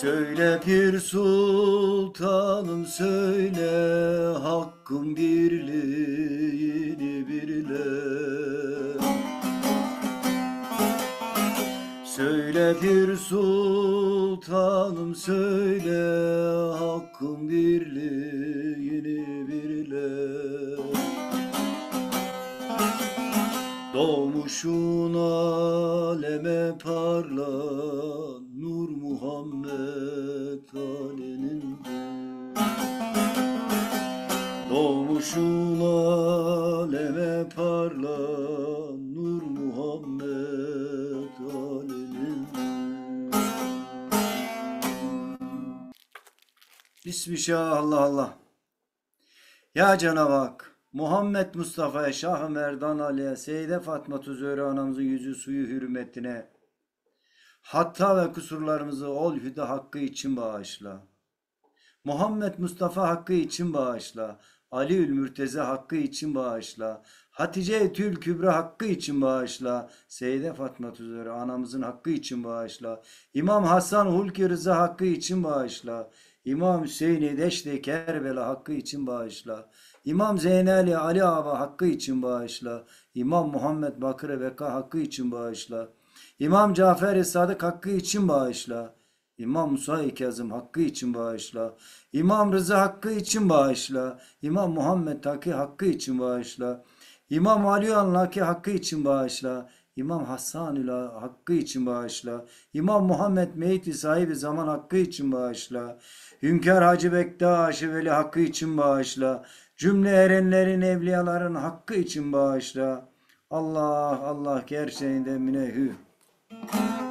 Söyle Pir Sultanım söyle hakkın birliğini birle Söyle Pir Sultanım söyle hakkın birliğini birle. Doğmuşun aleme parla Nur Muhammed Ali'nin Doğmuşun aleme parla Nur Muhammed Ali'nin Bismillah Allah Allah Ya Cenab-ı Hak Muhammed Mustafa'ya Şah-ı Merdan Ali'ye Seyde Fatma Zöhre anamızın yüzü suyu hürmetine hatta ve kusurlarımızı ol hüde hakkı için bağışla. Muhammed Mustafa hakkı için bağışla. Aliül Mürteze hakkı için bağışla. Hatice Tül Kübra hakkı için bağışla. Seyde Fatma Zöhre anamızın hakkı için bağışla. İmam Hasan Hulki Rıza hakkı için bağışla. İmam Hüseyin Deşte Kerbela hakkı için bağışla. İmam Zeyneli Ali Aba hakkı için bağışla. İmam Muhammed Bakır Veka hakkı için bağışla. İmam Cafer Sadık hakkı için bağışla. İmam Musa Kazım hakkı için bağışla. İmam Rıza hakkı için bağışla. İmam Muhammed Taki hakkı için bağışla. İmam Ali Anlaki hakkı için bağışla. İmam Hasan hakkı için bağışla. İmam Muhammed Mehdi sahibi zaman hakkı için bağışla. Hünkar Hacı Bektaş Veli hakkı için bağışla. Cümle erenlerin, evliyaların hakkı için bağışla. Allah Allah gerçeğinde minehü. Dostum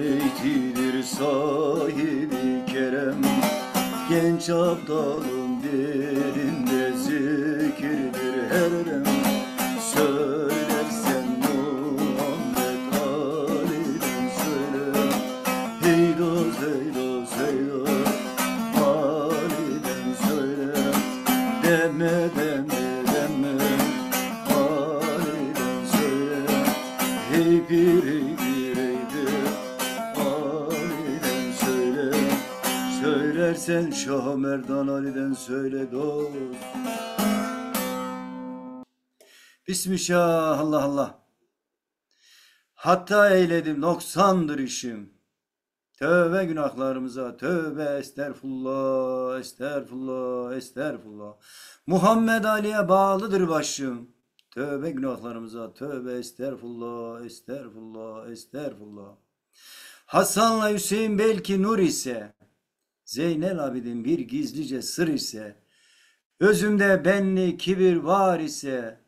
neytidir sahibi kerem. Genç abdalın dilinde Şah Merdan Ali'den söyle dost. Bismillah Allah Allah. Hatta eyledim noksandır işim. Tövbe günahlarımıza tövbe estağfurullah estağfurullah estağfurullah. Muhammed Ali'ye bağlıdır başım. Tövbe günahlarımıza tövbe estağfurullah estağfurullah estağfurullah. Hasan'la Hüseyin belki nur ise Zeynel Abidin bir gizlice sır ise Özümde benli kibir var ise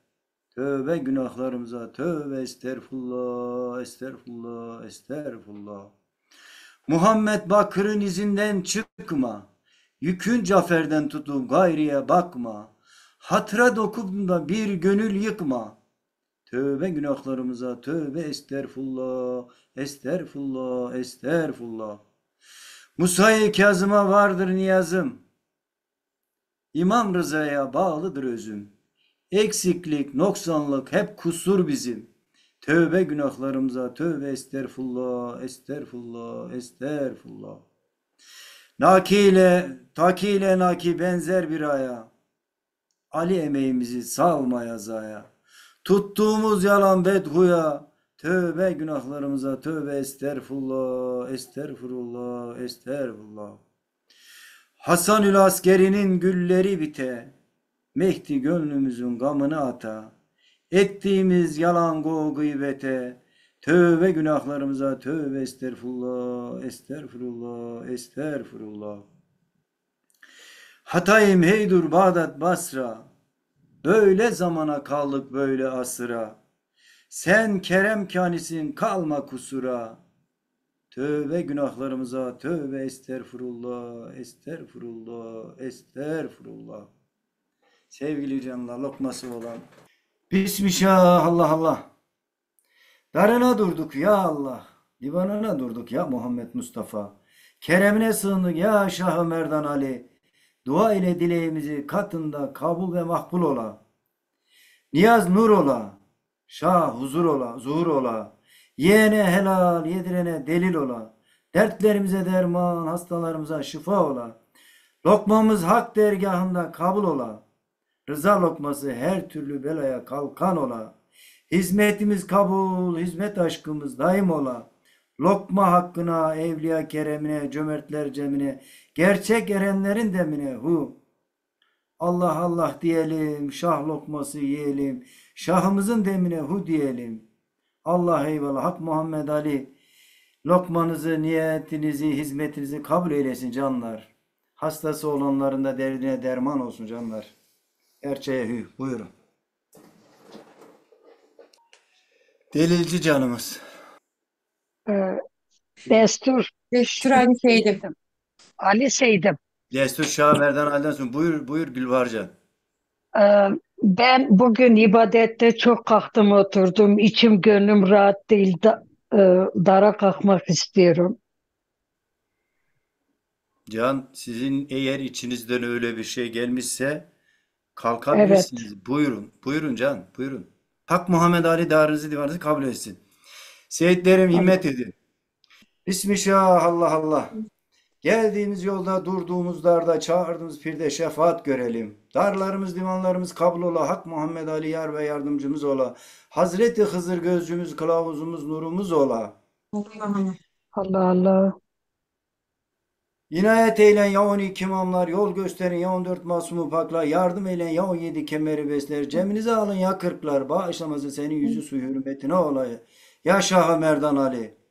Tövbe günahlarımıza tövbe estağfurullah estağfurullah estağfurullah Muhammed Bakır'ın izinden çıkma. Yükün Cafer'den tutup gayriye bakma. Hatıra dokunma bir gönül yıkma. Tövbe günahlarımıza tövbe estağfurullah, estağfurullah, estağfurullah. Musa-i Kazım'a vardır niyazım. İmam Rıza'ya bağlıdır özüm. Eksiklik, noksanlık hep kusur bizim. Tövbe günahlarımıza tövbe estağfurullah, estağfurullah, estağfurullah. Nakile, takile naki benzer bir aya. Ali emeğimizi salmaya zaya. Tuttuğumuz yalan bedhuya. Tövbe günahlarımıza tövbe estağfurullah, estağfurullah, estağfurullah. Hasanül askerinin gülleri bite. Mehdi gönlümüzün gamını ata. Ettiğimiz yalan go gıybete. Tövbe günahlarımıza tövbe estağfurullah, estağfurullah, estağfurullah. Hatayım Heydur Bağdat Basra. Böyle zamana kaldık böyle asıra. Sen kerem kanisin kalma kusura. Tövbe günahlarımıza tövbe estağfurullah, estağfurullah, estağfurullah. Sevgili canlar lokması olan. Bismillah Allah Allah. Darına durduk ya Allah. Divanına durduk ya Muhammed Mustafa. Keremine sığındık ya Şah-ı Merdan Ali. Dua ile dileğimizi katında kabul ve makbul ola. Niyaz nur ola. Şah huzur ola, zuhur ola. Yeğene helal, yedirene delil ola. Dertlerimize derman, hastalarımıza şifa ola. Lokmamız hak dergahında kabul ola. Rıza lokması her türlü belaya kalkan ola. Hizmetimiz kabul, hizmet aşkımız daim ola. Lokma hakkına, evliya keremine, cömertler cemine, gerçek erenlerin demine hu. Allah Allah diyelim, şah lokması yiyelim, şahımızın demine hu diyelim. Allah eyvallah, Hak Muhammed Ali, lokmanızı, niyetinizi, hizmetinizi kabul eylesin canlar. Hastası olanların da derdine derman olsun canlar. Erçeğe hü, buyurun. Delilci canımız. Ee, Destur. Destur Ali Seydim. Ali Seydim. Destur Şah Merdan Ali'den sonra buyur, buyur Gülvarcan. Ee, ben bugün ibadette çok kalktım oturdum. İçim gönlüm rahat değil. Da, e, dara kalkmak istiyorum. Can sizin eğer içinizden öyle bir şey gelmişse kalkabilirsiniz. Buyurun, buyurun Can, buyurun. Hak Muhammed Ali darınızı divanınızı kabul etsin. Seyitlerim himmet edin. Bismillah Allah Allah. Geldiğimiz yolda durduğumuz darda çağırdığımız pirde şefaat görelim. Darlarımız divanlarımız kabul ola. Hak Muhammed Ali yar ve yardımcımız ola. Hazreti Hızır gözcümüz kılavuzumuz nurumuz ola. Allah Allah. İnayet eylen ya 12 imamlar, yol gösterin ya 14 masumu paklar, yardım eylen ya 17 kemeri besler, ceminize alın ya kırklar, bağışlaması senin yüzü su hürmetine olayı. Ya Şah-ı Merdan Ali.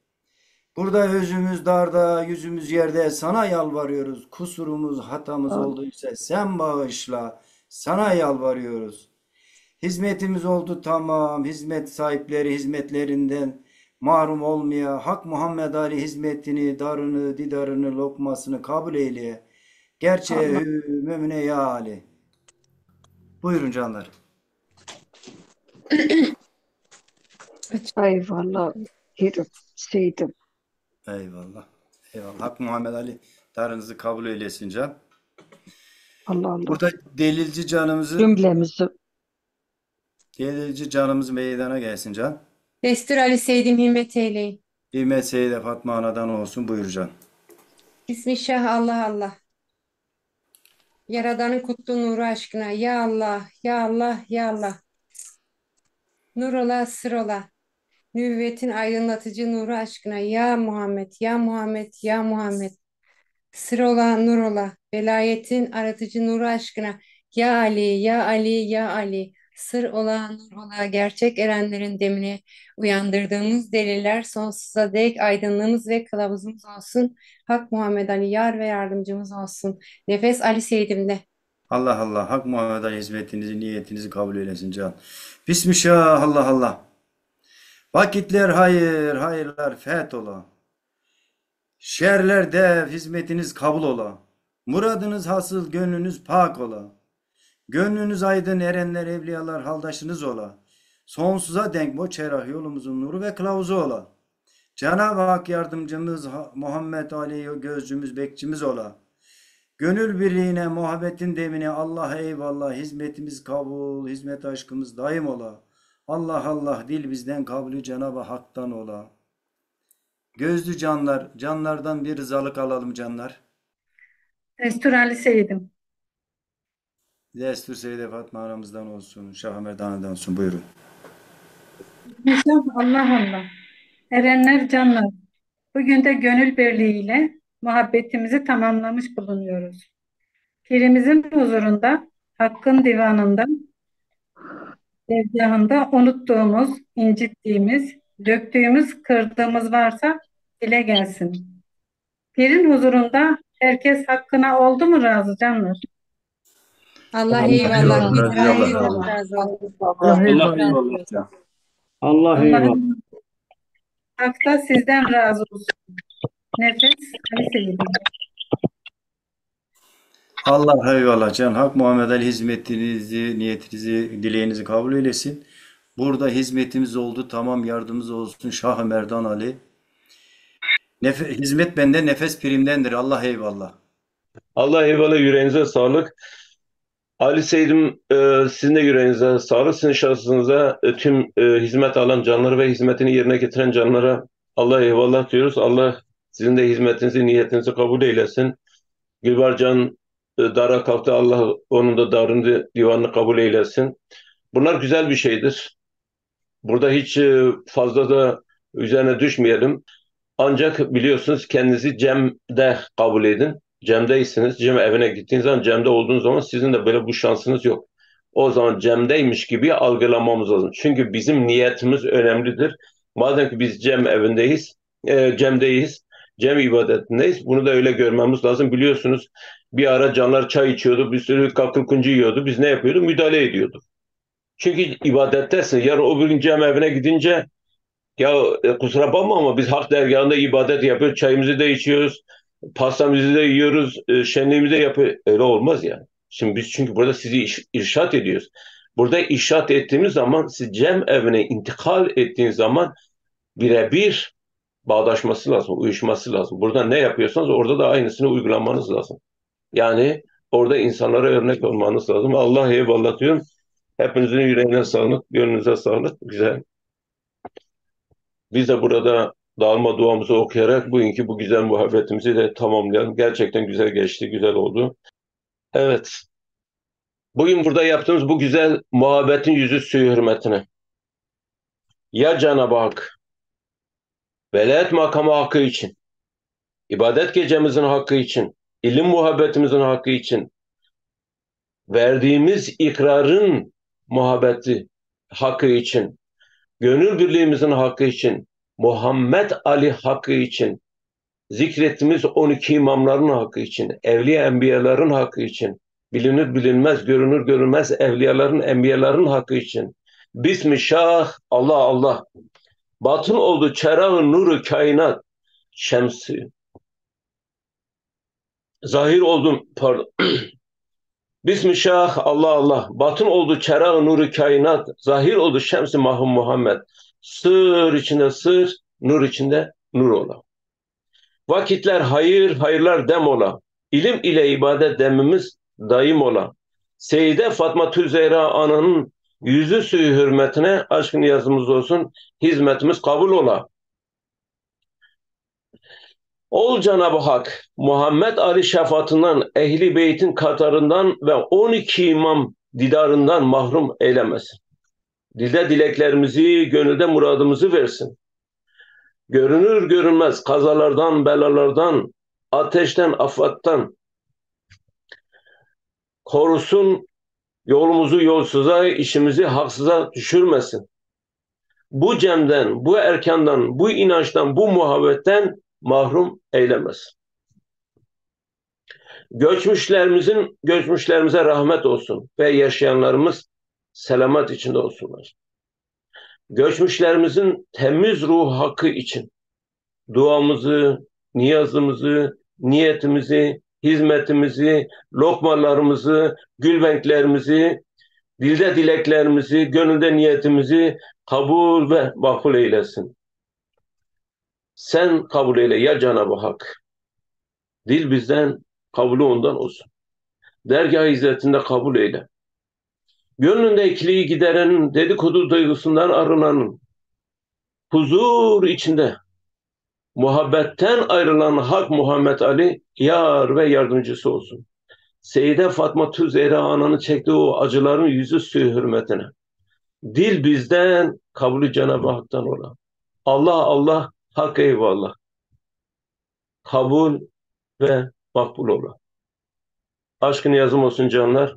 Burada özümüz darda, yüzümüz yerde sana yalvarıyoruz. Kusurumuz, hatamız olduysa sen bağışla. Sana yalvarıyoruz. Hizmetimiz oldu tamam. Hizmet sahipleri hizmetlerinden mahrum olmaya, Hak Muhammed Ali hizmetini, darını, didarını, lokmasını kabul eyleye. Gerçeğe mümine ya Ali. Buyurun canlar. [coughs] Eyvallah. Herif Seydim. Eyvallah. Eyvallah. Hak Muhammed Ali darınızı kabul eylesin can. Allah Allah. Burada delilci canımızı Cümlemizi delilci canımız meydana gelsin can. Destur Ali Seydim himmet eyleyin. İmet Seyide Fatma Anadan olsun buyur can. Bismillah Allah Allah. Yaradanın kutlu nuru aşkına. Ya Allah, ya Allah, ya Allah. Nur ola, sır ola. Nübüvvetin aydınlatıcı nuru aşkına. Ya Muhammed, ya Muhammed, ya Muhammed. Sır ola, nur ola. Velayetin aratıcı nuru aşkına. Ya Ali, ya Ali, ya Ali. Sır ola, nur ola. Gerçek erenlerin demine uyandırdığımız deliller sonsuza dek aydınlığımız ve kılavuzumuz olsun. Hak Muhammed Ali yar ve yardımcımız olsun. Nefes Ali Seyyidim'de. Allah Allah. Hak Muhammed Ali hizmetinizi, niyetinizi kabul eylesin can. Bismillah Allah Allah. Vakitler hayır, hayırlar feth ola. Şerler dev, hizmetiniz kabul ola. Muradınız hasıl, gönlünüz pak ola. Gönlünüz aydın, erenler, evliyalar, haldaşınız ola. Sonsuza denk bu çerah yolumuzun nuru ve kılavuzu ola. Cenab-ı Hak yardımcımız Ha- Muhammed Ali gözcümüz, bekçimiz ola. Gönül birliğine, muhabbetin demine Allah eyvallah, hizmetimiz kabul, hizmet aşkımız daim ola. Allah Allah, dil bizden kabulü Cenab-ı Hak'tan ola. Gözlü canlar, canlardan bir rızalık alalım canlar. Destur Ali Seydim. Destur Seyyide Fatma aramızdan olsun, Şah Merdan'dan olsun. Buyurun. Allah Allah. Erenler canlar. Bugün de gönül birliğiyle muhabbetimizi tamamlamış bulunuyoruz. Pirimizin huzurunda, Hakk'ın divanında, dergahında unuttuğumuz, incittiğimiz, döktüğümüz, kırdığımız varsa dile gelsin. Pirin huzurunda herkes hakkına oldu mu razı canlar? Allah Allah eyvallah. Hidayet eyvallah. Allah Allah eyvallah. Allah Allah eyvallah. Hak da sizden razı olsun. Nefes Ali Seydim. Allah eyvallah can. Hak Muhammed Ali hizmetinizi, niyetinizi, dileğinizi kabul eylesin. Burada hizmetimiz oldu. Tamam yardımımız olsun. Şah-ı Merdan Ali. Nef- hizmet bende, nefes primdendir. Allah eyvallah. Allah eyvallah yüreğinize sağlık. Ali Seydim e, sizin de yüreğinize sağlık. Sizin şahsınıza e, tüm e, hizmet alan canları ve hizmetini yerine getiren canlara Allah eyvallah diyoruz. Allah sizin de hizmetinizi, niyetinizi kabul eylesin. Gülbarcan dara kalktı. Allah onun da darını, divanını kabul eylesin. Bunlar güzel bir şeydir. Burada hiç e, fazla da üzerine düşmeyelim. Ancak biliyorsunuz kendinizi Cem'de kabul edin. Cem'deysiniz. Cem evine gittiğiniz zaman Cem'de olduğunuz zaman sizin de böyle bu şansınız yok. O zaman Cem'deymiş gibi algılamamız lazım. Çünkü bizim niyetimiz önemlidir. Madem ki biz Cem evindeyiz, e, Cem'deyiz, Cem ibadetindeyiz. Bunu da öyle görmemiz lazım. Biliyorsunuz bir ara canlar çay içiyordu, bir sürü kakıl kuncu yiyordu. Biz ne yapıyorduk? Müdahale ediyorduk. Çünkü ibadettesin. Yarın o gün Cem evine gidince ya e, kusura bakma ama biz hak dergahında ibadet yapıyoruz. Çayımızı da içiyoruz. Pastamızı da yiyoruz. E, şenliğimizi de yapıyoruz. Öyle olmaz yani. Şimdi biz çünkü burada sizi iş- irşat ediyoruz. Burada irşat ettiğimiz zaman siz Cem evine intikal ettiğiniz zaman birebir bağdaşması lazım, uyuşması lazım. Burada ne yapıyorsanız orada da aynısını uygulamanız lazım. Yani orada insanlara örnek olmanız lazım. Allah eyvallah diyorum. Hepinizin yüreğine sağlık, gönlünüze sağlık. Güzel. Biz de burada dağılma duamızı okuyarak bugünkü bu güzel muhabbetimizi de tamamlayalım. Gerçekten güzel geçti, güzel oldu. Evet. Bugün burada yaptığımız bu güzel muhabbetin yüzü suyu hürmetine. Ya Cenab-ı Hak, velayet makamı hakkı için, ibadet gecemizin hakkı için, ilim muhabbetimizin hakkı için, verdiğimiz ikrarın muhabbeti hakkı için, gönül birliğimizin hakkı için, Muhammed Ali hakkı için, zikrettiğimiz 12 imamların hakkı için, evliya enbiyaların hakkı için, bilinir bilinmez, görünür görünmez evliyaların, enbiyaların hakkı için. Bismi Şah, Allah Allah. Batın oldu çerağı nuru kainat, şemsi. Zahir oldum, pardon. [clears throat] Bismi Şah, Allah Allah. Batın oldu çerağı nuru kainat, zahir oldu şemsi mahum Muhammed. Sır içinde sır, nur içinde nur ola. Vakitler hayır, hayırlar dem ola. İlim ile ibadet demimiz daim ola. Seyide Fatma Tüzeyra ananın yüzü suyu hürmetine aşkın yazımız olsun, hizmetimiz kabul ola. Ol Cenab-ı Hak, Muhammed Ali şefaatından, ehli beytin katarından ve 12 imam didarından mahrum eylemesin. Dilde dileklerimizi, gönülde muradımızı versin. Görünür görünmez kazalardan, belalardan, ateşten, afattan korusun, yolumuzu yolsuza, işimizi haksıza düşürmesin. Bu cemden, bu erkandan, bu inançtan, bu muhabbetten mahrum eylemesin. Göçmüşlerimizin, göçmüşlerimize rahmet olsun ve yaşayanlarımız selamet içinde olsunlar. Göçmüşlerimizin temiz ruh hakkı için duamızı, niyazımızı, niyetimizi, hizmetimizi, lokmalarımızı, gülbenklerimizi, dilde dileklerimizi, gönülde niyetimizi kabul ve makbul eylesin. Sen kabul eyle ya Cenab-ı Hak. Dil bizden, kabulü ondan olsun. Dergah hizmetinde kabul eyle. Gönlünde ikiliği giderenin, dedikodu duygusundan arınanın, huzur içinde, muhabbetten ayrılan Hak Muhammed Ali yar ve yardımcısı olsun. Seyide Fatma Tüzeyra ananın çektiği o acıların yüzü suyu hürmetine. Dil bizden, kabulü Cenab-ı Hak'tan ola. Allah Allah, hak eyvallah. Kabul ve makbul ola. Aşkın yazım olsun canlar.